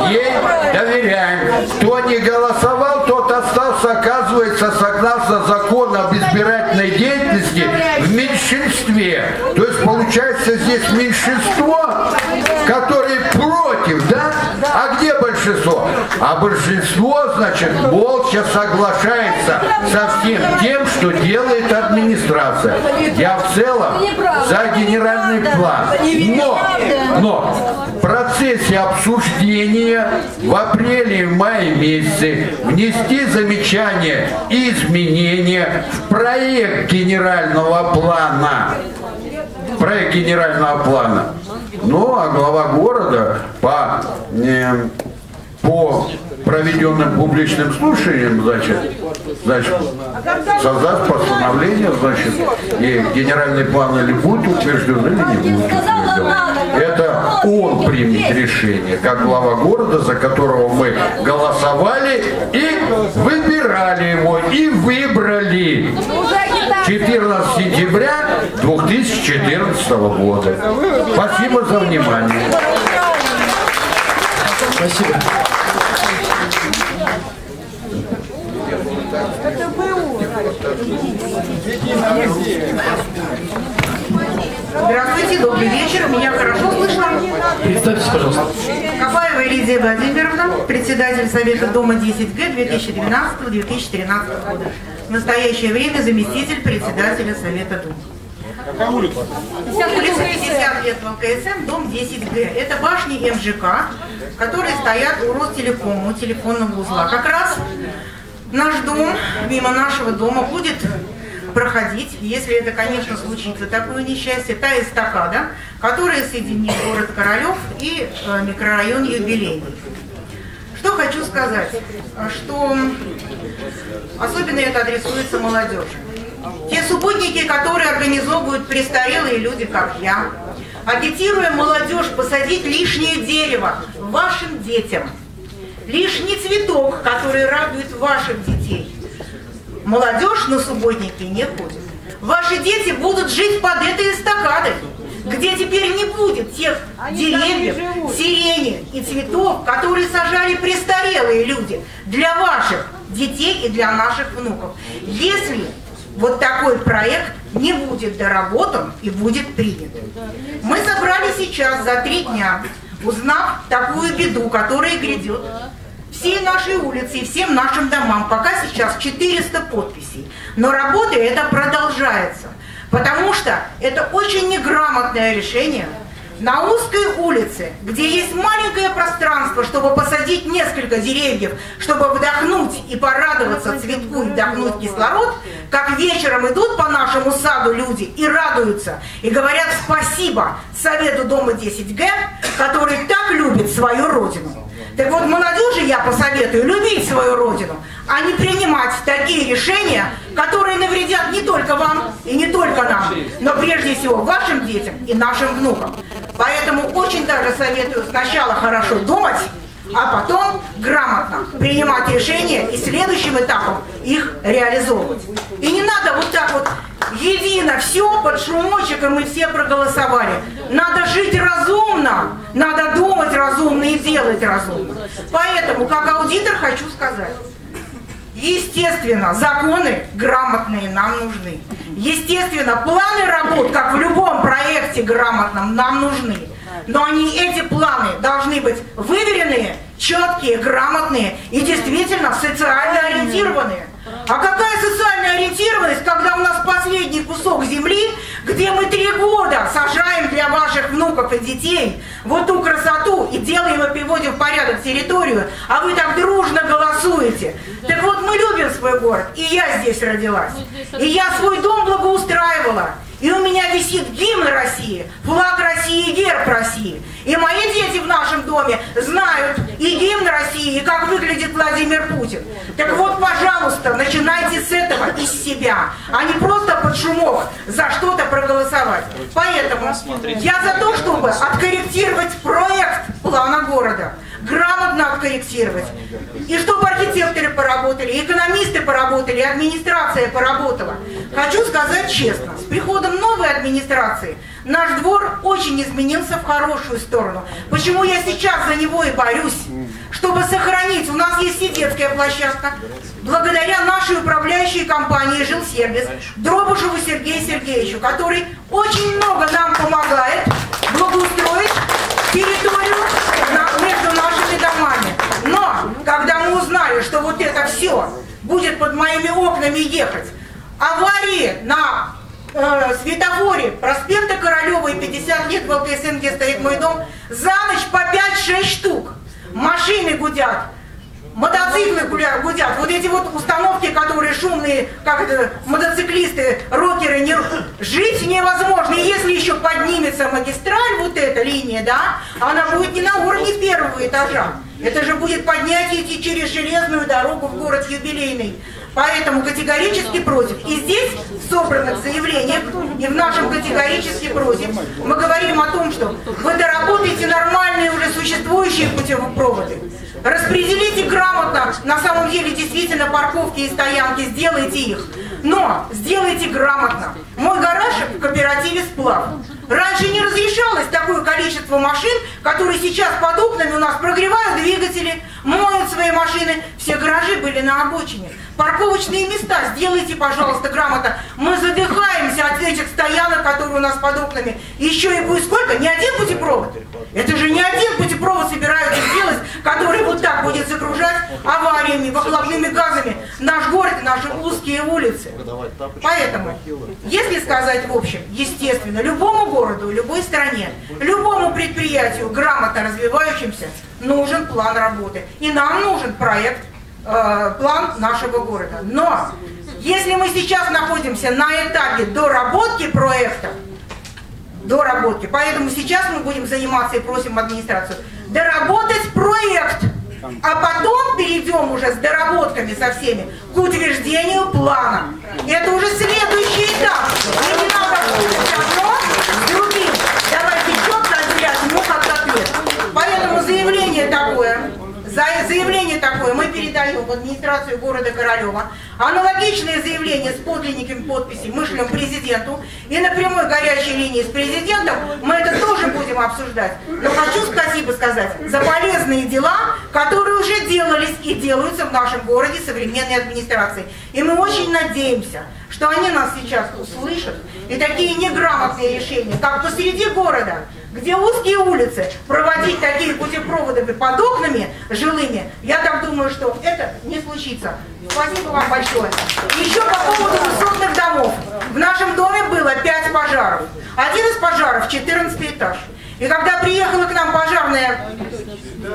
ей доверяем. Кто не голосовал, тот остался, оказывается, согласно закону об избирательной деятельности, меньшинстве. То есть получается здесь меньшинство, которые против, да? А где большинство? А большинство, значит, молча соглашается со всем тем, что делает администрация. Я в целом за генеральный план. Но, но процессе обсуждения в апреле и мае месяце внести замечания и изменения в проект генерального плана. Проект генерального плана. Ну, а глава города по, э, по проведенным публичным слушаниям, значит, значит, создаст постановление, значит, и генеральный план или будет утвержден, или не будет утвержден. Это он примет решение, как глава города, за которого мы голосовали и выбирали его, и выбрали 14 сентября 2014 года. Спасибо за внимание. Спасибо. Это БУ. Здравствуйте, добрый вечер. Меня хорошо слышно? Представьтесь, пожалуйста. Кабаева Лидия Владимировна, председатель Совета Дома 10Г 2012-2013 года. В настоящее время заместитель председателя Совета Дома. Какая улица? Улица 50 лет в ЛКСМ, дом 10Г. Это башни МЖК, которые стоят у Ростелекома, у телефонного узла. Как раз наш дом, мимо нашего дома, будет проходить, если это, конечно, случится такое несчастье, та эстакада, которая соединит город Королев и э, микрорайон Юбилейный. Что хочу сказать, что особенно это адресуется молодежи. Те субботники, которые организовывают престарелые люди, как я, агитируя молодежь посадить лишнее дерево вашим детям, лишний цветок, который радует ваших детей. Молодежь на субботники не ходит. Ваши дети будут жить под этой эстакадой, где теперь не будет тех деревьев, сирени и цветов, которые сажали престарелые люди для ваших детей и для наших внуков. Если вот такой проект не будет доработан и будет принят. Мы собрали сейчас за три дня, узнав такую беду, которая грядет, всей нашей улице и всем нашим домам пока сейчас 400 подписей. Но работа эта продолжается, потому что это очень неграмотное решение на узкой улице, где есть маленькое пространство, чтобы посадить несколько деревьев, чтобы вдохнуть и порадоваться цветку и вдохнуть кислород, как вечером идут по нашему саду люди и радуются, и говорят спасибо Совету Дома 10Г, который так любит свою родину. Так вот, молодежи я посоветую любить свою родину, а не принимать такие решения, которые навредят не только вам и не только нам, но прежде всего вашим детям и нашим внукам. Поэтому очень даже советую сначала хорошо думать, а потом грамотно принимать решения и следующим этапом их реализовывать. И не надо вот так вот едино все под шумочек, и мы все проголосовали. Надо жить разумно, надо думать разумно и делать разумно. Поэтому, как аудитор, хочу сказать, Естественно, законы грамотные нам нужны. Естественно, планы работ, как в любом проекте грамотном, нам нужны. Но они, эти планы должны быть выверенные, четкие, грамотные и действительно социально ориентированные. А какая социальная ориентированность, когда у нас последний кусок земли, где мы три года сажаем для ваших внуков и детей вот ту красоту и делаем и приводим в порядок территорию, а вы так дружно голосуете. Так вот, мы любим свой город, и я здесь родилась. И я свой дом благоустраивала. И у меня висит гимн России, флаг России и герб России. И мои дети в нашем доме знают и гимн России, и как выглядит Владимир Путин. Так вот, пожалуйста, начинайте с этого, из себя, а не просто под шумок за что-то проголосовать. Поэтому я за то, чтобы откорректировать проект плана города грамотно откорректировать. И чтобы архитекторы поработали, экономисты поработали, администрация поработала. Хочу сказать честно, с приходом новой администрации наш двор очень изменился в хорошую сторону. Почему я сейчас за него и борюсь? Чтобы сохранить, у нас есть и детская площадка, благодаря нашей управляющей компании «Жилсервис», Дробушеву Сергею Сергеевичу, который очень много нам помогает благоустроить территорию между нашими домами. Но, когда мы узнали, что вот это все будет под моими окнами ехать, аварии на э, светофоре проспекта Королева и 50 лет в ЛКСМ, где стоит мой дом, за ночь по 5-6 штук. Машины гудят, мотоциклы гудят. Вот эти вот установки, которые шумные, как это, мотоциклисты, рокеры, не... жить невозможно. И если еще поднимется магистраль, вот эта линия, да, она будет не на уровне первого этажа. Это же будет поднятие идти через железную дорогу в город юбилейный. Поэтому категорически против. И здесь в собранных заявлениях и в нашем категорически против мы говорим о том, что вы доработаете нормальные уже существующие путевопроводы. Распределите грамотно, на самом деле действительно парковки и стоянки, сделайте их. Но сделайте грамотно. Мой гараж в кооперативе «Сплав». Раньше не разрешалось такое количество машин, которые сейчас под окнами у нас прогревают двигатели, моют свои машины, все гаражи были на обочине. Парковочные места сделайте, пожалуйста, грамотно. Мы задыхаемся от этих стоянок, которые у нас под окнами. Еще и будет сколько? Не один путепровод. Это же не один путепровод собираются сделать, который вот так будет загружать авариями, выхлопными газами наш город наши узкие улицы. Поэтому, если сказать в общем, естественно, любому городу, любой стране, любому предприятию, грамотно развивающимся, нужен план работы. И нам нужен проект, э, план нашего города. Но, если мы сейчас находимся на этапе доработки проекта, доработки, поэтому сейчас мы будем заниматься и просим администрацию доработать проект, а потом перейдем уже с доработками со всеми к утверждению плана. Это уже следующий этап. И не надо другим. Давайте четко отделять ему как ответ. Поэтому заявление такое, за- заявление такое мы передаем в администрацию города Королева. Аналогичное заявление с подлинниками подписей мы шлем президенту. И на прямой горячей линии с президентом мы это тоже будем обсуждать. Но хочу спасибо сказать за полезные дела, которые уже делались и делаются в нашем городе современной администрации. И мы очень надеемся, что они нас сейчас услышат. И такие неграмотные решения, как посреди города, где узкие улицы, проводить такие путепроводы под окнами жилыми, я так думаю, что это не случится. Спасибо вам большое. Еще по поводу высотных домов. В нашем доме было 5 пожаров. Один из пожаров 14 этаж. И когда приехала к нам пожарная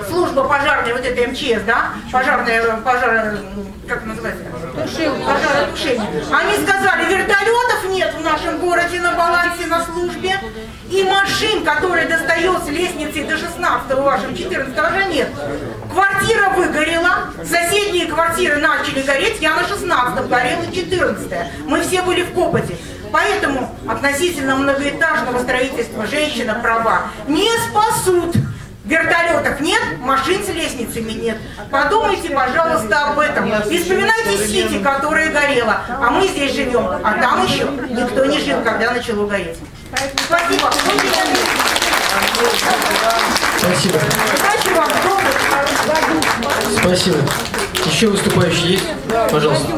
служба пожарная, вот это МЧС, да, пожарная, пожар, как называется? Пожаротушение. Они сказали, вертолетов нет в нашем городе на балансе на службе, и машин, которые достает с лестницы до 16 вашем 14 этажа нет. Квартира выгорела, соседние квартиры начали гореть, я на 16 горела 14 Мы все были в копоте. Поэтому относительно многоэтажного строительства женщина права не спасут. Вертолетов нет, машин с лестницами нет. Подумайте, пожалуйста, об этом. И вспоминайте Сити, которая горела. А мы здесь живем, а там еще никто не жил, когда начало гореть. Спасибо. Спасибо. Удачи вам, Спасибо. Еще выступающий есть? Пожалуйста.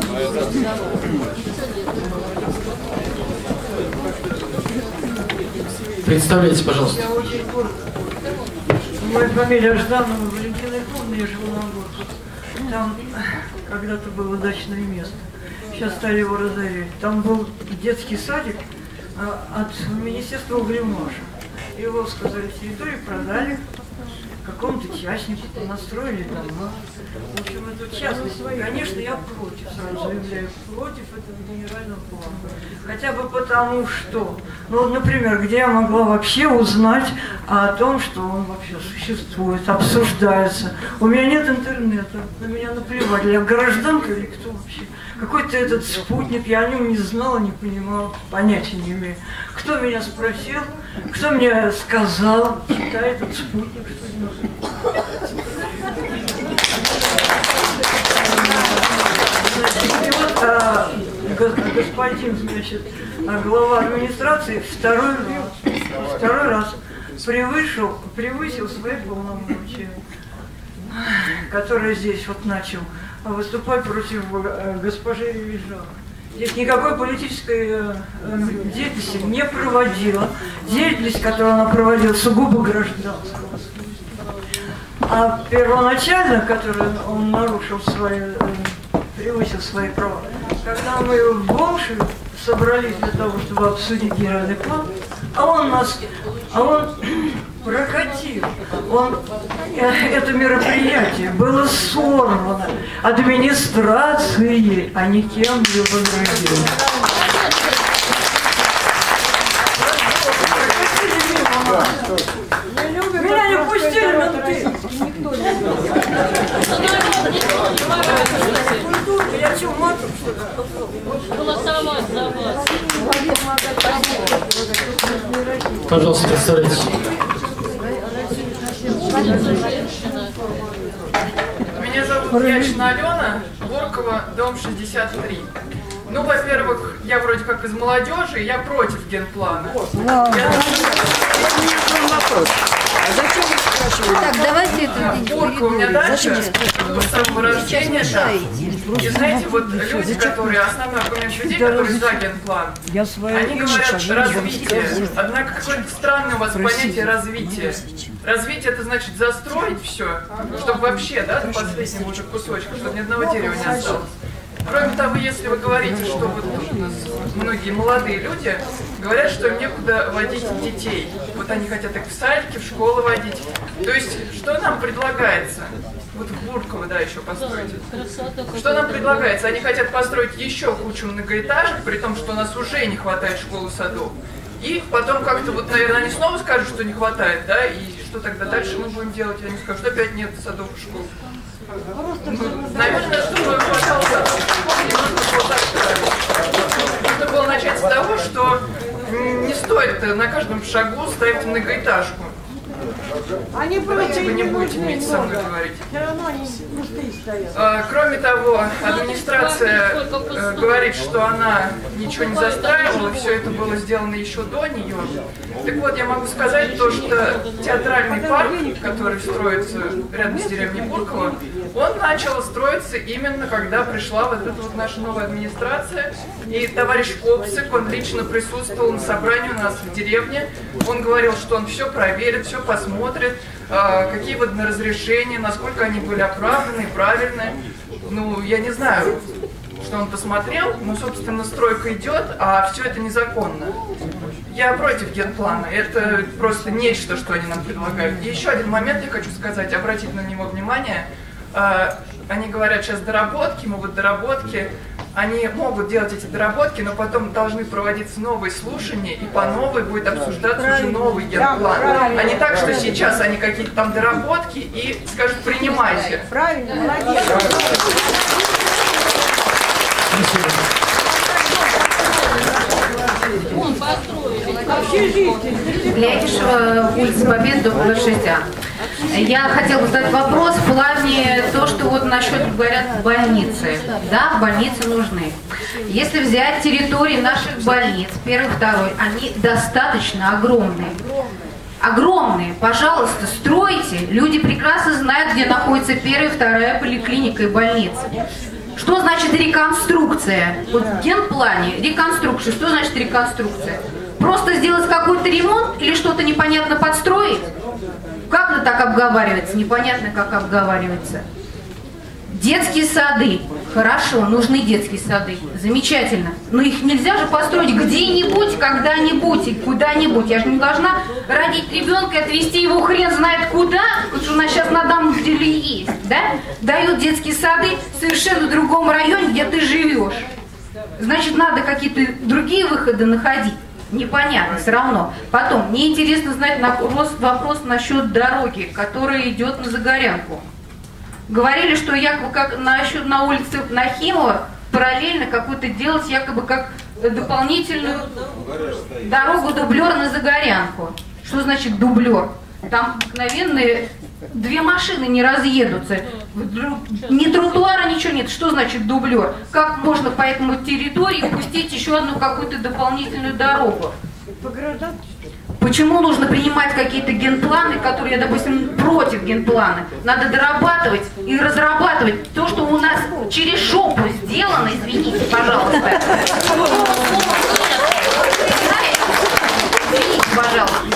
Представляйтесь, пожалуйста. Я очень коротко. Моя фамилия Жданова Валентина Ивановна, я живу на Горке. Там когда-то было дачное место. Сейчас стали его разорять. Там был детский садик а, от Министерства углемаша. Его, сказали, территорию продали какому-то частнику, настроили дома. В общем, это частность. Конечно, я против, сразу заявляю, против этого генерального плана. Хотя бы потому, что, ну, например, где я могла вообще узнать о том, что он вообще существует, обсуждается. У меня нет интернета, на меня наплевать, я гражданка или кто вообще. Какой-то этот спутник, я о нем не знала, не понимала, понятия не имею. Кто меня спросил, кто мне сказал, читай этот спутник, что И вот а, го- господин, значит, а, глава администрации второй раз, второй раз превышил, превысил свои полномочия, который здесь вот начал выступать против э, госпожи Вижа. Здесь никакой политической э, деятельности не проводила. Деятельность, которую она проводила, сугубо гражданского. А первоначально, который он нарушил свои, э, превысил свои права, когда мы в Бомше собрались для того, чтобы обсудить генеральный план, а он нас, а он прокатил, он, э, это мероприятие было сорвано администрацией, а не кем-либо другим. Меня не пустили менты. Никто не я что, матом что ли? Голосовать за вас. Пожалуйста, представляйтесь. Меня зовут Ячина Алена, Горкова, дом 63. Ну, во-первых, я вроде как из молодежи, я против генплана. Я- Так, давайте это Бурка у меня дальше, с самого рождения там. И знаете, вот люди, которые, основной аргумент людей, которые за генплан, они говорят развитие. Однако какое-то странное у вас понятие развития. Развитие. Это значит застроить все, чтобы вообще, да, до последнего уже кусочка, чтобы ни одного дерева не осталось. Кроме того, если вы говорите, что вот у нас многие молодые люди говорят, что им некуда водить детей. Вот они хотят их в садики, в школу водить. То есть, что нам предлагается? Вот в Бурково, да, еще построить. Что нам предлагается? Они хотят построить еще кучу многоэтажек, при том, что у нас уже не хватает школы садов. И потом как-то вот, наверное, они снова скажут, что не хватает, да, и что тогда дальше мы будем делать? Они скажут, что опять нет садов и школ. Наверное, было так Нужно было начать с того, что не стоит на каждом шагу ставить многоэтажку. Они вы не будете вместе со мной говорить. Все равно они пустые стоят. А, Кроме того, администрация э, говорит, что она ничего не застраивала, все это было сделано еще до нее. Так вот, я могу сказать то, что театральный парк, который строится рядом с деревней Бурково, он начал строиться именно когда пришла вот эта вот наша новая администрация. И товарищ Копсик, он лично присутствовал на собрании у нас в деревне. Он говорил, что он все проверит, все посмотрит, а, какие вот на разрешения, насколько они были оправданы правильны. Ну, я не знаю, что он посмотрел, но, собственно, стройка идет, а все это незаконно. Я против генплана. Это просто нечто, что они нам предлагают. И еще один момент я хочу сказать, обратить на него внимание. А, Они говорят сейчас доработки, могут доработки. Они могут делать эти доработки, но потом должны проводиться новые слушания, и по новой будет обсуждаться уже новый генплан. А не так, что сейчас они какие-то там доработки и скажут принимайте. Правильно, молодец. Лякишева, улица Победы, дом 26А. Я хотела задать вопрос в плане то, что вот насчет, говорят, больницы. Да, больницы нужны. Если взять территории наших больниц, первый, второй, они достаточно огромные. Огромные, пожалуйста, стройте. Люди прекрасно знают, где находится первая, вторая поликлиника и больница. Что значит реконструкция? Вот в генплане реконструкция. Что значит реконструкция? Просто сделать какой-то ремонт или что-то непонятно подстроить? Как это так обговаривается? Непонятно, как обговаривается. Детские сады. Хорошо, нужны детские сады. Замечательно. Но их нельзя же построить где-нибудь, когда-нибудь и куда-нибудь. Я же не должна родить ребенка и отвезти его хрен знает куда, потому что у нас сейчас на данном деле есть. Да? Дают детские сады в совершенно другом районе, где ты живешь. Значит, надо какие-то другие выходы находить. Непонятно, все равно. Потом, мне интересно знать вопрос, вопрос насчет дороги, которая идет на Загорянку. Говорили, что якобы как насчет на улице Нахимова параллельно какую-то делать якобы как дополнительную дорогу дублер на Загорянку. Что значит дублер? Там обыкновенные две машины не разъедутся. Ни тротуара, ничего нет. Что значит дублер? Как можно по этому территории пустить еще одну какую-то дополнительную дорогу? Почему нужно принимать какие-то генпланы, которые допустим, против генплана? Надо дорабатывать и разрабатывать то, что у нас через шопу сделано, извините, пожалуйста. Извините, пожалуйста.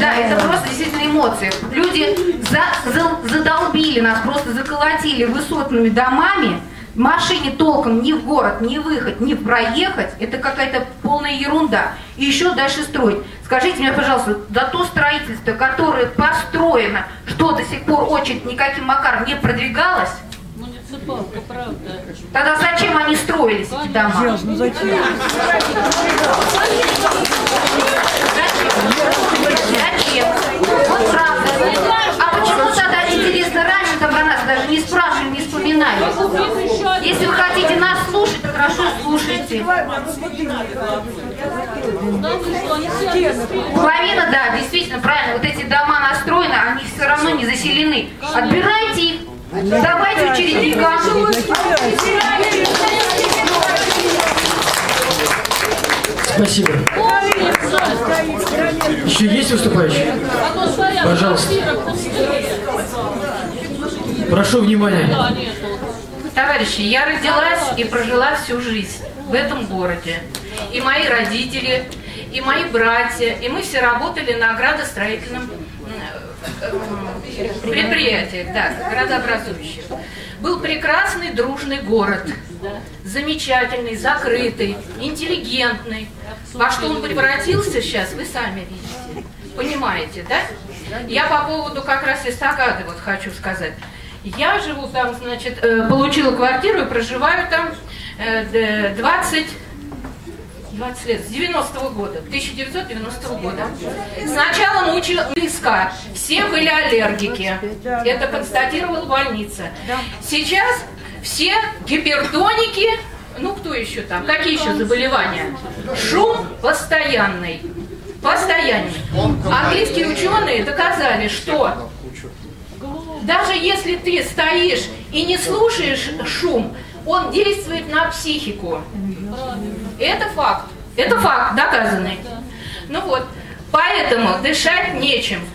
Да, это просто действительно эмоции. Люди за- за- задолбили нас, просто заколотили высотными домами, машине толком ни в город, ни выехать, ни проехать, это какая-то полная ерунда. И еще дальше строить. Скажите мне, пожалуйста, за то строительство, которое построено, что до сих пор очень никаким макаром не продвигалось, Муниципалка, правда. тогда зачем они строились, эти дома? Ясно, зачем? Зачем? Вот правда. А почему тогда, интересно, раньше там про нас даже не спрашивали, не вспоминали? Если вы хотите нас слушать, хорошо слушайте. Половина, да, действительно, правильно, вот эти дома настроены, они все равно не заселены. Отбирайте их, давайте учредникам. Спасибо. Еще есть выступающие? Пожалуйста. Прошу внимания. Товарищи, я родилась и прожила всю жизнь в этом городе. И мои родители, и мои братья, и мы все работали на градостроительном э, предприятиях, да, градообразующих. Был прекрасный, дружный город, замечательный, закрытый, интеллигентный. Во что он превратился сейчас, вы сами видите. Понимаете, да? Я по поводу как раз эстакады вот хочу сказать. Я живу там, значит, э, получила квартиру и проживаю там э, 20 20 лет, с 90-го года, 1990 года. Сначала мучила виска, все были аллергики. Это констатировала больница. Сейчас все гипертоники, ну кто еще там, какие еще заболевания? Шум постоянный. Постоянный. Английские ученые доказали, что даже если ты стоишь и не слушаешь шум, он действует на психику. Это факт. Это факт, доказанный. Ну вот, поэтому дышать нечем.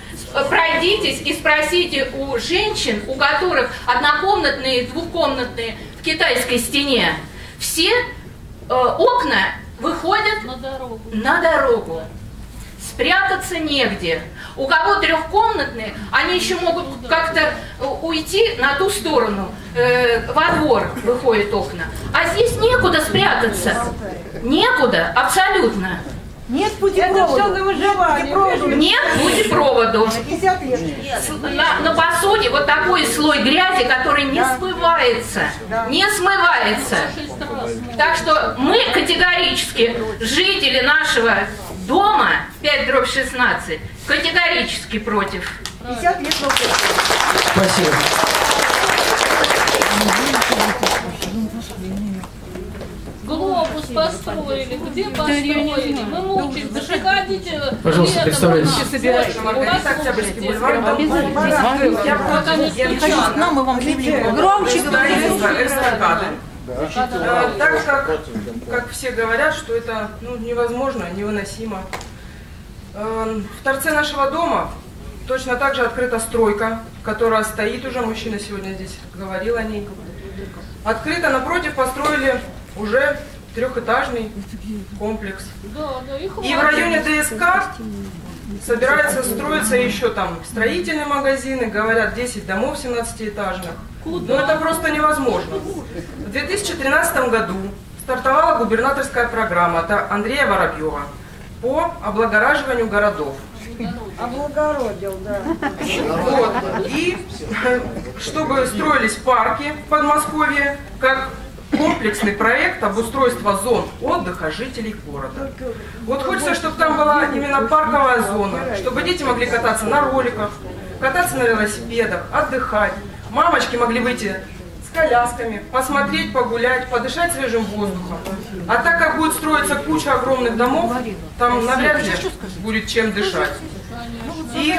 Пройдитесь и спросите у женщин, у которых однокомнатные, двухкомнатные в китайской стене, все э, окна выходят на дорогу. на дорогу. Спрятаться негде. У кого трехкомнатные, они еще могут как-то уйти на ту сторону, э, во двор выходят окна. А здесь некуда спрятаться. Некуда, абсолютно. Нет путепроводу. Это все на выживание. Нет путепроводу. На, на посуде вот такой слой грязи, который не смывается. Не смывается. Так что мы категорически, жители нашего дома, 5 дробь 16, категорически против. 50 лет Спасибо. Глобус построили, где построили? Вы мучаете, заходите. Пожалуйста, представляйтесь. Нам мы вам Громче эстакады. Э, Так как, как все говорят, что это ну, невозможно, невыносимо. Э, В торце нашего дома точно так же открыта стройка, которая стоит уже, мужчина сегодня здесь говорил о ней. Открыто напротив построили уже трехэтажный комплекс. И в районе ДСК собирается строиться еще там строительные магазины, говорят 10 домов 17-этажных. Но это просто невозможно. В 2013 году стартовала губернаторская программа от Андрея Воробьева по облагораживанию городов. Облагородил, да. Вот. И чтобы строились парки в Подмосковье, как комплексный проект обустройства зон отдыха жителей города. Вот хочется, чтобы там была именно парковая зона, чтобы дети могли кататься на роликах, кататься на велосипедах, отдыхать. Мамочки могли выйти колясками, посмотреть, погулять, подышать свежим воздухом. А так как будет строиться куча огромных домов, там навряд ли будет чем дышать. И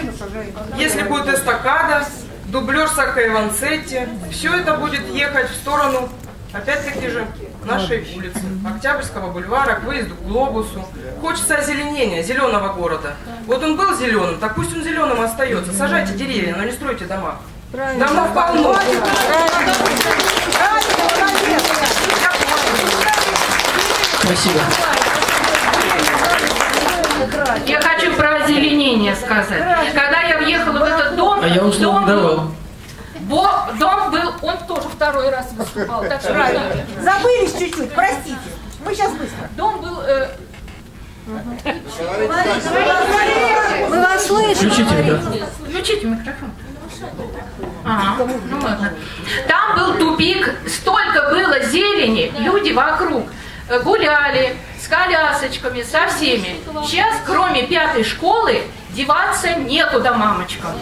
если будет эстакада, дублер Сака и Ванцетти, все это будет ехать в сторону, опять-таки же, нашей улицы, Октябрьского бульвара, к выезду к Глобусу. Хочется озеленения, зеленого города. Вот он был зеленым, так пусть он зеленым остается. Сажайте деревья, но не стройте дома. Домов полно. Спасибо. Я хочу про озеленение сказать. Когда я въехала в этот дом, А я вам дом, давал. бо- дом был, он тоже второй раз выступал. Так что Правильно. Забылись чуть-чуть, простите. Мы сейчас быстро. Дом был... э, Мы вас слышим. Включите, да. Включите микрофон. Ага, ну ладно. Там был тупик, столько было зелени, люди вокруг э, гуляли с колясочками, со всеми. Сейчас, кроме пятой школы, деваться некуда мамочкам.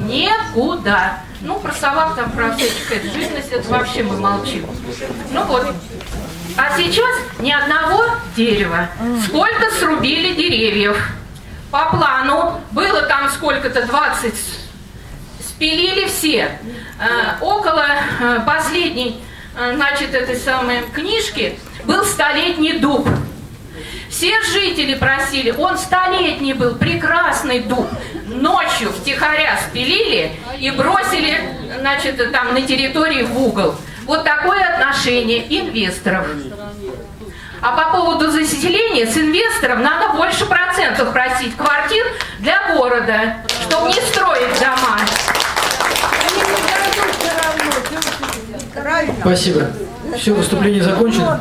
Некуда. Ну, про собак там, про всяких это, живность, это вообще мы молчим. Ну вот. А сейчас ни одного дерева. Сколько срубили деревьев? По плану было там сколько-то 20 спилили все. Э, около э, последней, э, значит, этой самой книжки был столетний дуб. Все жители просили, он столетний был, прекрасный дуб. Ночью втихаря спилили и бросили, значит, там на территории в угол. Вот такое отношение инвесторов. А по поводу заселения с инвесторов надо больше процентов просить квартир для города, чтобы не строить дома. Спасибо. Все, выступление закончено.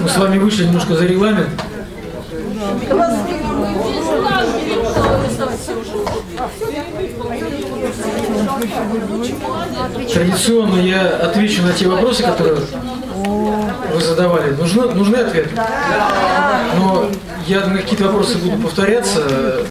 Мы с вами вышли немножко за регламент. Традиционно я отвечу на те вопросы, которые вы задавали. Нужны, нужны ответы? Но я на какие-то вопросы буду повторяться.